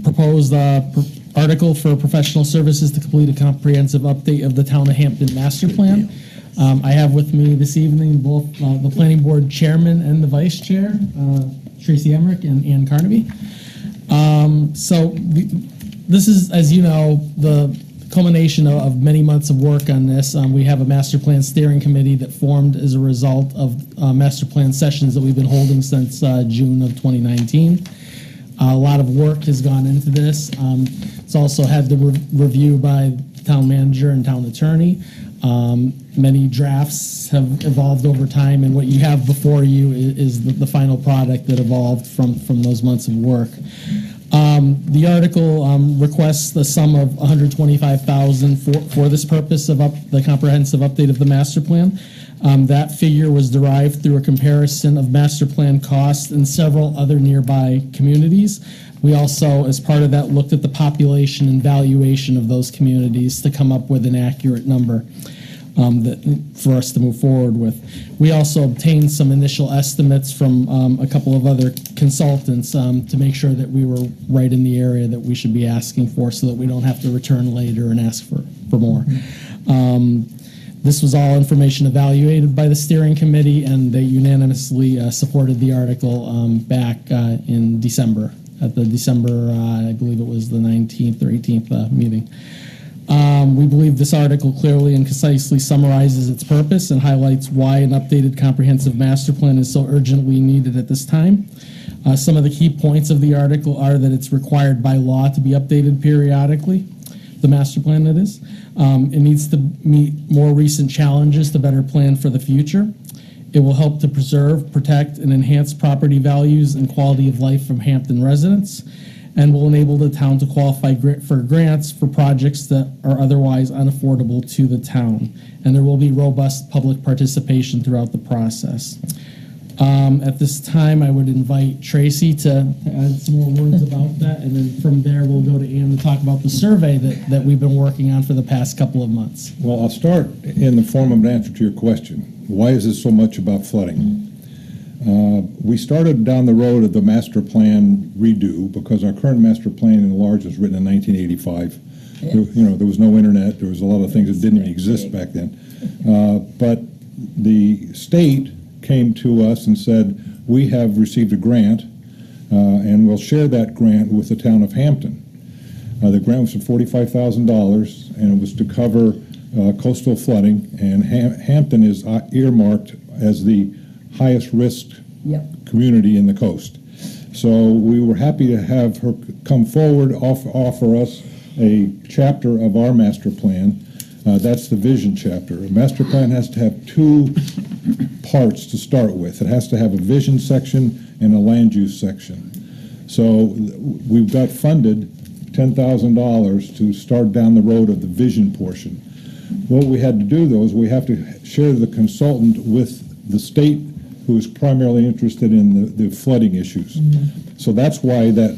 proposed uh, pr- article for professional services to complete a comprehensive update of the Town of Hampton Master Plan. Um, I have with me this evening both uh, the Planning Board Chairman and the Vice Chair, uh, Tracy Emerick and Ann Carnaby. Um, so this is, as you know, the culmination of, of many months of work on this. Um, we have a master plan steering committee that formed as a result of uh, master plan sessions that we've been holding since uh, June of 2019. A lot of work has gone into this. Um, It's also had the re- review by town manager and town attorney. Um, Many drafts have evolved over time, and what you have before you i- is the, the final product that evolved from, from those months of work. Um, The article um, requests the sum of 125,000 for, for this purpose of up, the comprehensive update of the master plan. Um, That figure was derived through a comparison of master plan costs in several other nearby communities. We also, as part of that, looked at the population and valuation of those communities to come up with an accurate number um, that, for us to move forward with. We also obtained some initial estimates from um, a couple of other consultants um, to make sure that we were right in the area that we should be asking for so that we don't have to return later and ask for, for more. Um, this was all information evaluated by the steering committee, and they unanimously uh, supported the article um, back uh, in December, at the December, uh, I believe it was the 19th or 18th uh, meeting. Um, we believe this article clearly and concisely summarizes its purpose and highlights why an updated comprehensive master plan is so urgently needed at this time. Uh, some of the key points of the article are that it's required by law to be updated periodically, the master plan that is. Um, it needs to meet more recent challenges to better plan for the future. It will help to preserve, protect, and enhance property values and quality of life from Hampton residents and will enable the town to qualify for grants for projects that are otherwise unaffordable to the town. And there will be robust public participation throughout the process. Um, At this time, I would invite Tracy to to add some more words about that, and then from there, we'll go to Ann to talk about the survey that, that we've been working on for the past couple of months. Well, I'll start in the form of an answer to your question. Why is this so much about flooding? Uh, We started down the road of the master plan redo because our current master plan in large was written in 1985. There- You know, there was no internet, there was a lot of things that didn't even exist back then. Uh, But the state came to us and said, we have received a grant, uh, and we'll share that grant with the town of Hampton. Uh, The grant was for forty-five thousand dollars, and it was to cover uh, coastal flooding, and Ham- Hampton is uh, earmarked as the highest risk Yep. community in the coast. So we were happy to have her come forward, offer, offer us a chapter of our master plan. Uh, That's the vision chapter. A master plan has to have two parts to start with. It has to have a vision section and a land use section. So we've got funded ten thousand dollars to start down the road of the vision portion. What we had to do though is we have to share the consultant with the state who is primarily interested in the, the flooding issues. So that's why that,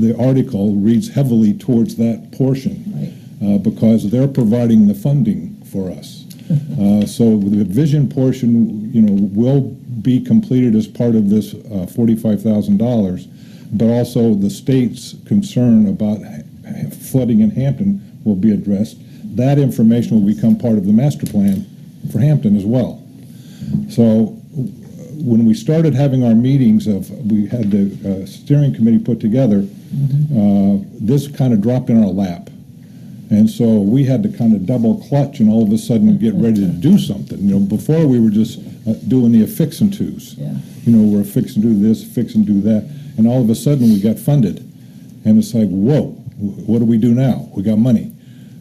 the article reads heavily towards that portion. Uh, because they're providing the funding for us. Uh, so the vision portion, you know, will be completed as part of this uh, forty-five thousand dollars, but also the state's concern about ha- flooding in Hampton will be addressed. That information will become part of the master plan for Hampton as well. So when we started having our meetings of, we had the uh, steering committee put together, uh, this kind of dropped in our lap. And so we had to kind of double clutch and all of a sudden get ready to do something. You know, before we were just uh, doing the affix and twos. Yeah. You know, we're fix and do this, fix and do that, and all of a sudden we got funded. And it's like, whoa, what do we do now? We got money.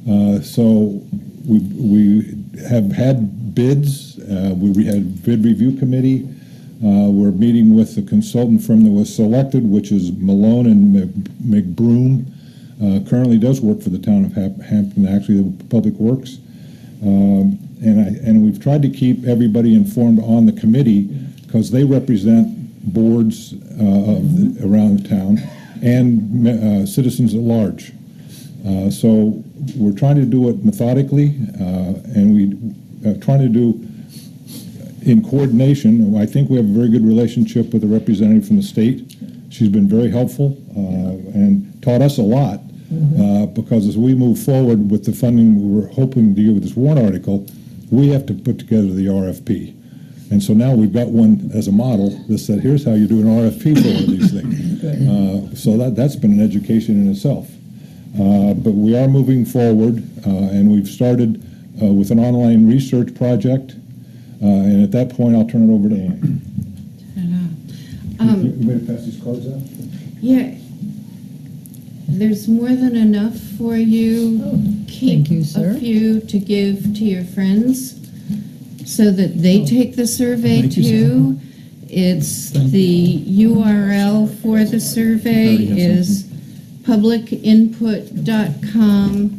Uh, so we, we have had bids, uh, we we had bid review committee. Uh, we're meeting with the consultant firm that was selected, which is Milone and Mc- MacBroom. Uh, currently does work for the town of Hampton, actually, the Public Works. Um, and I, and we've tried to keep everybody informed on the committee because they represent boards uh, the, around the town and uh, citizens at large. Uh, so we're trying to do it methodically, uh, and we are trying to do in coordination. I think we have a very good relationship with a representative from the state. She's been very helpful uh, and taught us a lot. Uh, because as we move forward with the funding we were hoping to get with this warrant article, we have to put together the RFP. And so now we've got one as a model that said, here's how you do an RFP for one of these things. *coughs* Uh, so that, that's been an education in itself. Uh, But we are moving forward, uh, and we've started uh, with an online research project. Uh, And at that point, I'll turn it over to Ann. Um, You better pass these cards out? Yeah. There's more than enough for you. thank you, sir. Keep a few to give to your friends so that they take the survey Thank you, sir. too. It's the URL for the survey Already have is publicinput.com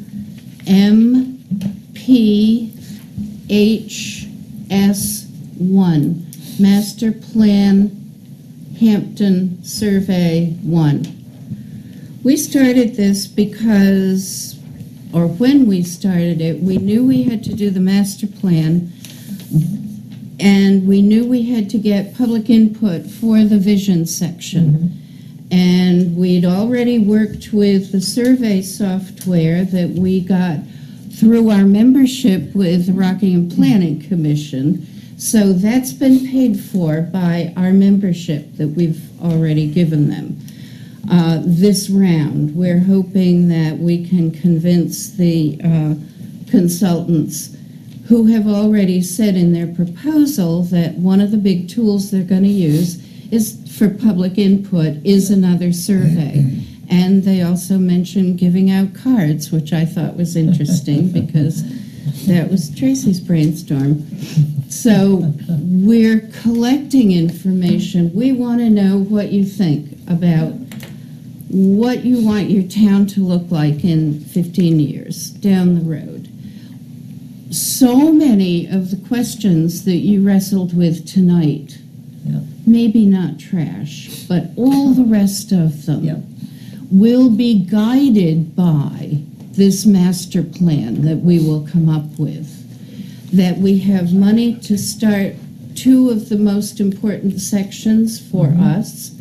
MPHS1 Master Plan Hampton Survey 1. We started this because, or when we started it, we knew we had to do the master plan, and we knew we had to get public input for the vision section. Mm-hmm. And we'd already worked with the survey software that we got through our membership with the Rockingham Planning Commission. So that's been paid for by our membership that we've already given them. Uh, This round, we're hoping that we can convince the uh, consultants who have already said in their proposal that one of the big tools they're going to use is for public input is another survey. And they also mentioned giving out cards, which I thought was interesting *laughs* because that was Tracy's brainstorm. So we're collecting information. We want to know what you think about what you want your town to look like in 15 years down the road. So many of the questions that you wrestled with tonight, Yeah. maybe not trash, but all the rest of them Yeah. Will be guided by this master plan that we will come up with. That we have money to start two of the most important sections for us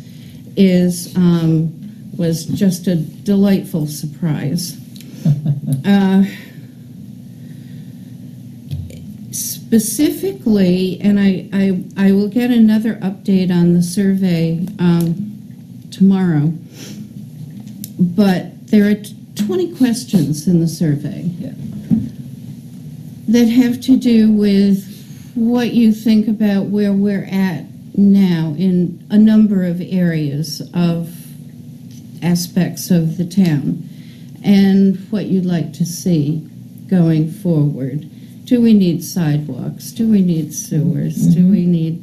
is um, was just a delightful surprise. *laughs* Uh, specifically, and I, I, I will get another update on the survey um, tomorrow, but there are t- 20 questions in the survey Yeah. that have to do with what you think about where we're at now in a number of areas of aspects of the town and what you'd like to see going forward. Do we need sidewalks? Do we need sewers? Do we need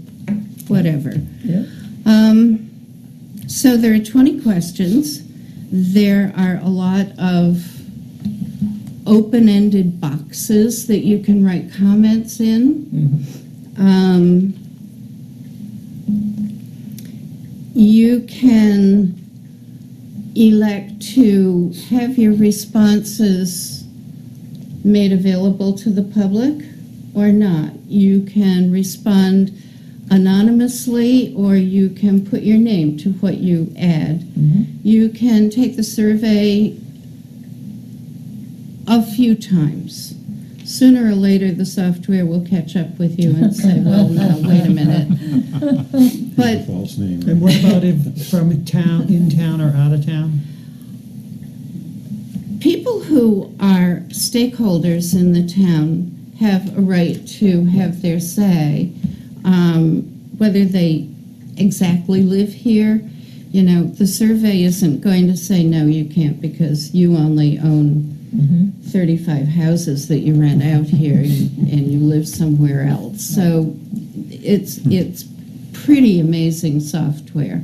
whatever? Yeah. Um, so there are 20 questions. There are a lot of open-ended boxes that you can write comments in. Um, you can elect to have your responses made available to the public or not. You can respond anonymously or you can put your name to what you add. Mm-hmm. You can take the survey a few times. Sooner or later, the software will catch up with you and say, well, no, wait a minute. *laughs* But False name. And what about if from town, in town or out of town? people who are stakeholders in the town have a right to have their say, um, whether they exactly live here. You know, the survey isn't going to say, no, you can't because you only own 35 houses that you rent out here and, and you live somewhere else. So it's, it's pretty amazing software.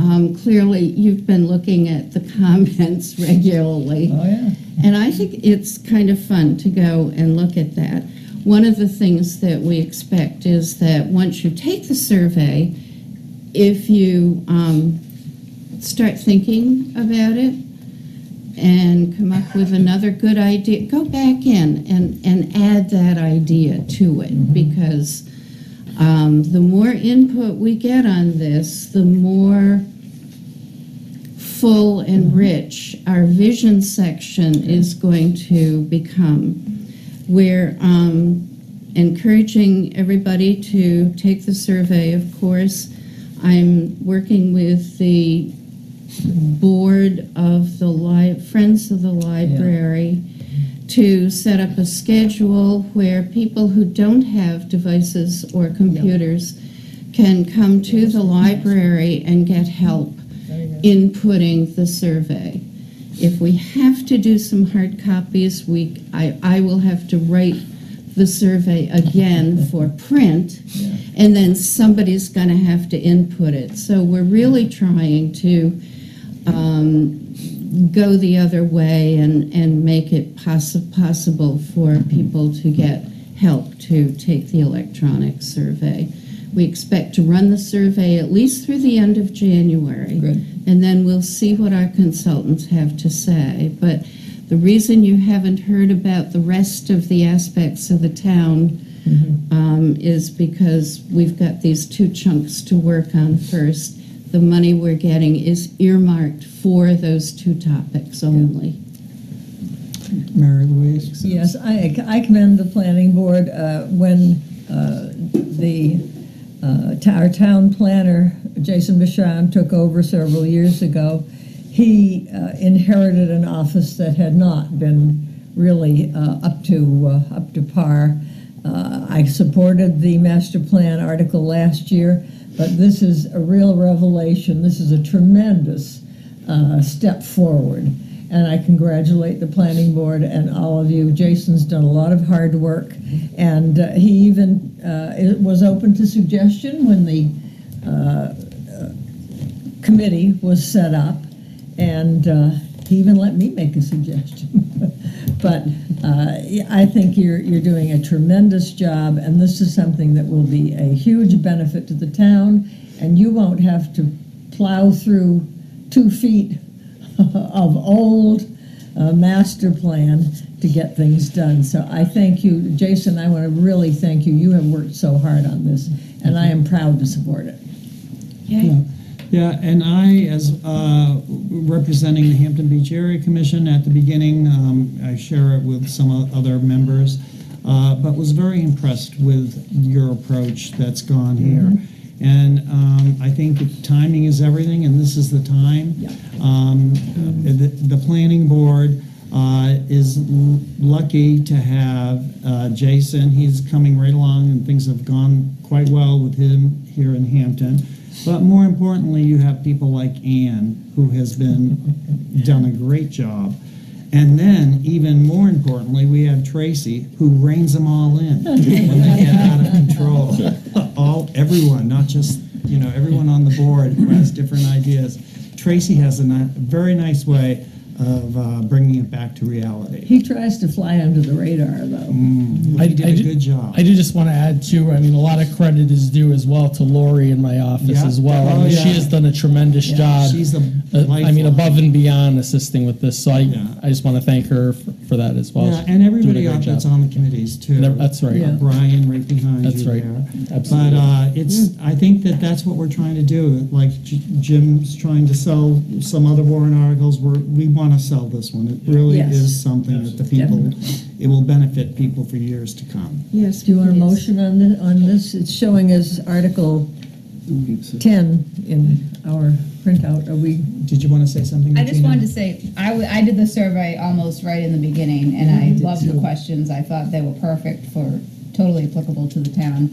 Um, clearly, you've been looking at the *laughs* comments regularly. Oh, yeah. And I think it's kind of fun to go and look at that. One of the things that we expect is that once you take the survey, if you um, start thinking about it and come up with another good idea, go back in and, and add that idea to it. Because um, the more input we get on this, the more full and rich our vision section is going to become. We're um, encouraging everybody to take the survey, of course. I'm working with the board of the li- Friends of the Library to set up a schedule where people who don't have devices or computers can come to the library and get help inputting the survey. If we have to do some hard copies, we, I, I will have to write the survey again for print, and then somebody's gonna have to input it. So we're really trying to, um, go the other way and, and make it possi- possible for people to get help to take the electronic survey. We expect to run the survey at least through the end of January. Good. And then we'll see what our consultants have to say. But the reason you haven't heard about the rest of the aspects of the town um, is because we've got these two chunks to work on first. The money we're getting is earmarked for those two topics only. Mary Louise? Yes, I, I commend the planning board, uh, when, uh, the, uh, our town planner, Jason Bachand, took over several years ago. He, uh, inherited an office that had not been really, uh, up to, uh, up to par. Uh, I supported the master plan article last year, but this is a real revelation. This is a tremendous, uh, step forward. And I congratulate the planning board and all of you. Jason's done a lot of hard work, and uh, he even uh, it was open to suggestion when the uh, uh, committee was set up, and uh, he even let me make a suggestion. *laughs* but uh, I think you're you're doing a tremendous job, and this is something that will be a huge benefit to the town, and you won't have to plow through two feet *laughs* of old uh, master plan to get things done. So I thank you, Jason, I want to really thank you. You have worked so hard on this, and I am proud to support it. Yeah, Yeah, and I, as uh, representing the Hampton Beach Area Commission at the beginning, um, I share it with some other members, uh, but was very impressed with your approach that's gone here. And um, I think that timing is everything, and this is the time. Um, The the planning board uh, is l- lucky to have uh, Jason. He's coming right along, and things have gone quite well with him here in Hampton. But more importantly, you have people like Anne, who has been, *laughs* done a great job. And then, even more importantly, we have Tracy, who reins them all in *laughs* when they get out of control. All, everyone, not just, you know, everyone on the board who has different ideas. Tracy has a ni- very nice way of uh, bringing it back to reality. He tries to fly under the radar, though. He did a do- good job. I do just want to add too. I mean, a lot of credit is due as well to Lori in my office Yeah. as well. I Oh, mean, yeah. She has done a tremendous Yeah, job. she's a Uh, I mean, above and beyond assisting with this. So I, Yeah. I just want to thank her for, for that as well. Yeah, She's and everybody doing else that's on the committees too. And that's right. Yeah. Brian right behind That's you right. there. Absolutely. But uh, it's, I think that that's what we're trying to do. Like J- Jim's trying to sell some other warrant articles, we're, we want to sell this one. It really Yes. is something that the people, it will benefit people for years to come. Yes, Do you want a motion on this, on this? It's showing as Article 10 in our printout. Are we, Did you want to say something? I just Regina? wanted to say, I, w- I did the survey almost right in the beginning, and I loved the questions. I thought they were perfect for, totally applicable to the town.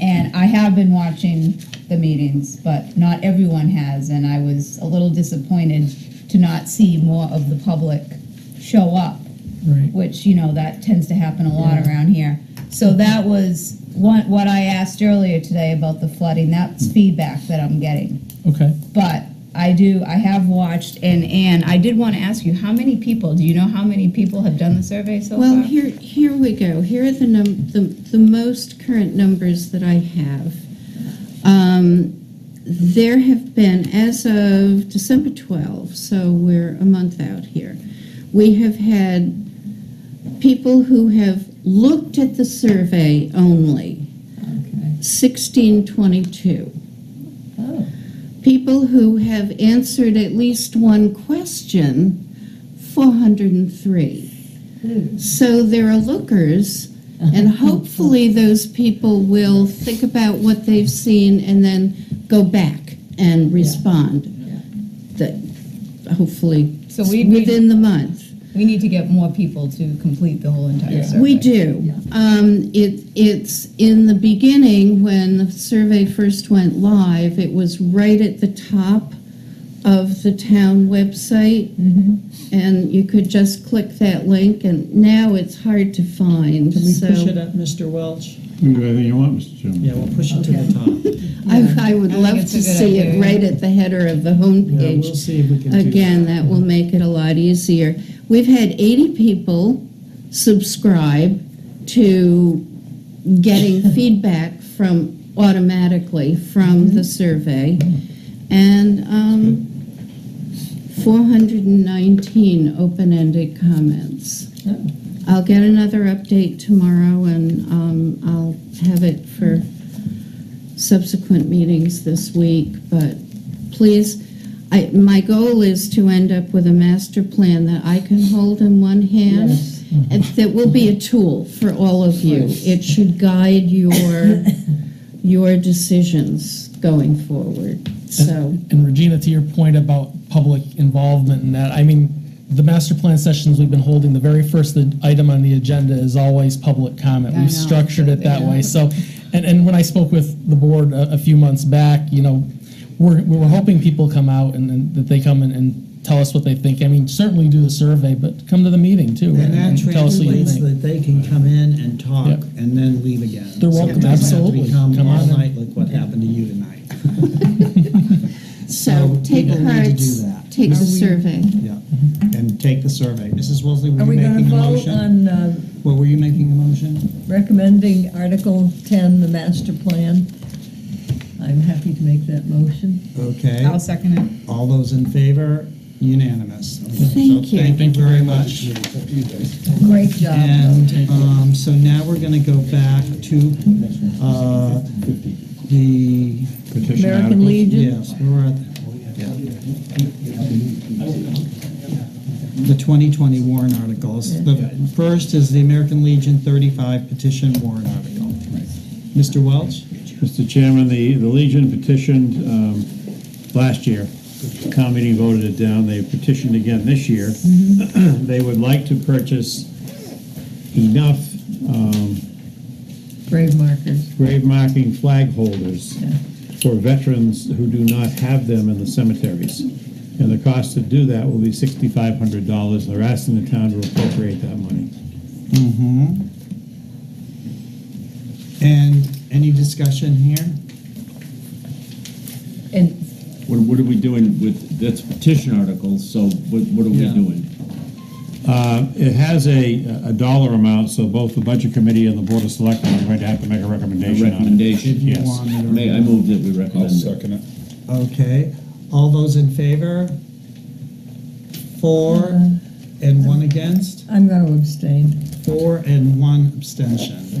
And I have been watching the meetings, but not everyone has, and I was a little disappointed to not see more of the public show up. Right. Which, you know, that tends to happen a lot around here. So that was one, what I asked earlier today about the flooding, that's feedback that I'm getting. Okay. But I do, I have watched, and, and I did want to ask you, how many people, do you know how many people have done the survey so far? Well, here, here we go. Here are the num, the, the most current numbers that I have. Um, there have been, as of December 12, so we're a month out here, we have had people who have looked at the survey only, 1622. Oh, People who have answered at least one question, 403. Hmm. So there are lookers, and hopefully those people will think about what they've seen and then go back and respond. That hopefully So we'd within the month. We need to get more people to complete the whole entire survey. We do. Um, it, it's in the beginning, when the survey first went live, it was right at the top of the town website. Mm-hmm. And you could just click that link, and now it's hard to find, Can we so. push it up, Mr. Welch? You can do anything you want, Mr. Chairman. Yeah, we'll push it to the top. I, I would I think love it's to a good see it idea. right at the header of the Yeah, we'll homepage. see if we can do that. Again, that will make it a lot easier. We've had 80 people subscribe to getting *laughs* feedback from, automatically from the survey. Mm-hmm. And um, 419 open-ended comments. I'll get another update tomorrow, and um, I'll have it for subsequent meetings this week, but please, I, my goal is to end up with a master plan that I can hold in one hand. And that will be a tool for all of you. It should guide your, your decisions going forward, so. And Regina, to your point about public involvement in that, I mean, the master plan sessions we've been holding, the very first item on the agenda is always public comment. I We've know. structured it that way. So, and, and when I spoke with the board a, a few months back, you know, we're, we were hoping people come out and, and that they come and, and tell us what they think. I mean, certainly do the survey, but come to the meeting too. And that tell us what you translates think. that they can come in and talk Yep. and then leave again. They're So welcome, it doesn't have to absolutely. become Come all on in. night like what happened to you tonight. *laughs* So take people need to part, do that. take the Are we- survey. Yeah, and take the survey. Mrs. Woolsey, were Are you we going to making a vote motion? on uh, What, were you making a motion? recommending Article 10, the master plan? I'm happy to make that motion. Okay. I'll second it. All those in favor? Unanimous. Thank So you. Thank you very much. Great job. And um, so now we're going to go back to uh, the, Petition American articles. Legion? yes, we're at, yeah. The 2020 warrant articles. The first is the American Legion 35 petition warrant article. Mr. Welch? Mr. Chairman, the, the Legion petitioned um, last year. Town meeting voted it down. They petitioned again this year. *clears throat* They would like to purchase enough um, Grave markers. grave marking flag holders Yeah. for veterans who do not have them in the cemeteries. And the cost to do that will be sixty-five hundred dollars. They're asking the town to appropriate that money. Mm-hmm. And any discussion here? And What, what are we doing with, that's petition articles, so what, what are we Yeah. doing? Uh, It has a, a dollar amount, so both the Budget Committee and the Board of Selectmen are going to have to make a A recommendation on it. recommendation? Yes. Want me to- May, I move that we I'll recommend it. second it. Okay, all those in favor? Four and one against? I'm going to abstain. Four and one abstention.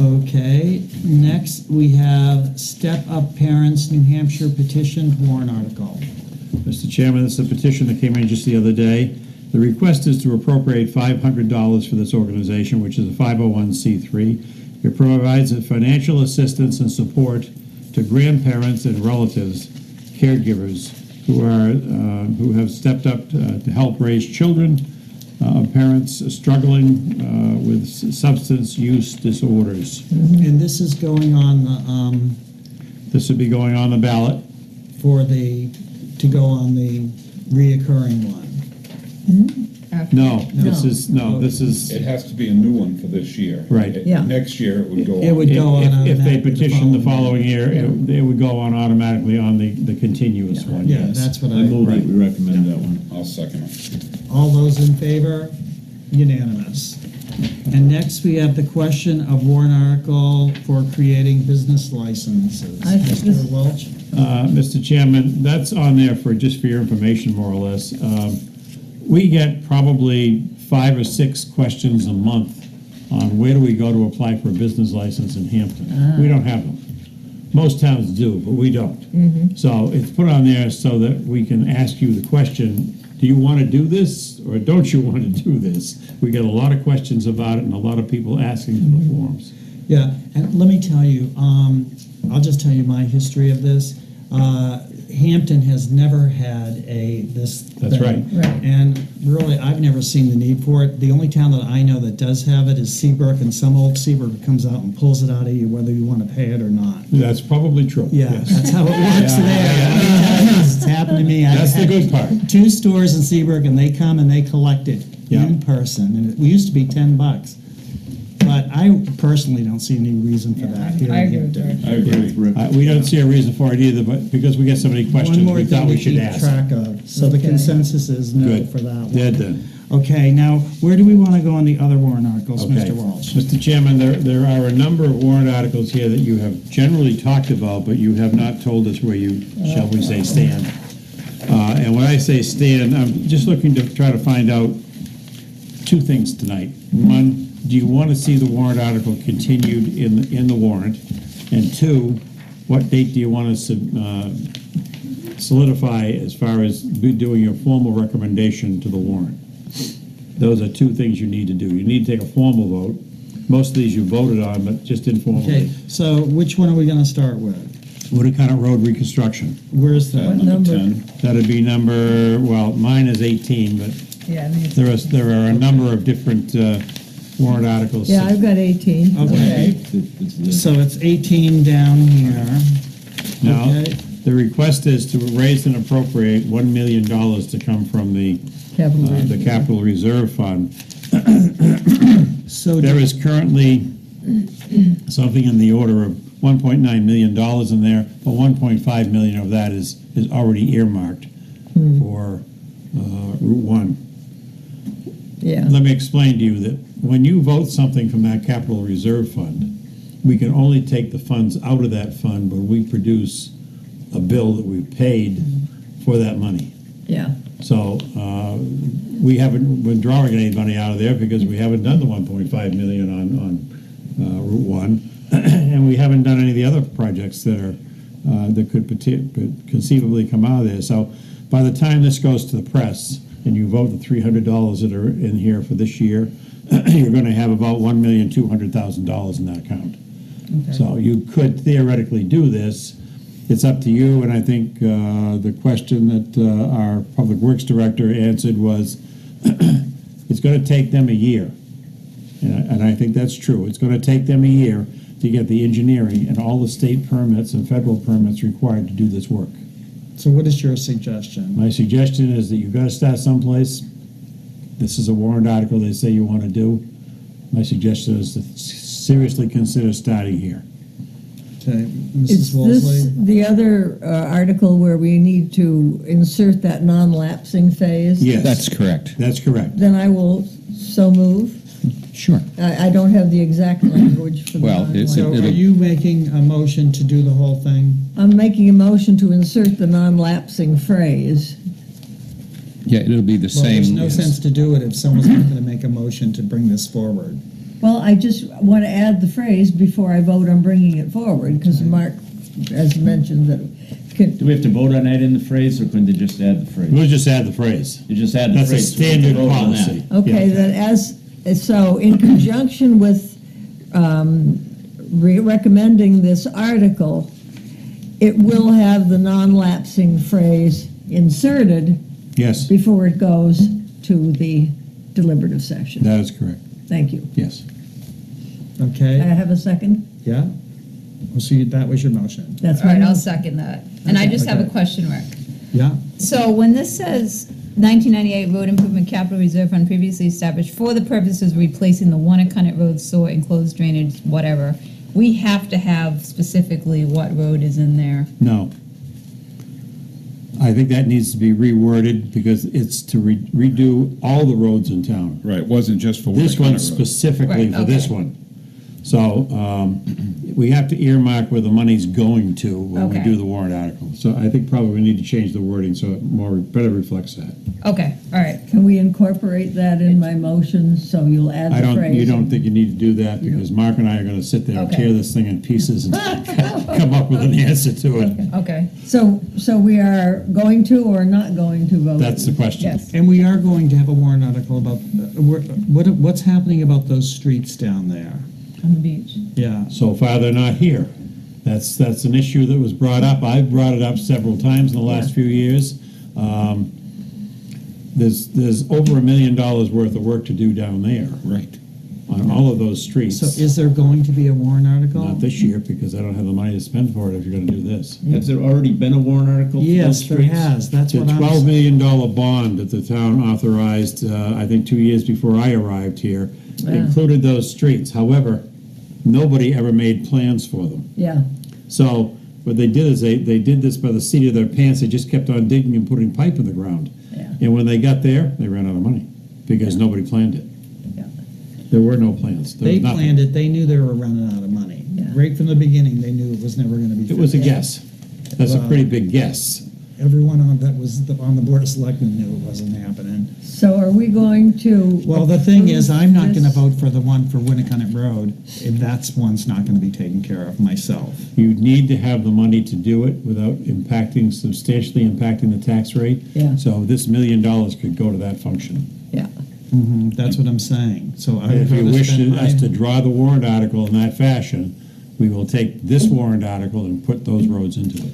Okay, next we have Step Up Parents New Hampshire petition warrant article. Mr. Chairman, this is a petition that came in just the other day. The request is to appropriate $500 for this organization, which is a 501c3. It provides financial assistance and support to grandparents and relatives, caregivers who are, uh, who have stepped up uh, to help raise children uh, of parents struggling uh, with substance use disorders. And this is going on, the, um, This would be going on the ballot. for the, to go on the reoccurring one. No, this is, no, this is. It has to be a new one for this year. Right. It- Yeah. Next year, it would go on. It would go on If- If they automatically petition the following following year, it it would go on automatically on the, the continuous one, Yeah, yes. that's what I. I move that we recommend that one. I'll second it. All those in favor? Unanimous. And next, we have the question of warrant article for creating business licenses. I Mr. Welch? Uh, Mr. Chairman, that's on there for, just for your information, more or less. Um, We get probably five or six questions a month on where do we go to apply for a business license in Hampton. We don't have them. Most towns do, but we don't. So it's put on there so that we can ask you the question, do you want to do this or don't you want to do this? We get a lot of questions about it and a lot of people asking for the forms. Yeah, and let me tell you, um, I'll just tell you my history of this. Uh, Hampton has never had a, this. That's thing. right. Right. And really, I've never seen the need for it. The only town that I know that does have it is Seabrook, and some old Seabrook comes out and pulls it out of you whether you want to pay it or not. That's probably true. Yeah, yes. that's how it works there. It's happened to me. I've That's the good part. Two stores in Seabrook, and they come and they collect it Yeah. in person, and it used to be ten bucks. But I personally don't see any reason for that here I in agree with Hampton. I agree with Rick. Uh, We don't see a reason for it either, but because we get so many One questions, more we thing thought we to should keep ask. track of, so the Okay. consensus is no Good. for that one. Dead then. Okay, now, where do we want to go on the other warrant articles, Okay. Mr. Walsh? Mr. Chairman, there, there are a number of warrant articles here that you have generally talked about, but you have not told us where you, shall we say, stand. Uh, and when I say stand, I'm just looking to try to find out two things tonight. One, do you want to see the warrant article continued in, in the warrant? And two, what date do you want to, uh, solidify as far as be doing your formal recommendation to the warrant? Those are two things you need to do. You need to take a formal vote. Most of these you voted on, but just informally. Okay, so which one are we going to start with? Winnacunnet Road reconstruction. Where's Uh, that? Number number? 10. That'd be number, well, mine is 18, but Yeah, I it's- there is, there are a number of different uh, warrant articles. yeah, I've got 18. Okay, so it's 18 down here. Now, Okay. the request is to raise and appropriate $1 million to come from the, Capital uh, the reserve. capital reserve fund. So There is currently something in the order of $1.9 million in there, but 1.5 million of that is, is already earmarked for uh, Route 1. Yeah, Let me explain to you that when you vote something from that capital reserve fund, we can only take the funds out of that fund when we produce a bill that we've paid for that money. yeah. So, uh, we haven't been drawing any money out of there because we haven't done the one point five million on, on, uh, Route One. *clears throat* And we haven't done any of the other projects that are, uh, that could conceivably come out of there. So by the time this goes to the press and you vote the three hundred dollars that are in here for this year, *clears throat* you're gonna have about one million, two hundred thousand dollars in that account. So you could theoretically do this. It's up to you, and I think uh, the question that uh, our Public Works Director answered was, *clears throat* it's going to take them a year. And I- and I think that's true. It's going to take them a year to get the engineering and all the state permits and federal permits required to do this work. So what is your suggestion? My suggestion is that you've got to start someplace. This is a warrant article they say you want to do. My suggestion is to seriously consider starting here. Okay, Is Mrs. Woolsey? this the other uh, article where we need to insert that non-lapsing phase? Yes. That's correct. That's correct. Then I will so move. Sure. I, I don't have the exact language for the Well, it's- So non-lapsing. are you making a motion to do the whole thing? I'm making a motion to insert the non-lapsing phrase. Yeah, it'll be the Well, same. there's no sense to do it if someone's not going to make a motion to bring this forward. Well, I just want to add the phrase before I vote on bringing it forward, because Mark has mentioned that can, Do we have to vote on adding the phrase, or can they just add the phrase? We'll just add the phrase. You just add the That's a phrase. so we have to standard vote on that. policy. Okay, Yeah. then as, so in conjunction with um, re- recommending this article, it will have the non-lapsing phrase inserted Yes, before it goes to the deliberative session. that is correct. Thank you. Yes. Can I Okay, have a second? yeah? Well, so you- that was your motion? That's All my right, I'll motion. second that. And I just have a Okay. question, Rick. Yeah? So when this says 1998 Road Improvement Capital Reserve Fund previously established for the purposes of replacing the Winnacunnet Road sewer enclosed drainage, whatever, we have to have specifically what road is in there. No. I think that needs to be reworded because it's to re- redo all the roads in town. Right, it wasn't just for This Winnacunnet one Road. specifically Right, for this okay. one. So, um, we have to earmark where the money's going to when we Okay. do the warrant article. So I think probably we need to change the wording so it more, better reflects that. Okay, all right. Can we incorporate that in my motion, so you'll add I the don't, phrase? you don't think you need to do that because Mark and I are gonna sit there and Okay. tear this thing in pieces and *laughs* come up with an answer to it. Okay, So, so we are going to or not going to vote? That's the question. yes. And we are going to have a warrant article about, uh, where- what, what's happening about those streets down there? On the beach. Yeah, So far, they're not here. That's, that's an issue that was brought up. I've brought it up several times in the last few years. Um, There's, there's over a million dollars worth of work to do down there. Right. On all of those streets. So is there going to be a warrant article? Not this year, because I don't have the money to spend for it if you're gonna do this. Has there already been a warrant article for those Yes, there streets? has, that's The what I'm. twelve million dollar bond that the town authorized, uh, I think, two years before I arrived here, included those streets. However, nobody ever made plans for them. Yeah, So what they did is they, they did this by the seat of their pants. They just kept on digging and putting pipe in the ground. Yeah. And when they got there, they ran out of money because nobody planned it. Yeah. There were no plans. There They planned it, they knew they were running out of money. Yeah. Right from the beginning, they knew it was never gonna be. It was a guess. That's a pretty big guess. Everyone on, that was the- on the Board of Selectmen knew it wasn't happening. so are we going to? Well, the thing is, I'm not gonna vote for the one for Winnacunnet Road, if that's one's not gonna be taken care of myself. You need to have the money to do it without impacting, substantially impacting the tax rate. Yeah. So this million dollars could go to that function. Yeah, Mhm, That's what I'm saying, so I would If you rather wish spend us to my. draw the warrant article in that fashion, we will take this warrant article and put those roads into it.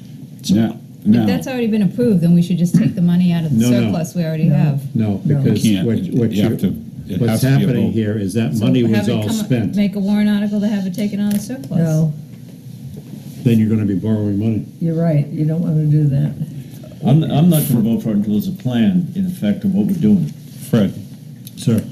Now, If that's already been approved, then we should just take the money out of the No, no. surplus we already have. No, No. because You can't. what, what You have you, to- it what's to be a happening vote. here is that So money have was it all come- spent. Make a warrant article to have it taken out of the surplus. no, Then you're gonna be borrowing money. you're right, you don't want to do that. I'm, I'm not gonna vote for it until there's a plan in effect of what we're doing. Fred, Sir,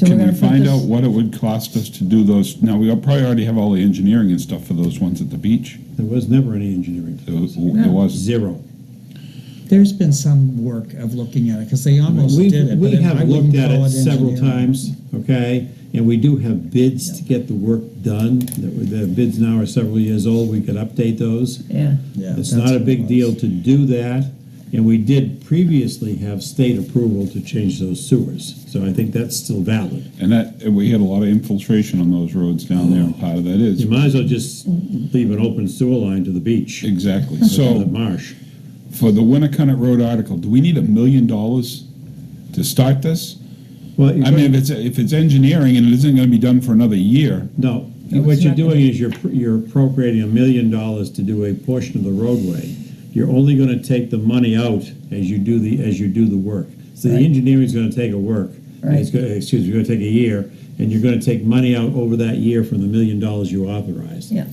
So we're can we gonna put find this- out what it would cost us to do those? Now, we probably already have all the engineering and stuff for those ones at the beach. there was never any engineering. It was, it was Zero. There's been some work of looking at it, because they almost We've- did it. We but I have wouldn't looked at call it several engineering. times, okay? And we do have bids to get the work done. The the bids now are several years old. We could update those. Yeah, Yeah, It's that's not a what it big was. deal to do that, and we did previously have state approval to change those sewers. So I think that's still valid. And that, and we had a lot of infiltration on those roads down there, and part of that is. You might as well just leave an open sewer line to the beach. Exactly. To the So, marsh. for the Winnacunnet Road article, do we need a million dollars to start this? Well, I mean, if it's, if it's engineering and it isn't gonna be done for another year, No, No, what you're doing is you're, you're appropriating a million dollars to do a portion of the roadway. You're only gonna take the money out as you do the, as you do the work. So the Right. engineering's gonna take a work. Right. It's gonna, excuse me, gonna take a year, and you're gonna take money out over that year from the million dollars you authorized. yeah,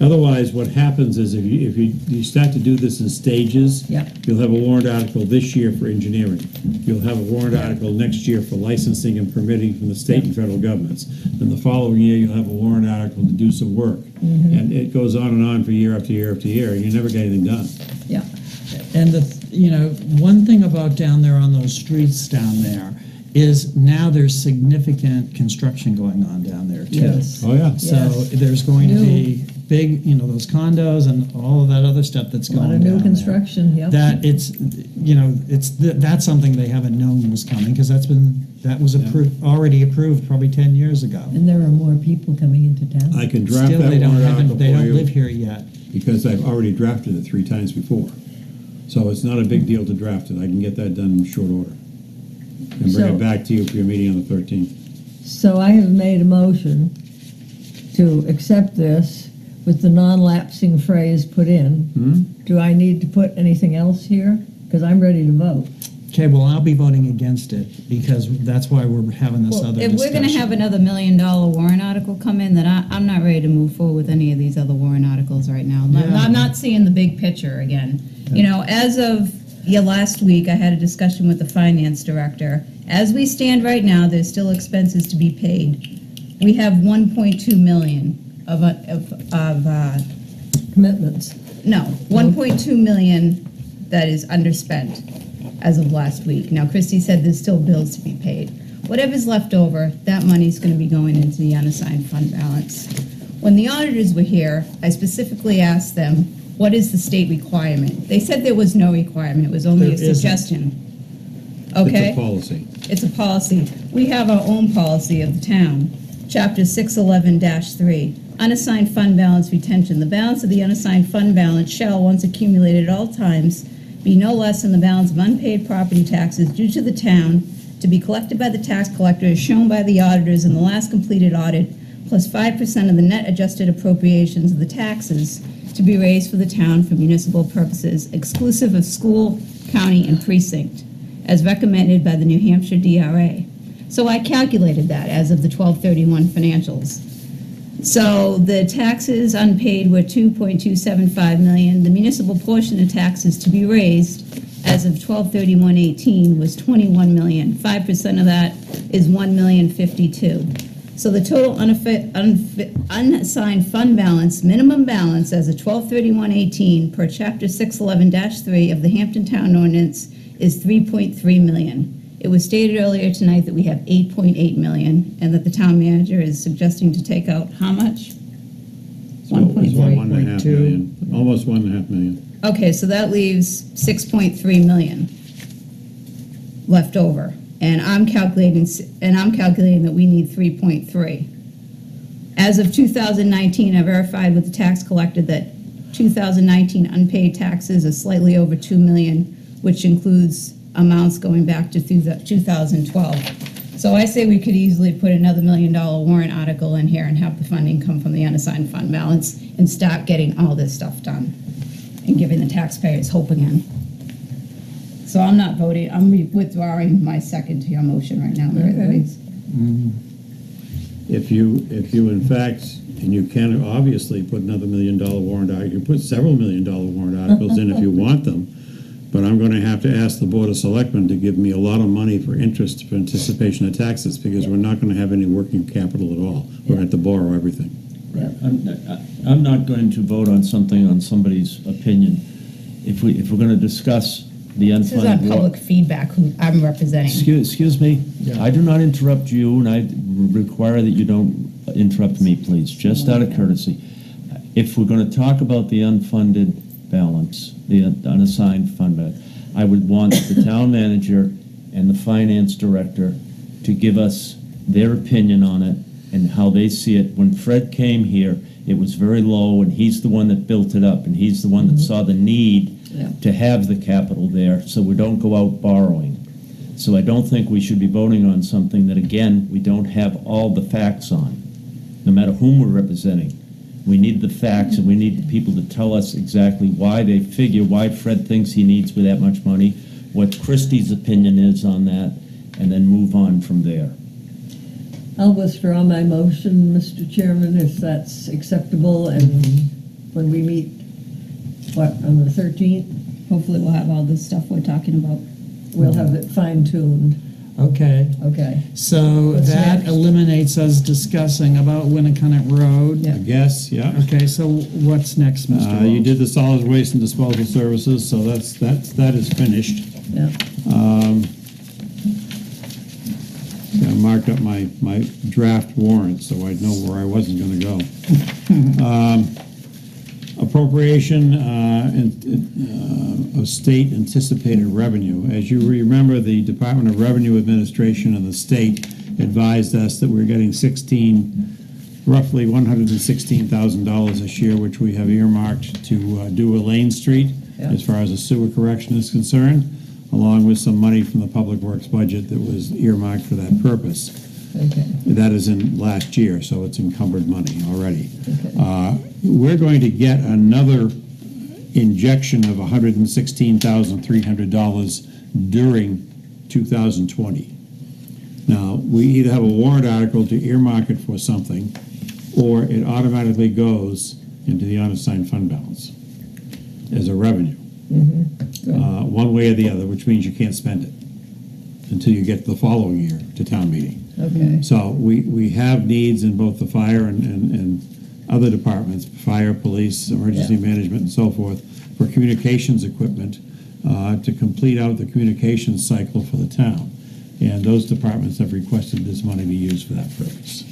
Otherwise, what happens is if you, if you, you start to do this in stages, Yeah. you'll have a warrant article this year for engineering. You'll have a warrant article next year for licensing and permitting from the state and federal governments. Then the following year, you'll have a warrant article to do some work. Mm-hmm. And it goes on and on for year after year after year, and you never get anything done. yeah. And the, you know, one thing about down there on those streets down there is now there's significant construction going on down there too. Yes. Oh, yeah. So Yes. there's going to be big, you know, those condos and all of that other stuff that's A going lot on of new construction, yep. That it's, you know, it's, th- that's something they haven't known was coming, because that's been, that was approved, already approved probably ten years ago. And there are more people coming into town. I can draft Still, that they don't warrant have, article they don't live you, here yet. because I've already drafted it three times before. So it's not a big deal to draft it, I can get that done in short order. And bring So- it back to you for your meeting on the thirteenth. So I have made a motion to accept this with the non-lapsing phrase put in. Hmm? Do I need to put anything else here? Because I'm ready to vote. Okay, well, I'll be voting against it, because that's why we're having this Well, other if we're gonna have discussion. another million dollar warrant article come in, then I, I'm not ready to move forward with any of these other warrant articles right now. I'm not- Yeah. I'm not seeing the big picture again. You know, as of, yeah, last week, I had a discussion with the finance director. As we stand right now, there's still expenses to be paid. We have one point two million of, uh, of, of, uh, Commitments. no, one point two million that is underspent as of last week. Now, Christie said there's still bills to be paid. Whatever's left over, that money's gonna be going into the unassigned fund balance. When the auditors were here, I specifically asked them, what is the state requirement? They said there was no requirement, it was only a There isn't. suggestion. Okay? It's a policy. It's a policy. We have our own policy of the town, chapter six eleven three, unassigned fund balance retention. The balance of the unassigned fund balance shall, once accumulated at all times, be no less than the balance of unpaid property taxes due to the town to be collected by the tax collector as shown by the auditors in the last completed audit plus 5% of the net adjusted appropriations of the taxes to be raised for the town for municipal purposes exclusive of school, county, and precinct, as recommended by the New Hampshire DRA. So I calculated that as of the 1231 financials. So the taxes unpaid were 2.275 million. The municipal portion of taxes to be raised as of 123118 was 21 million. 5% of that is 1 million 52. So the total unaffi- unfi- unassigned fund balance, minimum balance as of 123118 per chapter 611-3 of the Hampton Town Ordinance is 3.3 million. It was stated earlier tonight that we have 8.8 million and that the town manager is suggesting to take out how much? So it was one, one and a half 1.2. million, almost one and a half million. Okay, so that leaves 6.3 million left over. And I'm calculating, and I'm calculating that we need 3.3. As of 2019, I verified with the tax collector that 2019 unpaid taxes is slightly over 2 million, which includes amounts going back to 2012. So I say we could easily put another million dollar warrant article in here and have the funding come from the unassigned fund balance and start getting all this stuff done and giving the taxpayers hope again. So I'm not voting, I'm re- withdrawing my second to your motion right now, Mary Okay. Louise. Mm-hmm. If you, if you in fact, and you can obviously put another million dollar warrant out, you can put several million dollar warrant articles in if you *laughs* want them, but I'm gonna have to ask the Board of Selectmen to give me a lot of money for interest for anticipation of taxes, because we're not gonna have any working capital at all. We're gonna have to borrow everything. I'm, I'm not going to vote on something on somebody's opinion. If we, if we're gonna discuss the This is on unfunded. war- public feedback, who I'm representing. Excuse, excuse me, I do not interrupt you, and I require that you don't interrupt me, please, just out of courtesy. If we're gonna talk about the unfunded balance, the unassigned fund balance, I would want the town manager and the finance director to give us their opinion on it and how they see it. When Fred came here, it was very low, and he's the one that built it up, and he's the one that mm-hmm. saw the need Yeah. to have the capital there, so we don't go out borrowing. So I don't think we should be voting on something that, again, we don't have all the facts on, no matter whom we're representing. We need the facts, and we need the people to tell us exactly why they figure, why Fred thinks he needs with that much money, what Christie's opinion is on that, and then move on from there. I'll withdraw my motion, Mr. Chairman, if that's acceptable, and mm-hmm. when we meet, what, on the 13th, Hopefully we'll have all this stuff we're talking about. we'll have it fine-tuned. Okay, Okay. so What's that next? eliminates us discussing about Winnacunnet Road. I guess, yeah. Okay, so what's next, Mr. Uh, you Walsh? did the solid waste and disposal services, so that's, that's, that is finished. Yeah. Um, I marked up my, my draft warrant, so I'd know where I wasn't gonna go. *laughs* Um, Appropriation uh, uh, of state anticipated revenue. As you remember, the Department of Revenue Administration and the state advised us that we're getting sixteen, roughly one hundred and sixteen thousand dollars this year, which we have earmarked to uh, do Elaine Street, Yeah. as far as the sewer correction is concerned, along with some money from the Public Works budget that was earmarked for that purpose. Okay. That is in last year, so it's encumbered money already. Okay. Uh, We're going to get another injection of $116,300 during 2020. Now, we either have a warrant article to earmark it for something, or it automatically goes into the unassigned fund balance as a revenue. Uh, One way or the other, which means you can't spend it until you get the following year to town meeting. Okay. So we, we have needs in both the fire and, and, and other departments, fire, police, emergency Yeah. management and so forth, for communications equipment, uh, to complete out the communications cycle for the town. And those departments have requested this money be used for that purpose.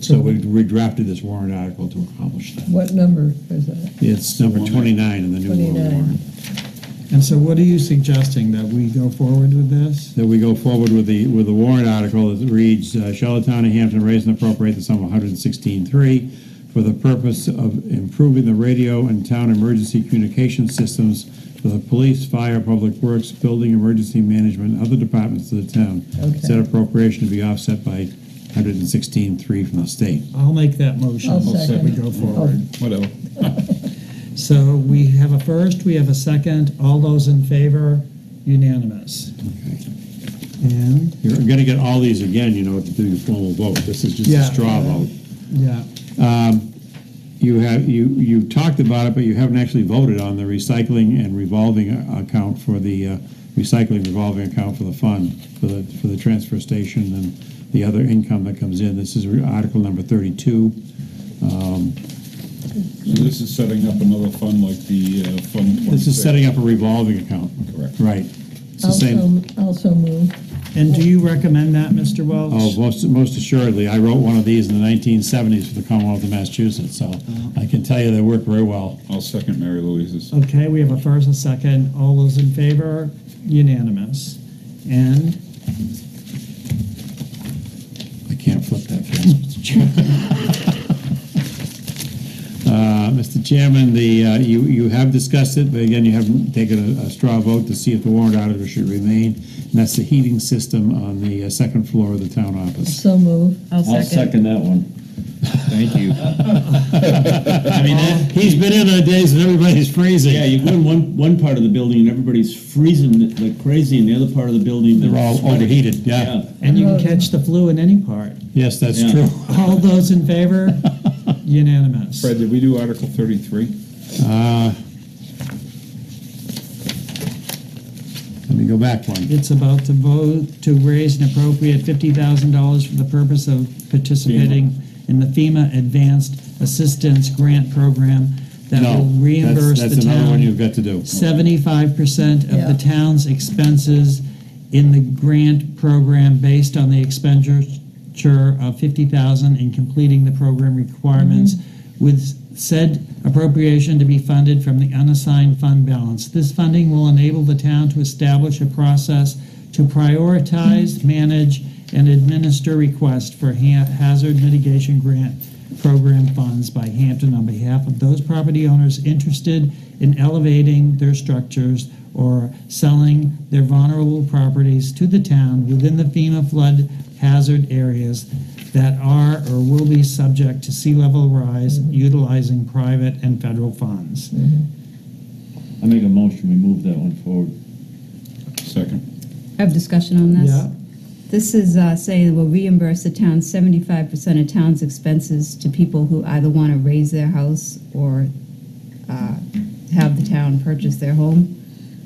So we, we drafted this warrant article to accomplish that. What number is that? It's number twenty-nine in the new warrant. 29. And so what are you suggesting, that we go forward with this? that we go forward with the, with the warrant article that reads, uh, Charlottetown and Hampton raise and appropriate the sum of 116.3 for the purpose of improving the radio and town emergency communication systems for the police, fire, public works, building, emergency management, and other departments of the town. Okay. Said appropriation to be offset by hundred and sixteen, three from the state. I'll make that motion I'll so second. we go forward. Whatever. *laughs* So we have a first, we have a second, all those in favor, unanimous. Okay. And, You're gonna get all these again, you know, to do your formal vote. This is just a Yeah. straw vote. yeah, You have, you, you talked about it, but you haven't actually voted on the recycling and revolving account for the, uh, recycling revolving account for the fund, for the, for the transfer station and the other income that comes in. This is Article number thirty-two. So this is setting up another fund like the uh, Fund 26. This is setting up a revolving account. Correct. Right. It's the same. Also, also move. and do you recommend that, Mr. Welch? Oh, most, most assuredly. I wrote one of these in the nineteen seventies for the Commonwealth of Massachusetts, so I can tell you they work very well. I'll second Mary Louise's. Okay, we have a first, a second, all those in favor, unanimous. And, I can't flip that fast, Mr. Chairman. Uh, Mr. Chairman, the, uh, you, you have discussed it, but again, you haven't taken a, a straw vote to see if the warrant article should remain, and that's the heating system on the uh, second floor of the town office. So move. I'll I'll second. second that one. Thank you. *laughs* I mean, that- He's been in the days when everybody's freezing. yeah, you go in one, one part of the building and everybody's freezing like crazy, and the other part of the building, They're all sweating. overheated, yeah. Yeah. and you can catch the flu in any part. Yes, that's Yeah. true. All those in favor, *laughs* unanimous. Fred, did we do Article 33? Uh, Let me go back one. It's about to vote to raise an appropriate fifty thousand dollars for the purpose of participating in the FEMA Advanced Assistance Grant Program that No, will that's- reimburse the That's another one you've town got to do. seventy-five percent of Yeah. the town's expenses in the grant program based on the expenditure of fifty thousand in completing the program requirements mm-hmm. with said appropriation to be funded from the unassigned fund balance. This funding will enable the town to establish a process to prioritize, mm-hmm. manage, and administer requests for ha- hazard mitigation grant program funds by Hampton on behalf of those property owners interested in elevating their structures or selling their vulnerable properties to the town within the FEMA flood hazard areas that are or will be subject to sea level rise utilizing private and federal funds. I make a motion, we move that one forward. Second. I have discussion on this. Yeah. This is uh, saying we'll reimburse the town seventy-five percent of town's expenses to people who either want to raise their house or uh, have the town purchase their home.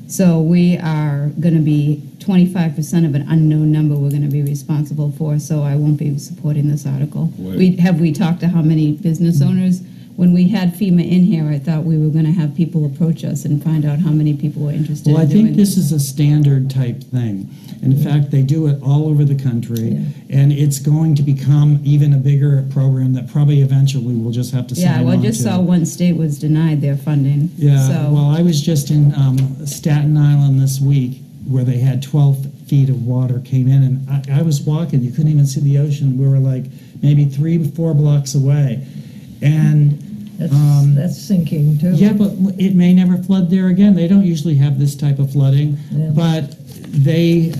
So we are going to be twenty-five percent of an unknown number we're going to be responsible for, so I won't be supporting this article. Wait. We, have we talked to how many business owners? When we had FEMA in here, I thought we were going to have people approach us and find out how many people were interested Well, I in doing think this is a standard type thing. In fact, they do it all over the country, and it's going to become even a bigger program that probably eventually we'll just have to Yeah, well, I just to. saw one state was denied their funding. Yeah, So, well, I was just in um, Staten Island this week where they had 12 feet of water came in, and I, I was walking. You couldn't even see the ocean. We were like maybe three, four blocks away, and That's, Um, that's sinking too. yeah, but it may never flood there again. They don't usually have this type of flooding, Yeah. but they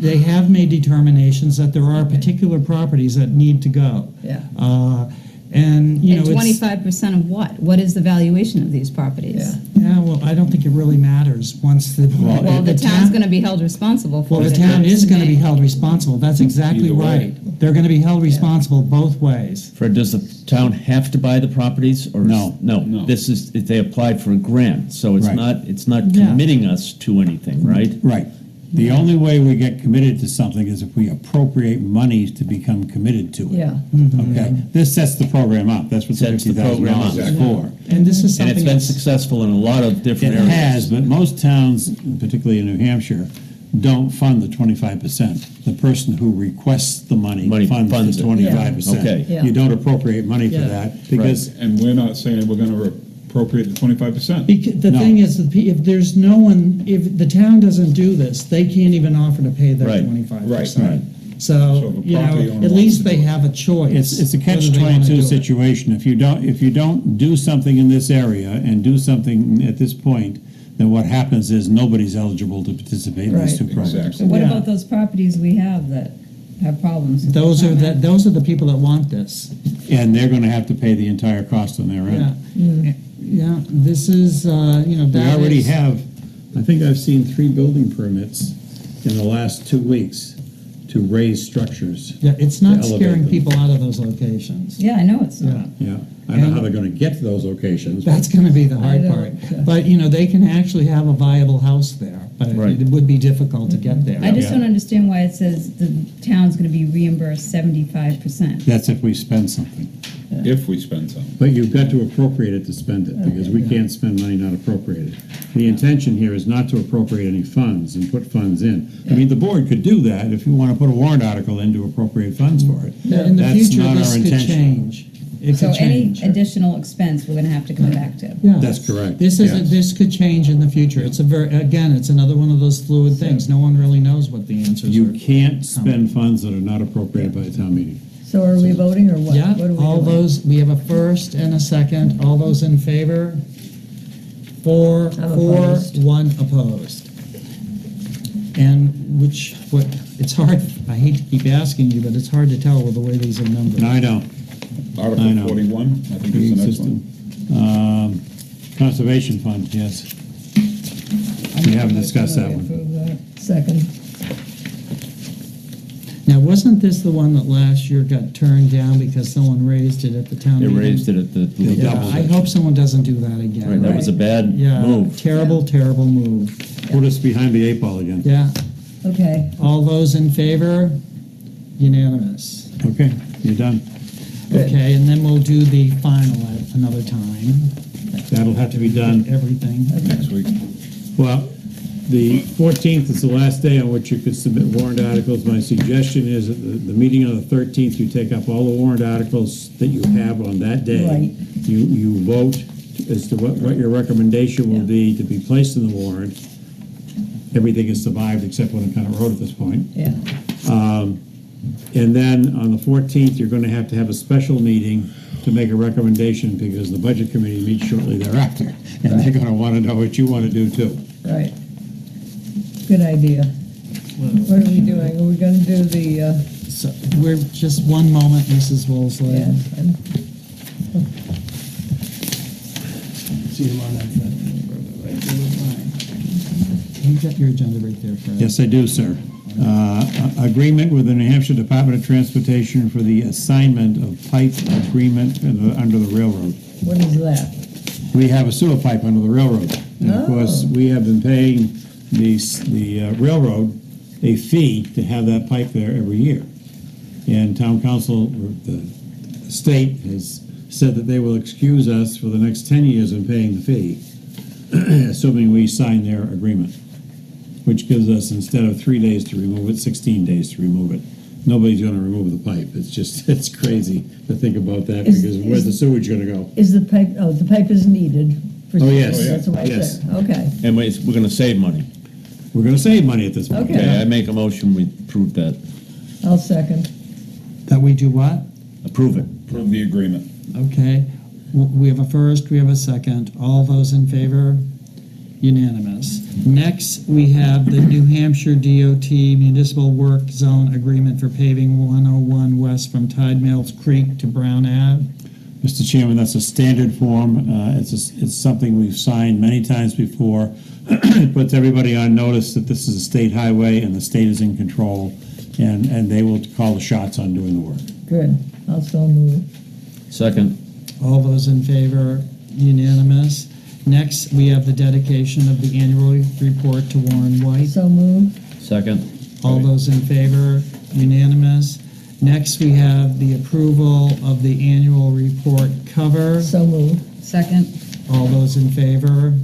they have made determinations that there are particular properties that need to go. Yeah. Uh, and you and know, it's, twenty-five percent of what? What is the valuation of these properties? Yeah. yeah. Well, I don't think it really matters once the Well, the town's town- gonna be held responsible for Well, it. the it town is going to be held responsible. That's exactly Either way. right. They're going to be held responsible both ways. Fred, does the town have to buy the properties, or? No. No, No. this is, they applied for a grant, so it's Right. not, it's not Yeah. committing us to anything, right? Right. The only way we get committed to something is if we appropriate monies to become committed to it. Yeah. Mm-hmm. Okay, this sets the program up, that's what the Sets fifty the thousand program dollars is up. for. And this is And something it's been that's- successful in a lot of It different areas. It has, but most towns, particularly in New Hampshire, don't fund the twenty-five percent. The person who requests the money Money funds funds the it. twenty-five percent. Okay. Yeah. You don't appropriate money for Yeah. that, because And we're not saying we're going to appropriate the 25%. Because the No. thing is, that if there's no one, if the town doesn't do this, they can't even offer to pay their Right. twenty-five Right, percent. right. So, So the you property know, owner at wants least to they do it. have a choice. It's, it's a whether they wanna catch-22 it. situation. If you don't, if you don't do something in this area and do something at this point, then what happens is nobody's eligible to participate in these Right. two programs. Exactly. What Yeah. about those properties we have that have problems. with Those are the, those are the people that want this. And they're gonna have to pay the entire cost on their Yeah, end. Yeah, this is, uh, you know, We that already is- have, I think I've seen three building permits in the last two weeks to raise structures. Yeah, it's not to elevate scaring them. people out of those locations. Yeah, I know it's not. Yeah. Yeah, I don't know how they're gonna get to those locations. but- That's gonna be the hard I know. part. But, you know, they can actually have a viable house there, but Right. it would be difficult to get there. I just Yeah. don't understand why it says the town's gonna be reimbursed seventy-five percent. That's if we spend something. If we spend some. But you've got to appropriate it to spend it, because we can't spend money not appropriated. The intention here is not to appropriate any funds and put funds in. I mean, the board could do that if you want to put a warrant article in to appropriate funds for it. In the That's future, not this our could intention. change. It So could any change. additional expense, we're gonna have to come back to. Yeah. That's correct, This is, yes. this could change in the future. It's a very, again, it's another one of those fluid things. No one really knows what the answers You are. can't spend funds that are not appropriated by the town meeting. So are we voting or what? Yeah, What are we all doing? those, we have a first and a second. All those in favor? Four, I'm four, opposed. one opposed. And which, what, it's hard, I hate to keep asking you, but it's hard to tell with the way these are numbered. No, I know. I Article know. 41, I think is the next one. Um, Conservation Fund, yes. We haven't discussed that one. That. Second. Now, wasn't this the one that last year got turned down because someone raised it at the town They meeting? raised it at the. They Yeah, doubled I it. hope someone doesn't do that again. Right, that was a bad Yeah, move. terrible, terrible move. Put us behind the eight ball again. Yeah, Okay. all those in favor? Unanimous. Okay, you're done. Good. Okay, and then we'll do the final at another time, That'll have to be done. everything. Next week. Well, the 14th is the last day on which you could submit warrant articles. My suggestion is that the, the meeting on the 13th, you take up all the warrant articles that you have on that day. Right. You, you vote as to what, what your recommendation will be to be placed in the warrant. Everything is survived except Winnacunnet Road at this point. Yeah. Um, And then on the 14th, you're going to have to have a special meeting to make a recommendation because the budget committee meets shortly thereafter. And they're going to want to know what you want to do too. Right. Good idea. What are we doing? Are we gonna do the, uh, So, we're, just one moment, Mrs. Woolsey. yeah, and- See you on that. You got your agenda right there, Fred. Yes, I do, sir. Uh, Agreement with the New Hampshire Department of Transportation for the assignment of pipe agreement the- under the railroad. what is that? We have a sewer pipe under the railroad. And of course, Oh. we have been paying the, the uh, railroad a fee to have that pipe there every year. And town council, or the state has said that they will excuse us for the next 10 years in paying the fee, *clears throat* assuming we sign their agreement, which gives us, instead of three days to remove it, 16 days to remove it. Nobody's going to remove the pipe. It's just, *laughs* it's crazy to think about that, Is- because where's the sewage going to go? Is the pipe, oh, the pipe is needed? for- Oh, yes. That's what I Yes. said, okay. And we- we're gonna save money. We're going to save money at this point. Okay. Okay, I make a motion, we approve that. I'll second. That we do what? Approve it. Approve the agreement. Okay, W- we have a first, we have a second. All those in favor? Unanimous. Next, we have the New Hampshire DOT Municipal Work Zone Agreement for paving 101 west from Tide Mills Creek to Brown Ave. Mr. Chairman, that's a standard form. Uh, It's, a- it's something we've signed many times before. *clears throat* It puts everybody on notice that this is a state highway and the state is in control, and, and they will call the shots on doing the work. Good. I'll still move. Second. All those in favor? Unanimous. Next, we have the dedication of the annual report to Warren White. So move. Second. All those in favor? Unanimous. Next, we have the approval of the annual report cover. So move. Second. All those in favor?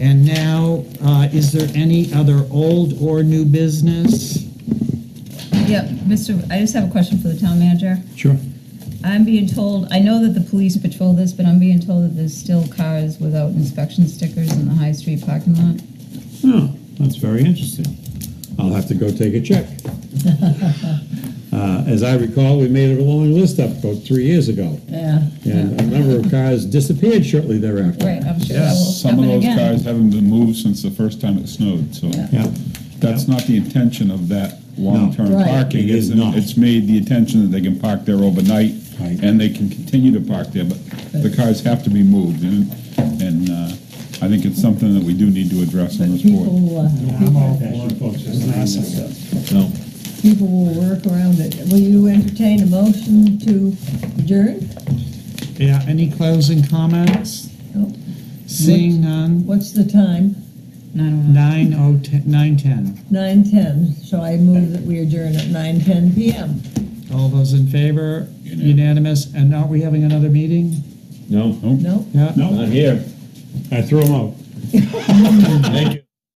And now, uh, is there any other old or new business? Yeah, Mr., I just have a question for the town manager. Sure. I'm being told, I know that the police patrol this, but I'm being told that there's still cars without inspection stickers in the High Street parking lot. Oh, that's very interesting. I'll have to go take a check. *laughs* Uh, As I recall, we made a long list up about three years ago, Yeah. and a number of cars disappeared shortly thereafter. Right, I'm sure that will Some of happen those again. cars haven't been moved since the first time it snowed, so Yeah. that's not the intention of that long-term Right. parking. It is It's- not. It's made the intention that they can park there overnight, Right. and they can continue to park there, but the cars have to be moved, and, and uh, I think it's something that we do need to address on But this board. people, uh, I'm all Actually, for folks, it's not. No. people will work around it. Will you entertain a motion to adjourn? Yeah, any closing comments? No. Seeing none, What's the time? nine oh, ten- nine ten. Nine ten. So I move that we adjourn at nine ten PM. All those in favor? Unanimous. And aren't we having another meeting? No, No? Yeah? No, not here. I threw them out. *laughs* Thank you.